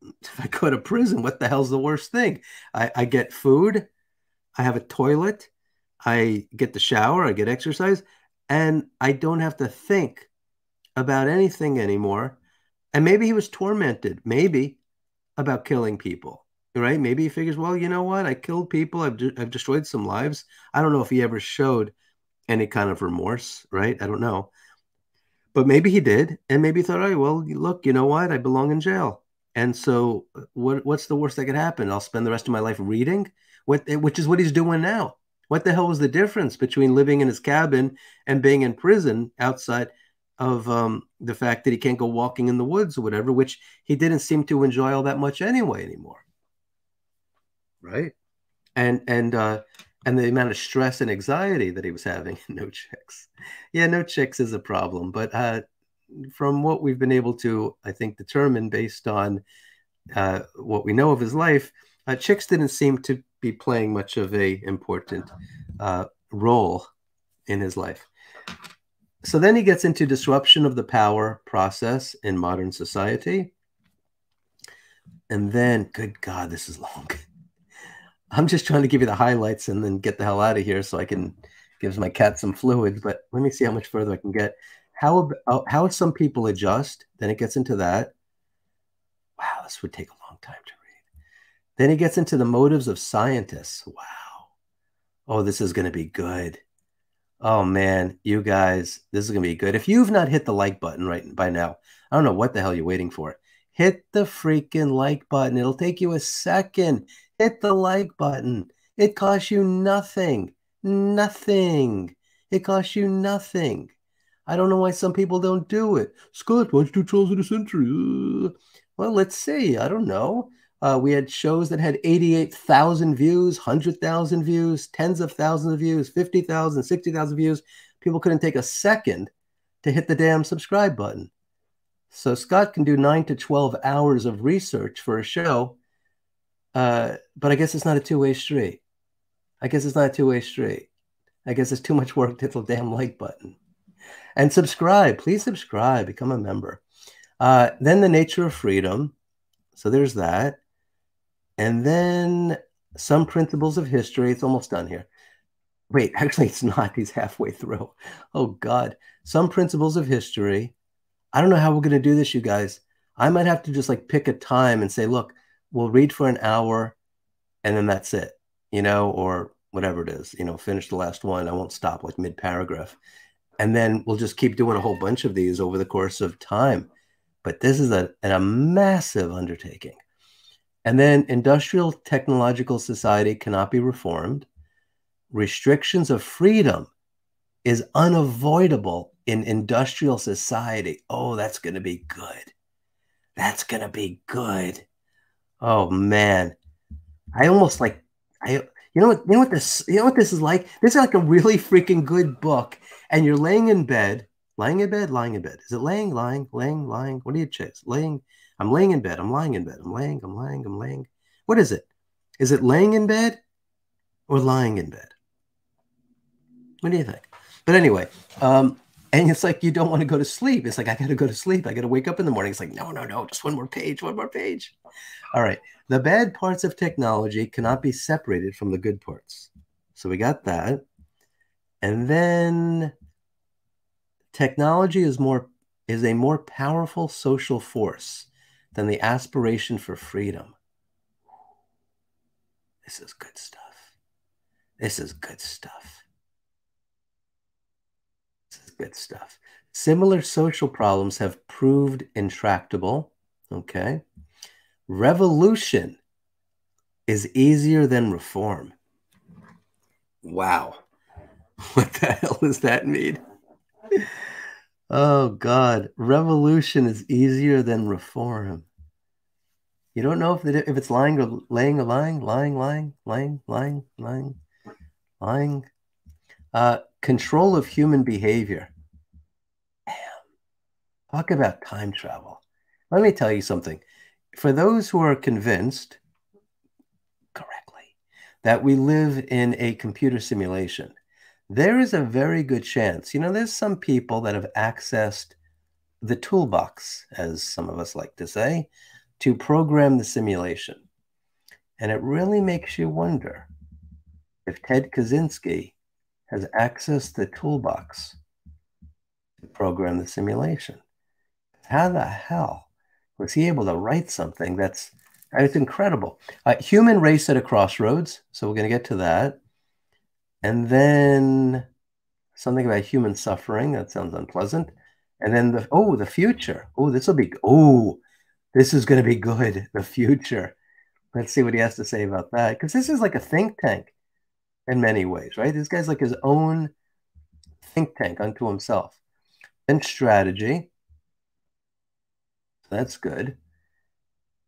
[SPEAKER 1] if I go to prison, what the hell's the worst thing? I, I get food, I have a toilet, I get the shower, I get exercise, and I don't have to think about anything anymore. And maybe he was tormented, maybe about killing people, right? Maybe he figures, well, you know what? I killed people, I've, de- I've destroyed some lives. I don't know if he ever showed any kind of remorse, right? I don't know. But maybe he did. And maybe thought, oh, well, look, you know what? I belong in jail. And so, what what's the worst that could happen? I'll spend the rest of my life reading, what, which is what he's doing now. What the hell was the difference between living in his cabin and being in prison outside of um, the fact that he can't go walking in the woods or whatever, which he didn't seem to enjoy all that much anyway anymore, right? And and uh, and the amount of stress and anxiety that he was having. [laughs] no chicks, yeah, no chicks is a problem, but uh, from what we've been able to, I think, determine based on uh, what we know of his life, uh, chicks didn't seem to be playing much of a important uh, role in his life. So then he gets into disruption of the power process in modern society. And then, good God, this is long. [laughs] I'm just trying to give you the highlights and then get the hell out of here so I can give my cat some fluids. But let me see how much further I can get. How uh, how some people adjust? Then it gets into that. Wow this would take a long time to read. Then he gets into the motives of scientists. Wow. Oh this is going to be good. Oh man you guys this is going to be good. If you've not hit the like button right by now i don't know what the hell you're waiting for. Hit the freaking like button. It'll take you a second hit the like button it costs you nothing nothing it costs you nothing I don't know why some people don't do it. Scott, why don't you do Trolls of the Century? Well, let's see. I don't know. Uh, we had shows that had 88,000 views, 100,000 views, tens of thousands of views, 50,000, 60,000 views. People couldn't take a second to hit the damn subscribe button. So Scott can do nine to 12 hours of research for a show, uh, but I guess it's not a two way street. I guess it's not a two way street. I guess it's too much work to hit the damn like button and subscribe. Please subscribe, become a member. Uh, then the nature of freedom. So there's that. And then some principles of history. It's almost done here. Wait, [laughs] actually, it's not. He's halfway through. Oh, God. Some principles of history. I don't know how we're going to do this, you guys. I might have to just like pick a time and say, look, we'll read for an hour and then that's it, you know, or whatever it is, you know, finish the last one. I won't stop like mid paragraph and then we'll just keep doing a whole bunch of these over the course of time. But this is a, a massive undertaking. And then industrial technological society cannot be reformed. restrictions of freedom is unavoidable in industrial society. Oh, that's going to be good. That's going to be good. Oh man. I almost like I you know what you know what this you know what this is like? This is like a really freaking good book and you're laying in bed, lying in bed, lying in bed. Is it laying, lying, laying, lying? What do you choose? Laying. I'm laying in bed. I'm lying in bed. I'm laying, I'm lying, I'm laying. What is it? Is it laying in bed or lying in bed? What do you think? But anyway, um, and it's like you don't want to go to sleep. It's like I got to go to sleep. I got to wake up in the morning. It's like no, no, no, just one more page, one more page. All right. The bad parts of technology cannot be separated from the good parts. So we got that. And then technology is more is a more powerful social force than the aspiration for freedom. This is good stuff. This is good stuff. Good stuff. Similar social problems have proved intractable. Okay. Revolution is easier than reform. Wow. [laughs] What the hell does that mean? Oh, God. Revolution is easier than reform. You don't know if, if it's lying or laying or lying, lying, lying, lying, lying, lying, lying. Uh, control of human behavior. Damn. Talk about time travel. Let me tell you something. For those who are convinced correctly that we live in a computer simulation, there is a very good chance. You know, there's some people that have accessed the toolbox, as some of us like to say, to program the simulation. And it really makes you wonder if Ted Kaczynski has accessed the toolbox to program the simulation. How the hell was he able to write something that's it's incredible? Uh, human race at a crossroads. So we're going to get to that. And then something about human suffering. That sounds unpleasant. And then the oh, the future. Oh, this will be oh, this is going to be good. The future. Let's see what he has to say about that. Because this is like a think tank in many ways, right? This guy's like his own think tank unto himself. And strategy. That's good.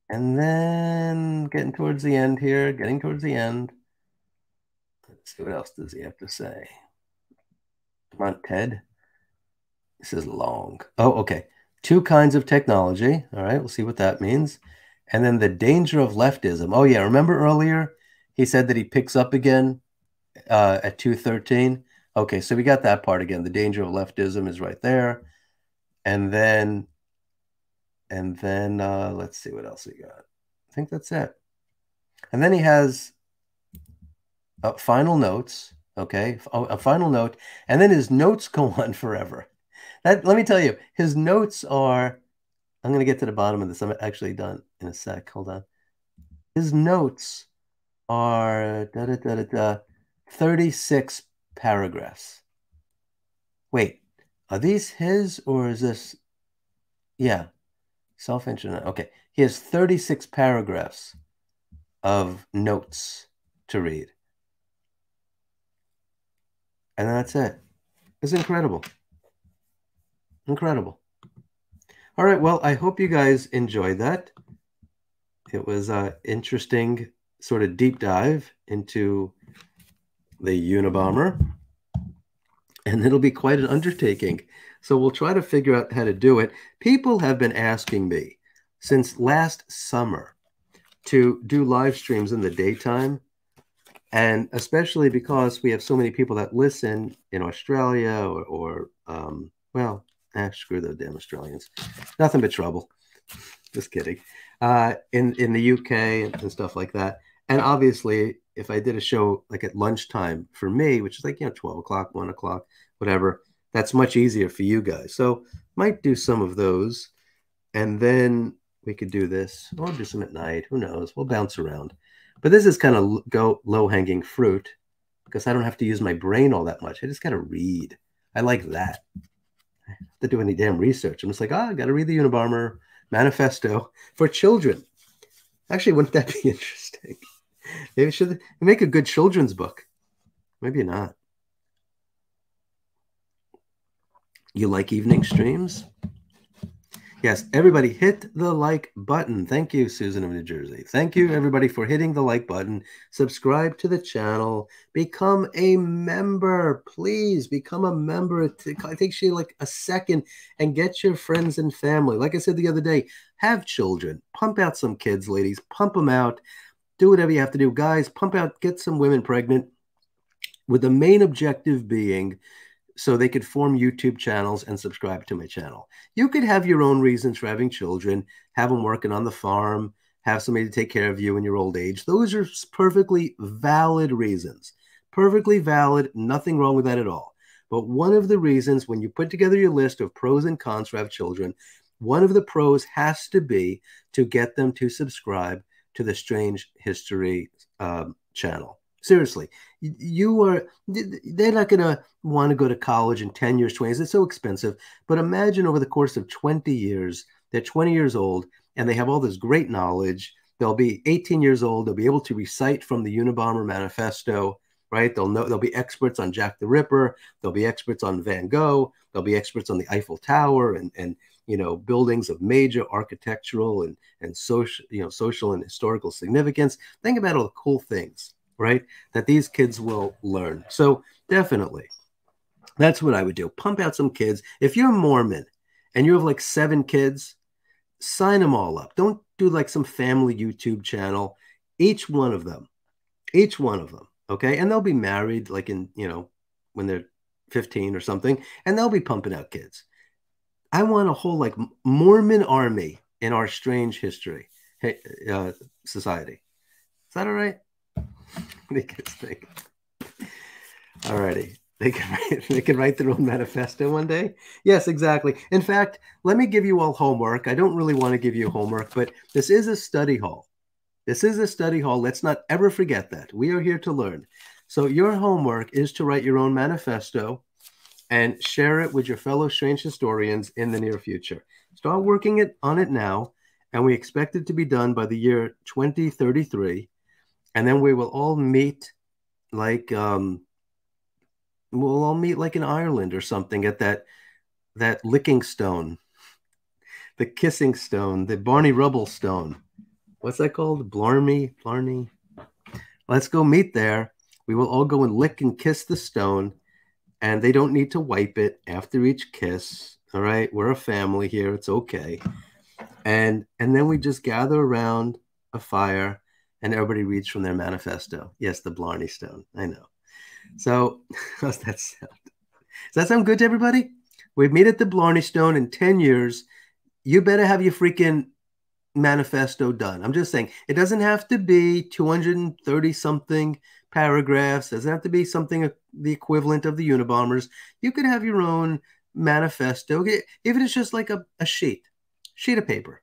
[SPEAKER 1] And then getting towards the end here, getting towards the end. Let's see what else does he have to say. Come on, Ted. This is long. Oh, okay. Two kinds of technology. All right, we'll see what that means. And then the danger of leftism. Oh, yeah. Remember earlier he said that he picks up again uh, at 213? Okay, so we got that part again. The danger of leftism is right there. And then, and then uh, let's see what else we got. I think that's it. And then he has uh, final notes, okay, a final note, and then his notes go [laughs] on forever. That let me tell you, his notes are. I'm going to get to the bottom of this. I'm actually done in a sec. Hold on. His notes are da, da, da, da, da, 36 paragraphs. Wait, are these his or is this? Yeah, self internet. Okay, he has 36 paragraphs of notes to read. And that's it. It's incredible. Incredible. All right. Well, I hope you guys enjoyed that. It was an interesting sort of deep dive into the Unabomber. And it'll be quite an undertaking. So we'll try to figure out how to do it. People have been asking me since last summer to do live streams in the daytime and especially because we have so many people that listen in Australia or, or um, well, ah, screw those damn Australians, nothing but trouble. Just kidding. Uh, in in the UK and stuff like that, and obviously, if I did a show like at lunchtime for me, which is like you know twelve o'clock, one o'clock, whatever, that's much easier for you guys. So might do some of those, and then we could do this, or do some at night. Who knows? We'll bounce around. But this is kind of go low hanging fruit because I don't have to use my brain all that much. I just got to read. I like that. I have to do any damn research. I'm just like, ah, oh, I got to read the Unabomber manifesto for children. Actually, wouldn't that be [laughs] interesting? Maybe should make a good children's book. Maybe not. You like evening streams? Yes, everybody hit the like button. Thank you, Susan of New Jersey. Thank you, everybody, for hitting the like button. Subscribe to the channel. Become a member. Please become a member. It takes you like a second and get your friends and family. Like I said the other day, have children. Pump out some kids, ladies. Pump them out. Do whatever you have to do. Guys, pump out, get some women pregnant with the main objective being so they could form YouTube channels and subscribe to my channel. You could have your own reasons for having children, have them working on the farm, have somebody to take care of you in your old age. Those are perfectly valid reasons. Perfectly valid, nothing wrong with that at all. But one of the reasons when you put together your list of pros and cons for have children, one of the pros has to be to get them to subscribe to the Strange History um, channel. Seriously, you are, they're not going to want to go to college in 10 years, 20 years. It's so expensive. But imagine over the course of 20 years, they're 20 years old and they have all this great knowledge. They'll be 18 years old. They'll be able to recite from the Unabomber Manifesto, right? They'll know, they'll be experts on Jack the Ripper. They'll be experts on Van Gogh. They'll be experts on the Eiffel Tower and, and, you know, buildings of major architectural and, and social, you know, social and historical significance. Think about all the cool things right? That these kids will learn. So definitely, that's what I would do. Pump out some kids. If you're Mormon and you have like seven kids, sign them all up. Don't do like some family YouTube channel. Each one of them, each one of them, okay? And they'll be married like in, you know, when they're 15 or something, and they'll be pumping out kids. I want a whole like Mormon army in our strange history uh, society. Is that all right? [laughs] they can think. Alrighty. They can write, [laughs] they can write their own manifesto one day. Yes, exactly. In fact, let me give you all homework. I don't really want to give you homework, but this is a study hall. This is a study hall. Let's not ever forget that. We are here to learn. So your homework is to write your own manifesto and share it with your fellow strange historians in the near future. Start working it on it now, and we expect it to be done by the year 2033 and then we will all meet like um we'll all meet like in Ireland or something at that that licking stone, the kissing stone, the Barney Rubble stone. What's that called? Blarney, Blarney. Let's go meet there. We will all go and lick and kiss the stone, and they don't need to wipe it after each kiss. All right, we're a family here. It's okay. And and then we just gather around a fire and everybody reads from their manifesto. Yes, the Blarney Stone. I know. So, [laughs] how's that sound? Does that sound good to everybody? We meet at the Blarney Stone in 10 years. You better have your freaking manifesto done. I'm just saying, it doesn't have to be 230 something paragraphs, doesn't have to be something the equivalent of the Unabombers. You could have your own manifesto, Okay, even it's just like a, a sheet, sheet of paper.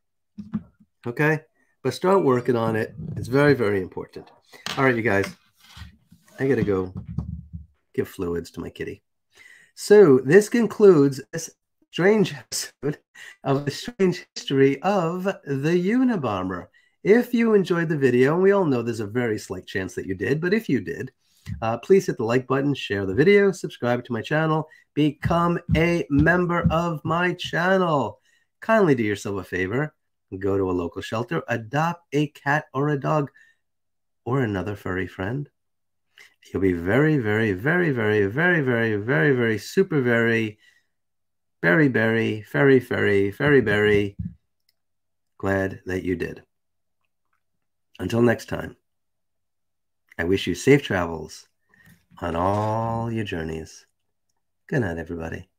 [SPEAKER 1] Okay but start working on it. It's very, very important. All right, you guys, I got to go give fluids to my kitty. So this concludes this strange [laughs] episode of the strange history of the Unabomber. If you enjoyed the video, and we all know there's a very slight chance that you did, but if you did, uh, please hit the like button, share the video, subscribe to my channel, become a member of my channel. Kindly do yourself a favor go to a local shelter, adopt a cat or a dog or another furry friend. You'll be very, very, very, very, very, very, very, very, super, very, very, very, very, very, very, very glad that you did. Until next time, I wish you safe travels on all your journeys. Good night, everybody.